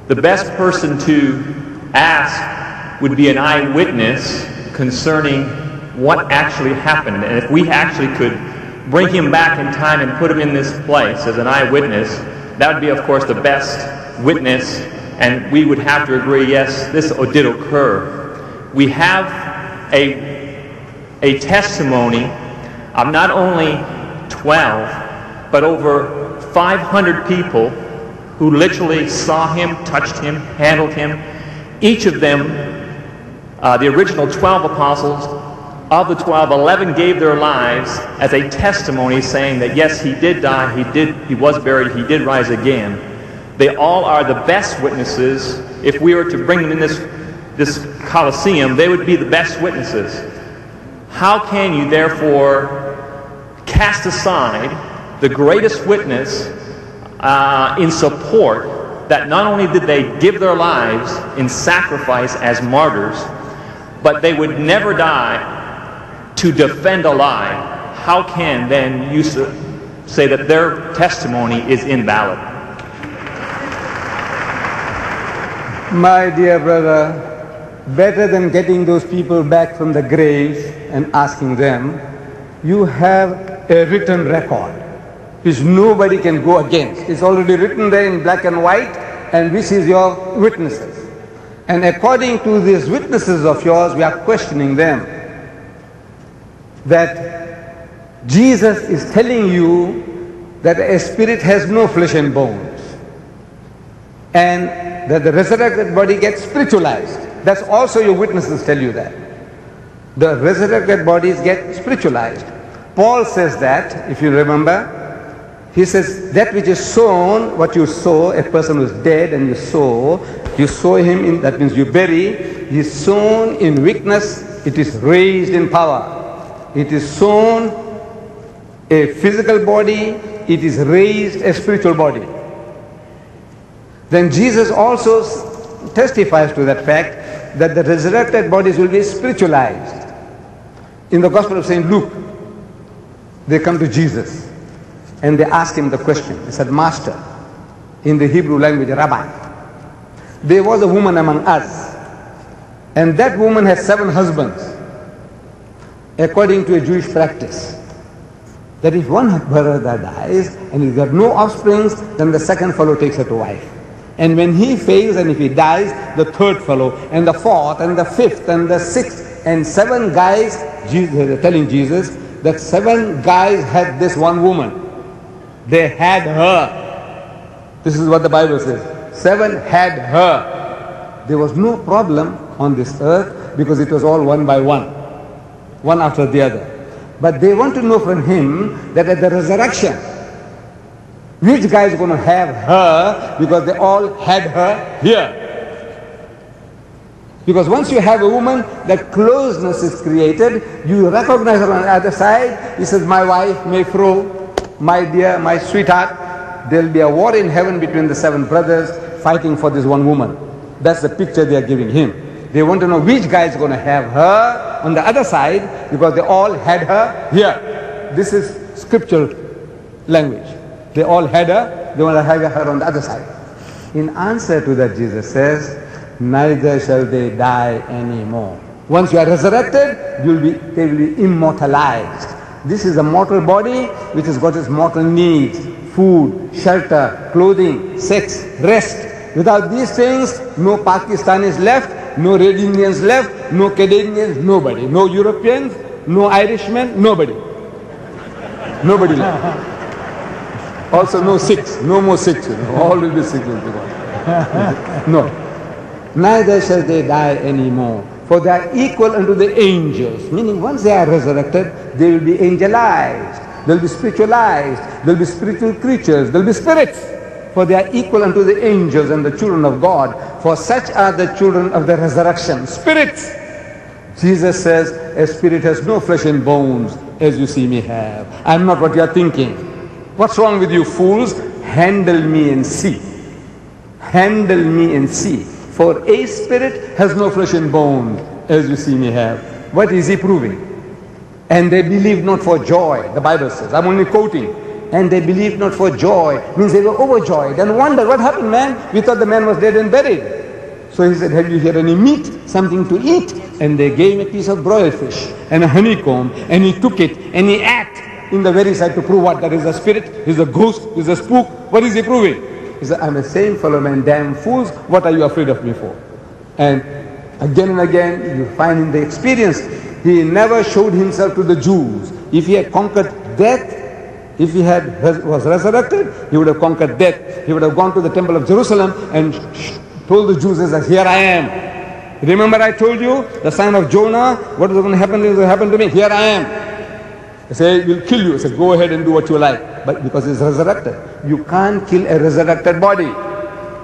The best person to ask would be an eyewitness concerning what actually happened. And if we actually could bring him back in time and put him in this place as an eyewitness, that would be, of course, the best witness, and we would have to agree, yes, this did occur. We have a, a testimony of not only 12, but over 500 people who literally saw him, touched him, handled him. Each of them, uh, the original 12 apostles, of the 12, 11 gave their lives as a testimony saying that yes, he did die, he did, he was buried, he did rise again. They all are the best witnesses. If we were to bring them in this, this Colosseum, they would be the best witnesses. How can you therefore cast aside the greatest witness uh, in support that not only did they give their lives in sacrifice as martyrs, but they would never die to defend a lie, how can then you say that their testimony is invalid? My dear brother, better than getting those people back from the graves and asking them, you have a written record which nobody can go against. It's already written there in black and white, and which is your witnesses. And according to these witnesses of yours, we are questioning them that Jesus is telling you that a spirit has no flesh and bones and that the resurrected body gets spiritualized. That's also your witnesses tell you that. The resurrected bodies get spiritualized. Paul says that, if you remember, he says, that which is sown, what you sow, a person is dead and you sow, you sow him in, that means you bury, he is sown in weakness, it is raised in power. It is sown a physical body, it is raised a spiritual body. Then Jesus also testifies to that fact that the resurrected bodies will be spiritualized. In the Gospel of St. Luke, they come to Jesus and they ask him the question. He said, Master, in the Hebrew language, Rabbi, there was a woman among us, and that woman has seven husbands, according to a Jewish practice. That if one brother dies and he's got no offspring, then the second fellow takes her to wife. And when he fails and if he dies, the third fellow, and the fourth, and the fifth, and the sixth, and seven guys, Jesus, they're telling Jesus, that seven guys had this one woman. They had her. This is what the Bible says. Seven had her. There was no problem on this earth because it was all one by one, one after the other. But they want to know from him that at the resurrection, which guy is going to have her because they all had her here. Because once you have a woman, that closeness is created. You recognize her on the other side. He says, my wife, my fro, my dear, my sweetheart. There'll be a war in heaven between the seven brothers fighting for this one woman. That's the picture they are giving him. They want to know which guy is going to have her on the other side because they all had her here. This is scriptural language. They all had her, they want to have her on the other side. In answer to that, Jesus says, neither shall they die anymore. Once you are resurrected, you'll be, they will be immortalized. This is a mortal body which has got its mortal needs, food, shelter, clothing, sex, rest. Without these things, no Pakistan is left, no Red Indians left, no Canadians, nobody. No Europeans, no Irishmen, nobody. Nobody left. Also no Sikhs, no more Sikhs, you know, all will be Sikhs. will no. Neither shall they die anymore, for they are equal unto the angels. Meaning once they are resurrected, they will be angelized, they'll be spiritualized, they'll be spiritual creatures, they'll be spirits. For they are equal unto the angels and the children of God, for such are the children of the resurrection, spirits. Jesus says, a spirit has no flesh and bones, as you see me have. I'm not what you are thinking. What's wrong with you fools? Handle me and see. Handle me and see. For a spirit has no flesh and bone, as you see me have. What is he proving? And they believe not for joy, the Bible says. I'm only quoting. And they believed not for joy, means they were overjoyed and wondered, what happened, man? We thought the man was dead and buried. So he said, have you here any meat, something to eat? And they gave him a piece of broiled fish and a honeycomb, and he took it and he ate in the very side to prove what? That is a spirit, is a ghost, is a spook. What is he proving? He said, I'm a same fellow man, damn fools, what are you afraid of me for? And again and again, you find in the experience, he never showed himself to the Jews. If he had conquered death, if he had was resurrected, he would have conquered death. He would have gone to the temple of Jerusalem and told the Jews, that here I am. Remember I told you the sign of Jonah, what is going to happen is going to happen to me. Here I am. They say, we'll kill you. I say, go ahead and do what you like. But because he's resurrected. You can't kill a resurrected body.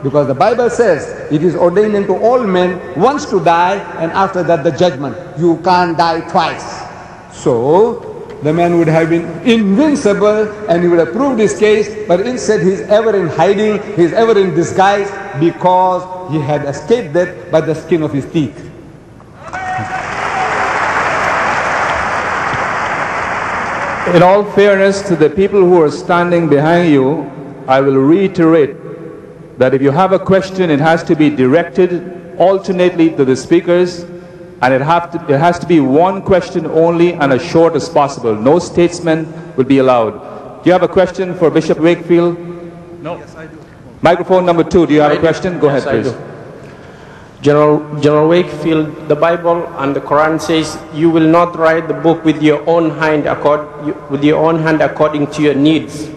Because the Bible says it is ordained unto all men once to die and after that the judgment. You can't die twice. So, the man would have been invincible and he would have proved his case, but instead he's ever in hiding, he's ever in disguise because he had escaped death by the skin of his teeth. In all fairness to the people who are standing behind you, I will reiterate that if you have a question, it has to be directed alternately to the speakers, and it, have to, it has to be one question only and as short as possible. No statesman will be allowed. Do you have a question for Bishop Wakefield? No. Yes, I do. Microphone number two, do you have I a question? do. Go Yes, ahead, please. General, General Wakefield, the Bible and the Quran says you will not write the book with your own hand, accord, with your own hand according to your needs.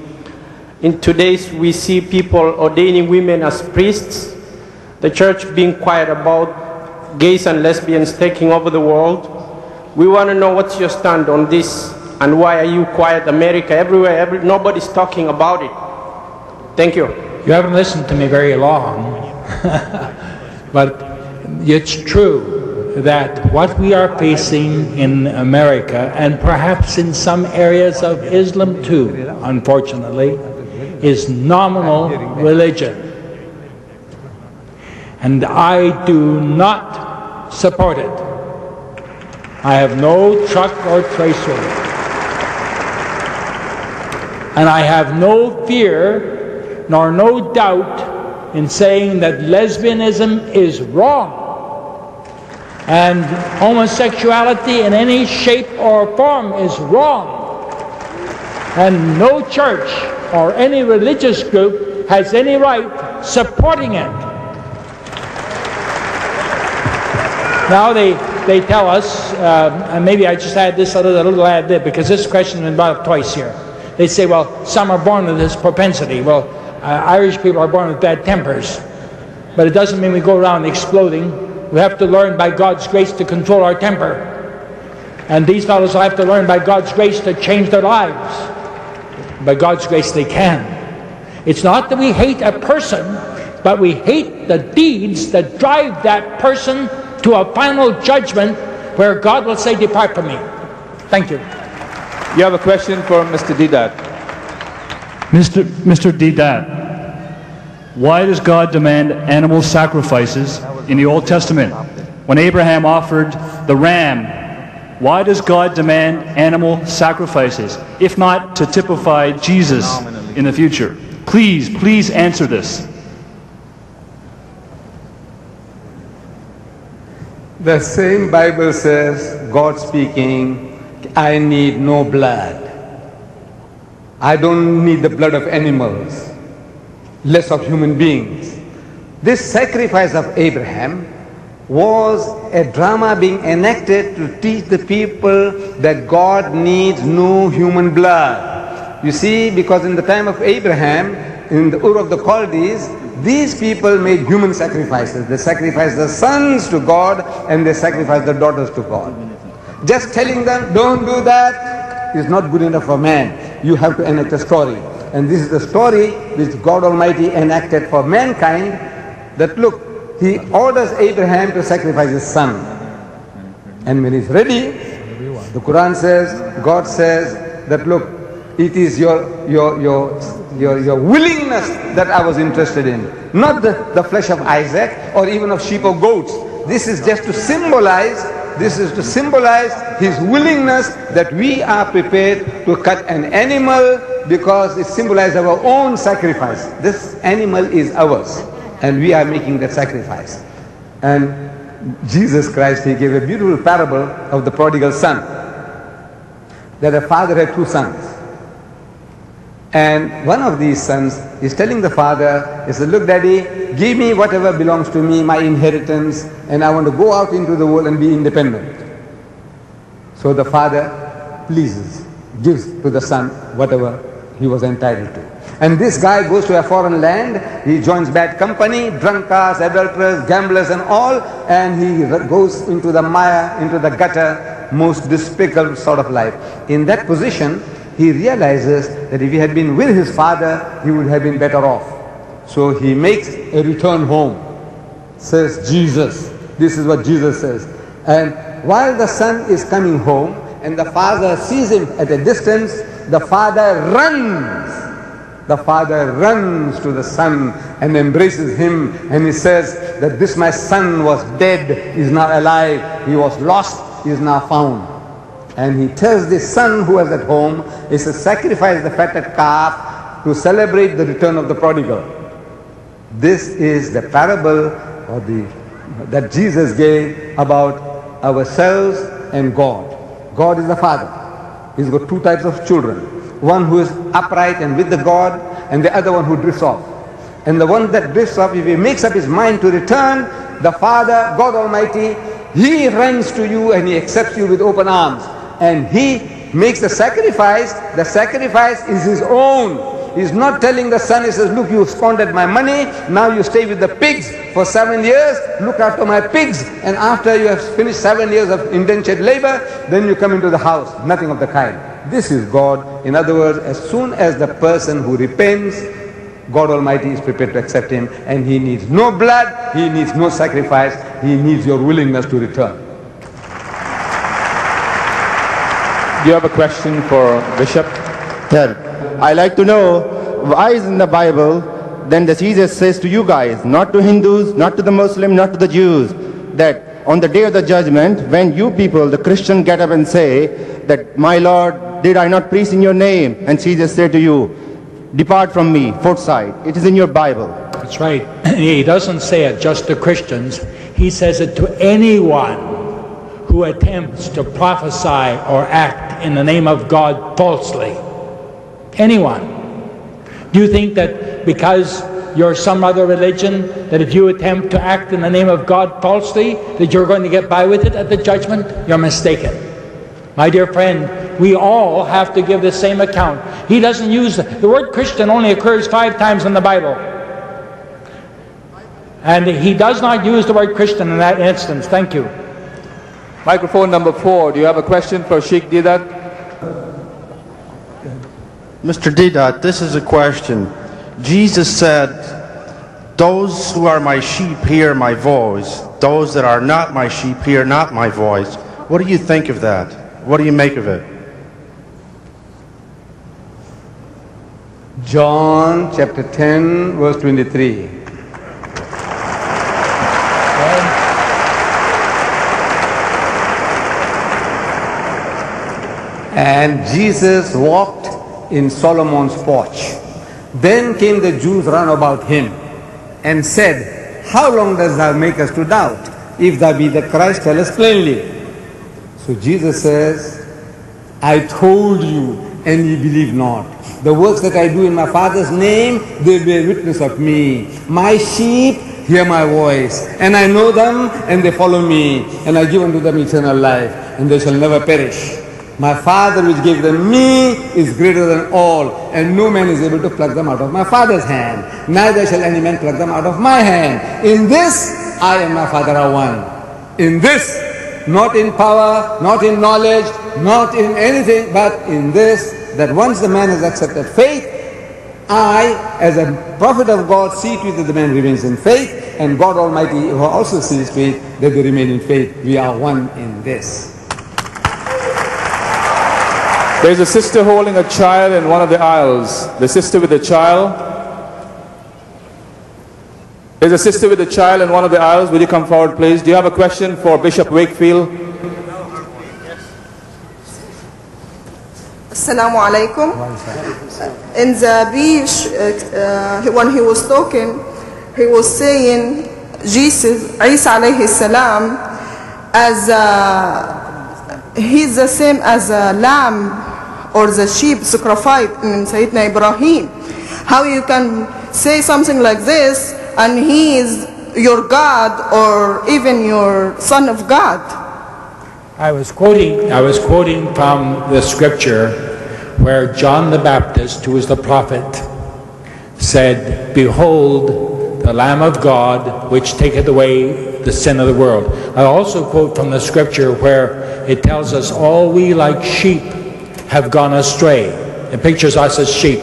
In today's, we see people ordaining women as priests, the church being quiet about gays and lesbians taking over the world, We want to know what's your stand on this and why are you quiet? America, everywhere, every, nobody's talking about it. Thank you. You haven't listened to me very long. <laughs> but it's true that what we are facing in America, and perhaps in some areas of Islam too, unfortunately, is nominal religion. And I do not support it. I have no truck or trace with it. And I have no fear nor no doubt in saying that lesbianism is wrong. And homosexuality in any shape or form is wrong. And no church or any religious group has any right supporting it. Now they, they tell us, uh, and maybe I just add this other little add bit because this question has been brought up twice here. They say, well, some are born with this propensity. Well, uh, Irish people are born with bad tempers. But it doesn't mean we go around exploding. We have to learn by God's grace to control our temper. And these fellows will have to learn by God's grace to change their lives. By God's grace they can. It's not that we hate a person, but we hate the deeds that drive that person to a final judgment where God will say, Depart from me. Thank you. You have a question for Mr. Deedat. Mr. Mr. Deedat, why does God demand animal sacrifices in the Old Testament? When Abraham offered the ram, why does God demand animal sacrifices, if not to typify Jesus in the future? Please, please answer this. The same Bible says, God speaking, I need no blood. I don't need the blood of animals, less of human beings. This sacrifice of Abraham was a drama being enacted to teach the people that God needs no human blood. You see, because in the time of Abraham, in the Ur of the Chaldees, these people made human sacrifices. They sacrificed their sons to God and they sacrificed their daughters to God. Just telling them, don't do that, is not good enough for man. You have to enact a story. And this is the story which God Almighty enacted for mankind that look, he orders Abraham to sacrifice his son. And when he's ready, the Quran says, God says that look, it is your, your, your, your, your willingness that I was interested in, not the, the flesh of Isaac or even of sheep or goats. This is just to symbolize this is to symbolize his willingness that we are prepared to cut an animal because it symbolizes our own sacrifice. This animal is ours and we are making that sacrifice. And Jesus Christ, he gave a beautiful parable of the prodigal son. That a father had two sons. And one of these sons is telling the father, he said, look daddy, give me whatever belongs to me, my inheritance, and I want to go out into the world and be independent. So the father pleases, gives to the son whatever he was entitled to. And this guy goes to a foreign land, he joins bad company, drunkards, adulterers, gamblers and all, and he goes into the mire, into the gutter, most despicable sort of life. In that position, he realizes that if he had been with his father, he would have been better off. So he makes a return home, says Jesus. This is what Jesus says. And while the son is coming home and the father sees him at a distance, the father runs. The father runs to the son and embraces him and he says that this my son was dead, is now alive. He was lost, is now found. And he tells the son who was at home is to sacrifice the fatted calf to celebrate the return of the prodigal. This is the parable or the, that Jesus gave about ourselves and God. God is the Father. He's got two types of children. One who is upright and with the God and the other one who drifts off. And the one that drifts off, if he makes up his mind to return, the Father, God Almighty, He runs to you and He accepts you with open arms and he makes the sacrifice, the sacrifice is his own. He's not telling the son, he says, look, you squandered my money, now you stay with the pigs for seven years, look after my pigs, and after you have finished seven years of indentured labor, then you come into the house. Nothing of the kind. This is God. In other words, as soon as the person who repents, God Almighty is prepared to accept him and he needs no blood, he needs no sacrifice, he needs your willingness to return. Do you have a question for Bishop? Yeah. I like to know why is in the Bible then the Jesus says to you guys, not to Hindus, not to the Muslim, not to the Jews, that on the day of the judgment, when you people, the Christian, get up and say that, my Lord, did I not preach in your name? And Jesus said to you, depart from me, fourth side. It is in your Bible. That's right. He doesn't say it just to Christians. He says it to anyone who attempts to prophesy or act in the name of God falsely. Anyone. Do you think that because you're some other religion, that if you attempt to act in the name of God falsely, that you're going to get by with it at the judgment? You're mistaken. My dear friend, we all have to give the same account. He doesn't use the word Christian only occurs five times in the Bible. And he does not use the word Christian in that instance. Thank you. Microphone number four. Do you have a question for Sheikh Deedat? Mr. Deedat, this is a question. Jesus said, Those who are my sheep hear my voice. Those that are not my sheep hear not my voice. What do you think of that? What do you make of it? John chapter 10, verse 23. And Jesus walked in Solomon's porch. Then came the Jews round about him and said, How long dost thou make us to doubt? If thou be the Christ, tell us plainly. So Jesus says, I told you, and ye believe not. The works that I do in my Father's name, they bear witness of me. My sheep hear my voice, and I know them, and they follow me, and I give unto them eternal life, and they shall never perish. My Father which gave them me is greater than all, and no man is able to pluck them out of my Father's hand. Neither shall any man pluck them out of my hand. In this, I and my Father are one. In this, not in power, not in knowledge, not in anything, but in this, that once the man has accepted faith, I, as a prophet of God, see to it that the man remains in faith, and God Almighty, who also sees faith, that they remain in faith. We are one in this. There's a sister holding a child in one of the aisles. The sister with the child. There's a sister with a child in one of the aisles. Will you come forward, please? Do you have a question for Bishop Wakefield? Assalamu alaikum. In the beach, uh, uh, when he was talking, he was saying Jesus, Isa alayhi salam, as uh, he's the same as a lamb or the sheep sacrificed in Sayyidina Ibrahim. How you can say something like this and he is your God or even your son of God? I was quoting I was quoting from the scripture where John the Baptist, who was the prophet, said, Behold the Lamb of God which taketh away the sin of the world. I also quote from the scripture where it tells us all we like sheep have gone astray. It pictures us as sheep.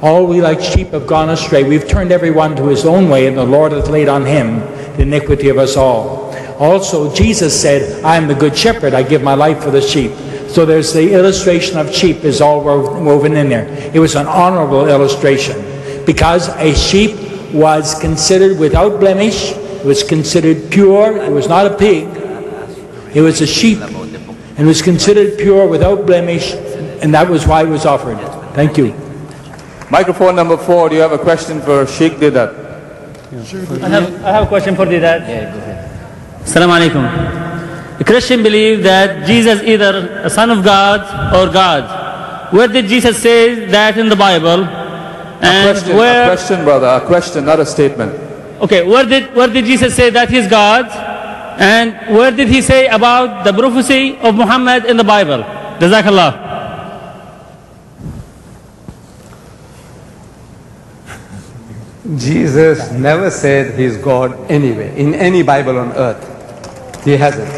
All we like sheep have gone astray. We've turned everyone to his own way, and the Lord hath laid on him the iniquity of us all. Also, Jesus said, I am the good shepherd. I give my life for the sheep. So there's the illustration of sheep is all woven in there. It was an honorable illustration because a sheep was considered without blemish. It was considered pure. It was not a pig. It was a sheep and was considered pure without blemish, and that was why it was offered. Thank you. Microphone number four. Do you have a question for Sheikh Deedat? I have, I have a question for Deedat. Yeah, go ahead. Assalamu alaikum. The Christian believe that Jesus either a son of God or God. Where did Jesus say that in the Bible? And a question, where, a question, brother. A question, not a statement. Okay, where did where did Jesus say that he's God? And where did he say about the prophecy of Muhammad in the Bible? Jazakallah. Jesus never said he's God anyway, in any Bible on earth. He hasn't.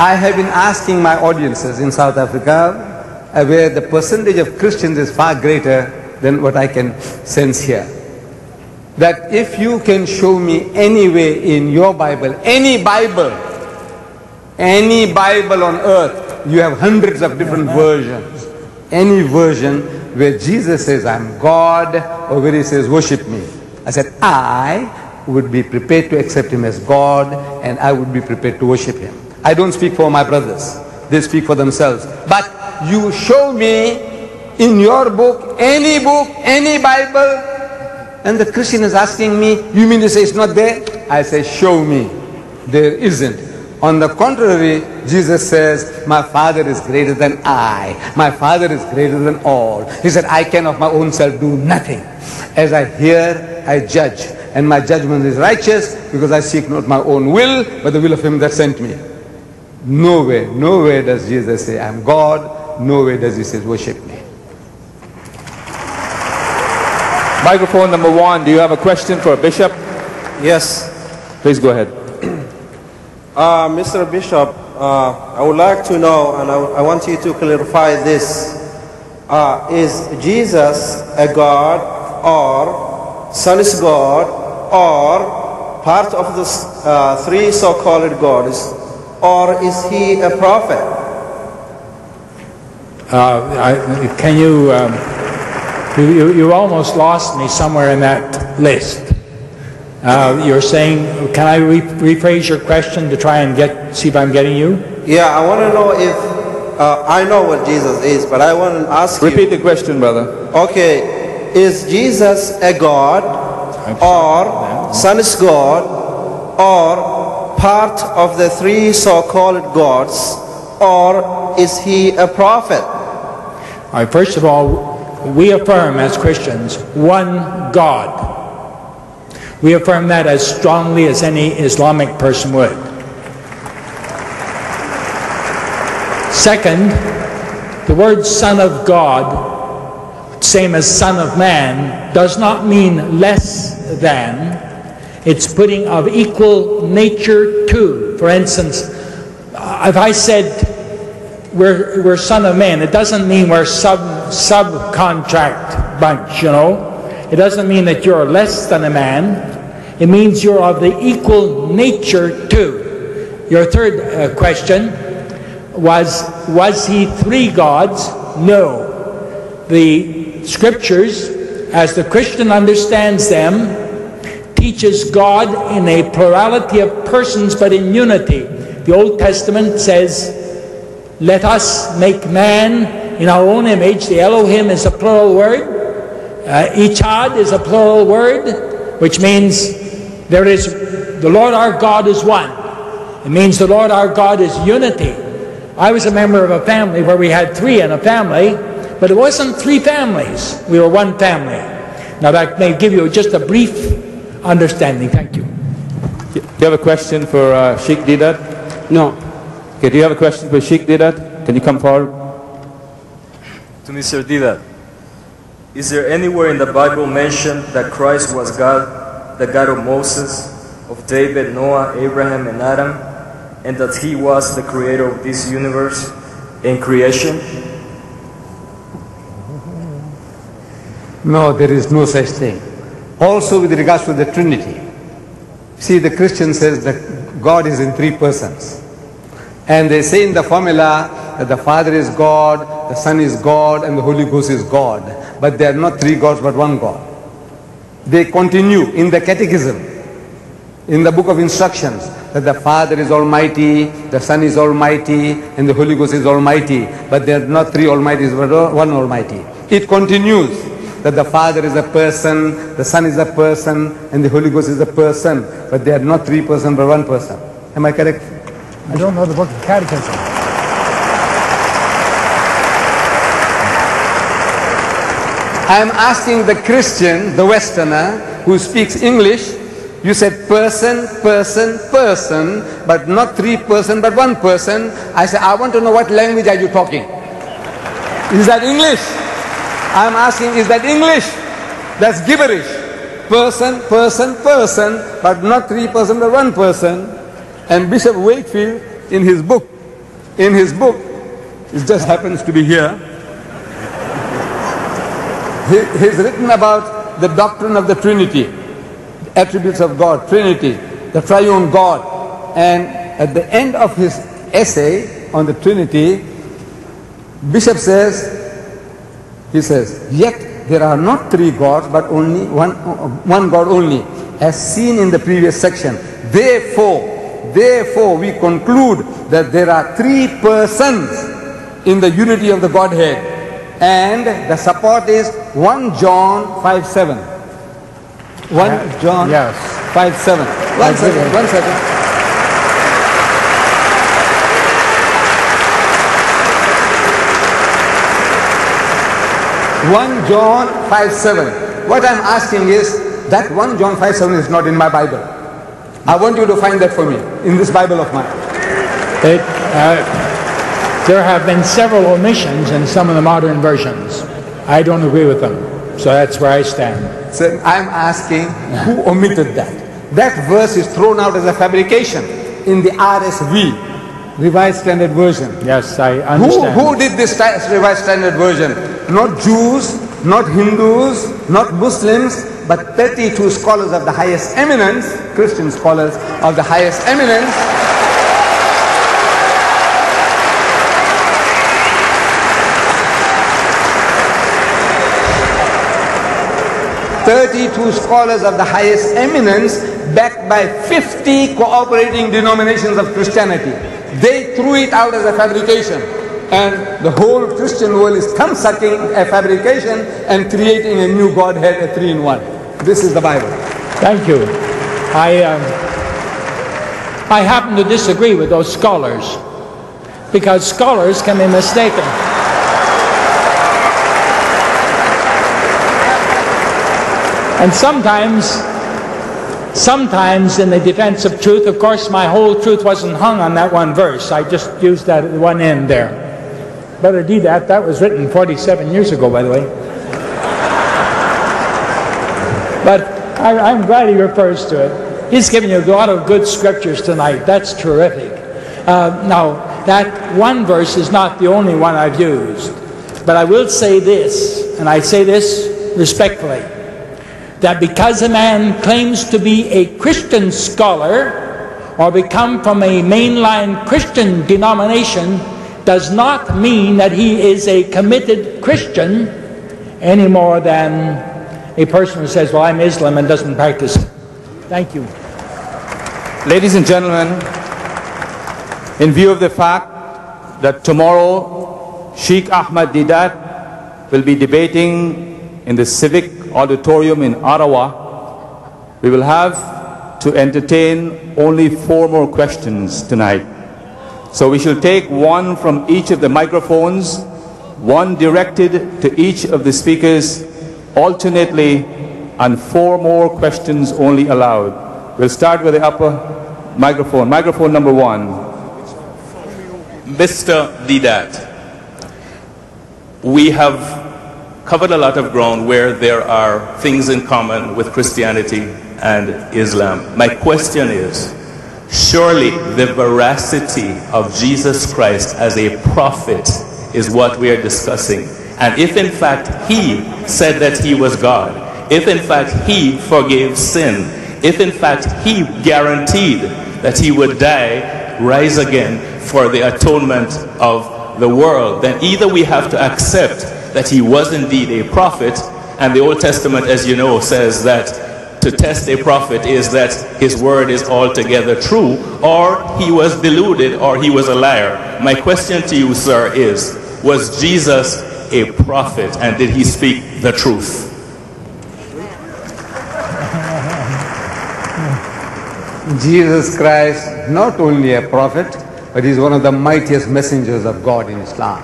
I have been asking my audiences in South Africa where the percentage of Christians is far greater than what I can sense here. That if you can show me anywhere in your Bible, any Bible, any Bible on earth, you have hundreds of different versions. Any version where Jesus says, I'm God, or where he says, worship me. I said, I would be prepared to accept him as God, and I would be prepared to worship him. I don't speak for my brothers. They speak for themselves. But you show me in your book, any book, any Bible, and the Christian is asking me, you mean to say it's not there? I say, show me. There isn't. On the contrary, Jesus says, my Father is greater than I. My Father is greater than all. He said, I can of my own self do nothing. As I hear, I judge. And my judgment is righteous because I seek not my own will, but the will of him that sent me. Nowhere, nowhere does Jesus say, I'm God. Nowhere does he say, worship me. Microphone number one, do you have a question for a bishop? Yes. Please go ahead. <clears throat> Uh, Mr. Bishop, uh, I would like to know, and I, I want you to clarify this. Uh, is Jesus a God or Son is God or part of the uh, three so-called gods or is he a prophet? Uh, I, can you, um, you, you, you almost lost me somewhere in that list. Uh, you're saying, can I re rephrase your question to try and get, see if I'm getting you? Yeah, I want to know if, uh, I know what Jesus is, but I want to ask Repeat the question, brother. Okay, is Jesus a God or Son is God or part of the three so-called gods or is he a prophet? All right, first of all, we affirm as Christians one God. We affirm that as strongly as any Islamic person would. Second, the word Son of God, same as Son of Man, does not mean less than. It's putting of equal nature to. For instance, uh, if I said we're, we're Son of Man, it doesn't mean we're sub subcontract bunch, you know. It doesn't mean that you're less than a man. It means you're of the equal nature too. Your third uh, question was, was he three gods? No. The scriptures, as the Christian understands them, teaches God in a plurality of persons but in unity. The Old Testament says, let us make man in our own image. The Elohim is a plural word. Uh, Ichad is a plural word, which means there is, the Lord our God is one. It means the Lord our God is unity. I was a member of a family where we had three in a family, but it wasn't three families. We were one family. Now that may give you just a brief understanding. Thank you. Do you have a question for uh, Sheikh Deedat? No. Okay, do you have a question for Sheikh Deedat? Can you come forward? To Mr. Deedat, is there anywhere in the Bible mentioned that Christ was God, the God of Moses, of David, Noah, Abraham, and Adam, and that he was the creator of this universe and creation? No, there is no such thing. Also with regards to the Trinity. See, the Christian says that God is in three persons. And they say in the formula that the Father is God, the Son is God, and the Holy Ghost is God. But they are not three gods, but one God. They continue in the Catechism, in the book of instructions, that the Father is Almighty, the Son is Almighty, and the Holy Ghost is Almighty. But they are not three Almighties, but one Almighty. It continues that the Father is a person, the Son is a person, and the Holy Ghost is a person. But they are not three persons, but one person. Am I correct? I don't know the book of Catechism. I am asking the Christian, the Westerner, who speaks English, you said person, person, person, but not three person, but one person. I said, I want to know what language are you talking? Is that English? I'm asking, is that English? That's gibberish. Person, person, person, but not three person but one person. And Bishop Wakefield, in his book, in his book, it just happens to be here, he, he's written about the doctrine of the Trinity, the attributes of God, Trinity, the triune God. And at the end of his essay on the Trinity, Bishop says, he says, yet there are not three gods, but only one, one God only, as seen in the previous section. Therefore, therefore we conclude that there are three persons in the unity of the Godhead. And the support is 1 John 5 7. 1 John yes. 5 7. One second, one second. One John 5 7. What I'm asking is that 1 John 5 7 is not in my Bible. I want you to find that for me in this Bible of mine. It, uh, there have been several omissions in some of the modern versions. I don't agree with them. So that's where I stand. So I'm asking who omitted that? That verse is thrown out as a fabrication in the RSV, Revised Standard Version. Yes, I Who, understand. who did this Revised Standard Version? Not Jews, not Hindus, not Muslims, but 32 scholars of the highest eminence, Christian scholars of the highest eminence, Thirty-two scholars of the highest eminence, backed by fifty cooperating denominations of Christianity. They threw it out as a fabrication, and the whole Christian world is thumb sucking a fabrication and creating a new Godhead, a three-in-one. This is the Bible. Thank you. I, um, I happen to disagree with those scholars because scholars can be mistaken. And sometimes, sometimes in the defense of truth, of course, my whole truth wasn't hung on that one verse. I just used that at one end there. Brother D, that, that was written 47 years ago, by the way. But I, I'm glad he refers to it. He's given you a lot of good scriptures tonight. That's terrific. Uh, now, that one verse is not the only one I've used. But I will say this, and I say this respectfully, that because a man claims to be a Christian scholar or become from a mainline Christian denomination does not mean that he is a committed Christian any more than a person who says, well, I'm Islam and doesn't practice. Thank you. Ladies and gentlemen, in view of the fact that tomorrow Sheikh Ahmad Deedat will be debating in the Civic Auditorium in Ottawa, we will have to entertain only four more questions tonight. So we shall take one from each of the microphones, one directed to each of the speakers alternately, and four more questions only allowed. We'll start with the upper microphone. Microphone number one. Mr. Deedat, we have covered a lot of ground where there are things in common with Christianity and Islam. My question is, surely the veracity of Jesus Christ as a prophet is what we are discussing. And if in fact he said that he was God, if in fact he forgave sin, if in fact he guaranteed that he would die, rise again for the atonement of the world, then either we have to accept that he was indeed a prophet, and the Old Testament, as you know, says that to test a prophet is that his word is altogether true, or he was deluded, or he was a liar. My question to you, sir, is was Jesus a prophet, and did he speak the truth? Jesus Christ, not only a prophet, but he's one of the mightiest messengers of God in Islam.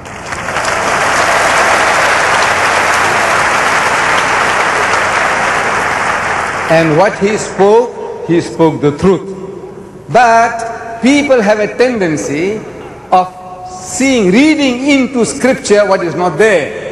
And what he spoke, he spoke the truth. But people have a tendency of seeing, reading into scripture what is not there.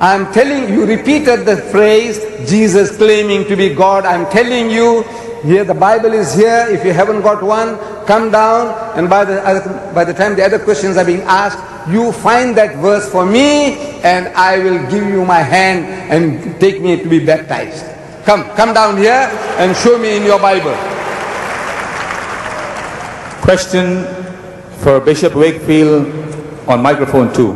I'm telling you, repeated the phrase, Jesus claiming to be God. I'm telling you, here the Bible is here. If you haven't got one, come down. And by the, other- by the time the other questions are being asked, you find that verse for me and I will give you my hand and take me to be baptized. Come, come down here and show me in your Bible. Question for Bishop Wakefield on microphone two.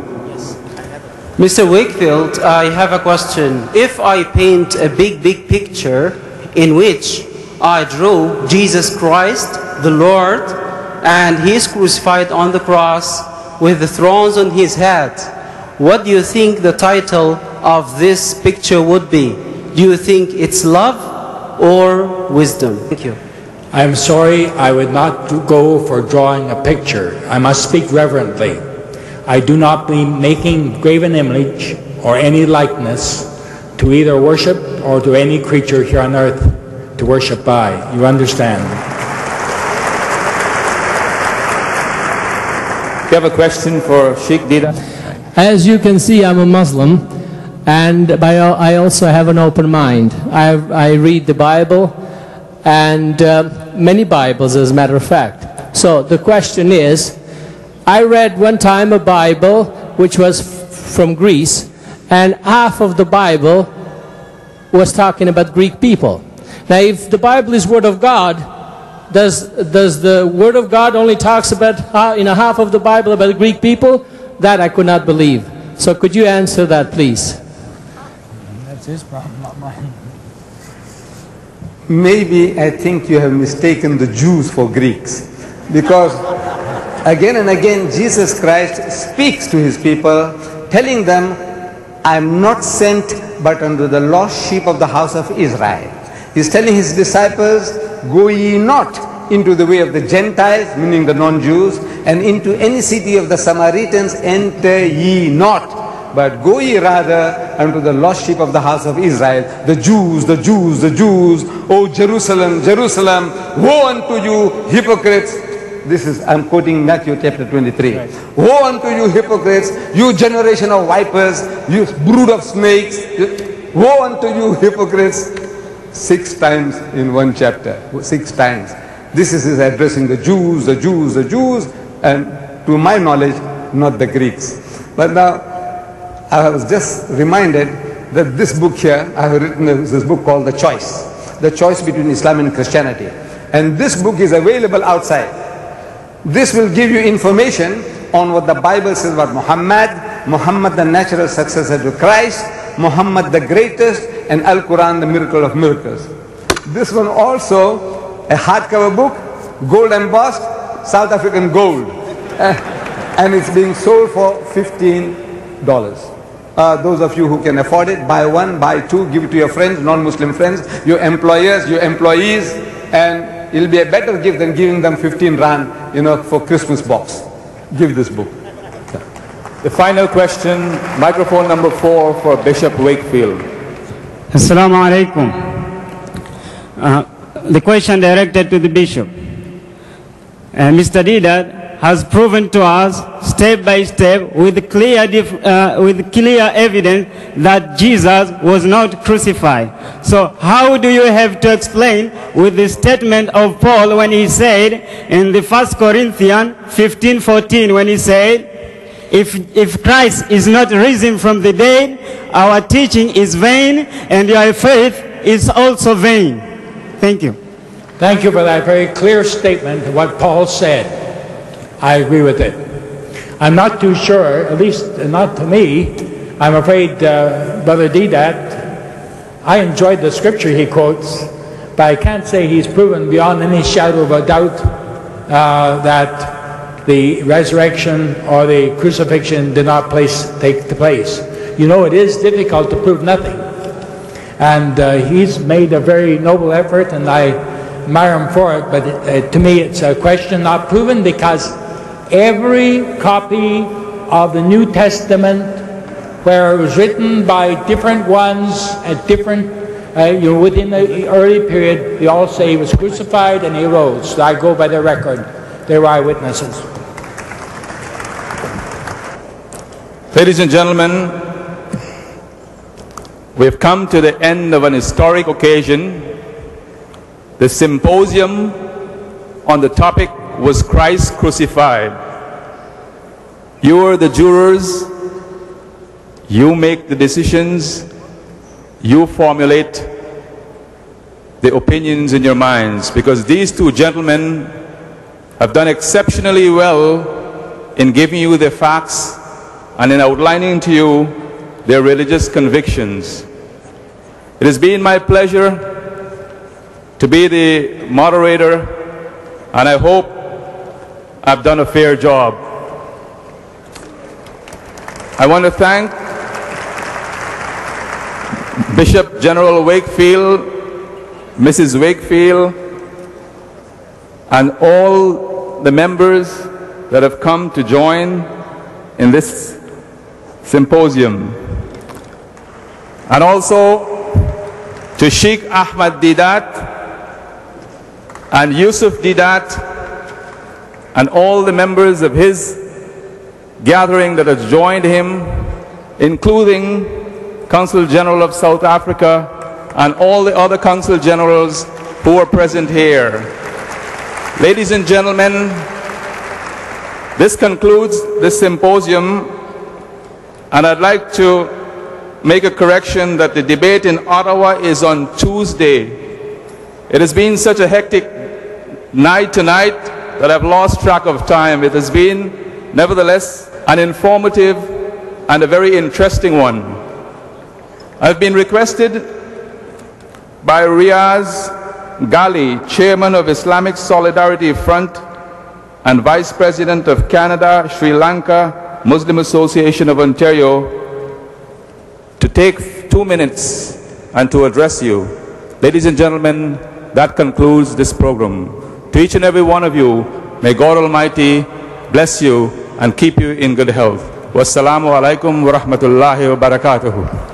Mr. Wakefield, I have a question. If I paint a big, big picture in which I draw Jesus Christ, the Lord, and He is crucified on the cross with the thorns on His head, what do you think the title of this picture would be? Do you think it's love or wisdom? Thank you. I'm sorry, I would not go for drawing a picture. I must speak reverently. I do not mean making graven image or any likeness to either worship or to any creature here on earth to worship by. You understand? You have a question for Sheikh Deedat? As you can see, I'm a Muslim, and by, I also have an open mind. I, I read the Bible, and uh, many Bibles, as a matter of fact. So the question is, I read one time a Bible which was from Greece, and half of the Bible was talking about Greek people. Now, if the Bible is Word of God, does, does the Word of God only talks about uh, in a half of the Bible about Greek people? That I could not believe. So could you answer that, please? That's his problem, not mine. Maybe I think you have mistaken the Jews for Greeks. Because again and again Jesus Christ speaks to his people, telling them, I am not sent but unto the lost sheep of the house of Israel. He's telling his disciples, Go ye not into the way of the Gentiles, meaning the non Jews, and into any city of the Samaritans enter ye not. But go ye rather unto the lost sheep of the house of Israel, the Jews, the Jews, the Jews, O Jerusalem, Jerusalem, woe unto you, hypocrites. This is, I'm quoting Matthew chapter 23. Woe unto you, hypocrites, you generation of vipers, you brood of snakes. Woe unto you, hypocrites. Six times in one chapter, six times. This is his addressing the Jews, the Jews, the Jews, and to my knowledge, not the Greeks. But now, I was just reminded that this book here, I have written this book called The Choice. The Choice Between Islam and Christianity. And this book is available outside. This will give you information on what the Bible says about Muhammad, Muhammad the natural successor to Christ, Muhammad the greatest, and Al-Quran the miracle of miracles. This one also, a hardcover book, gold embossed, South African gold. <laughs> And it's being sold for $15. Uh, those of you who can afford it, buy one, buy two, give it to your friends, non-Muslim friends, your employers, your employees, and it'll be a better gift than giving them 15 rand, you know, for Christmas box. Give this book. The final question, microphone number four for Bishop Wakefield. Assalamu alaikum. Uh, the question directed to the bishop. Uh, Mr. Deedat has proven to us step by step with clear, uh, with clear evidence that Jesus was not crucified. So how do you have to explain with the statement of Paul when he said in the First Corinthians 15, 14 when he said, if, if Christ is not risen from the dead, our teaching is vain and your faith is also vain. Thank you. Thank you for that very clear statement of what Paul said. I agree with it. I'm not too sure, at least not to me. I'm afraid, uh, Brother Deedat, I enjoyed the scripture he quotes, but I can't say he's proven beyond any shadow of a doubt uh, that the resurrection or the crucifixion did not place, take the place. You know, it is difficult to prove nothing. And uh, he's made a very noble effort, and I admire him for it. But uh, to me, it's a question not proven because every copy of the New Testament, where it was written by different ones at different, uh, you know, within the early period, they all say he was crucified and he rose. I go by the record. They're eyewitnesses. Ladies and gentlemen, we've come to the end of an historic occasion. The symposium on the topic was Christ crucified. You are the jurors. You make the decisions. You formulate the opinions in your minds because these two gentlemen have done exceptionally well in giving you the facts and in outlining to you their religious convictions. It has been my pleasure to be the moderator and I hope I've done a fair job. I want to thank Bishop General Wakefield, Mrs. Wakefield, and all the members that have come to join in this symposium. And also to Sheikh Ahmad Deedat and Yusuf Deedat and all the members of his gathering that has joined him, including Consul General of South Africa and all the other Consul Generals who are present here. Ladies and gentlemen, this concludes this symposium and I'd like to make a correction that the debate in Ottawa is on Tuesday. It has been such a hectic night tonight that I've lost track of time. It has been, nevertheless, an informative and a very interesting one. I've been requested by Riaz Gali, Chairman of Islamic Solidarity Front and Vice President of Canada, Sri Lanka Muslim Association of Ontario, to take two minutes and to address you. Ladies and gentlemen, that concludes this program. To each and every one of you, may God Almighty bless you and keep you in good health. Wassalamu alaikum wa rahmatullahi wa barakatuhu.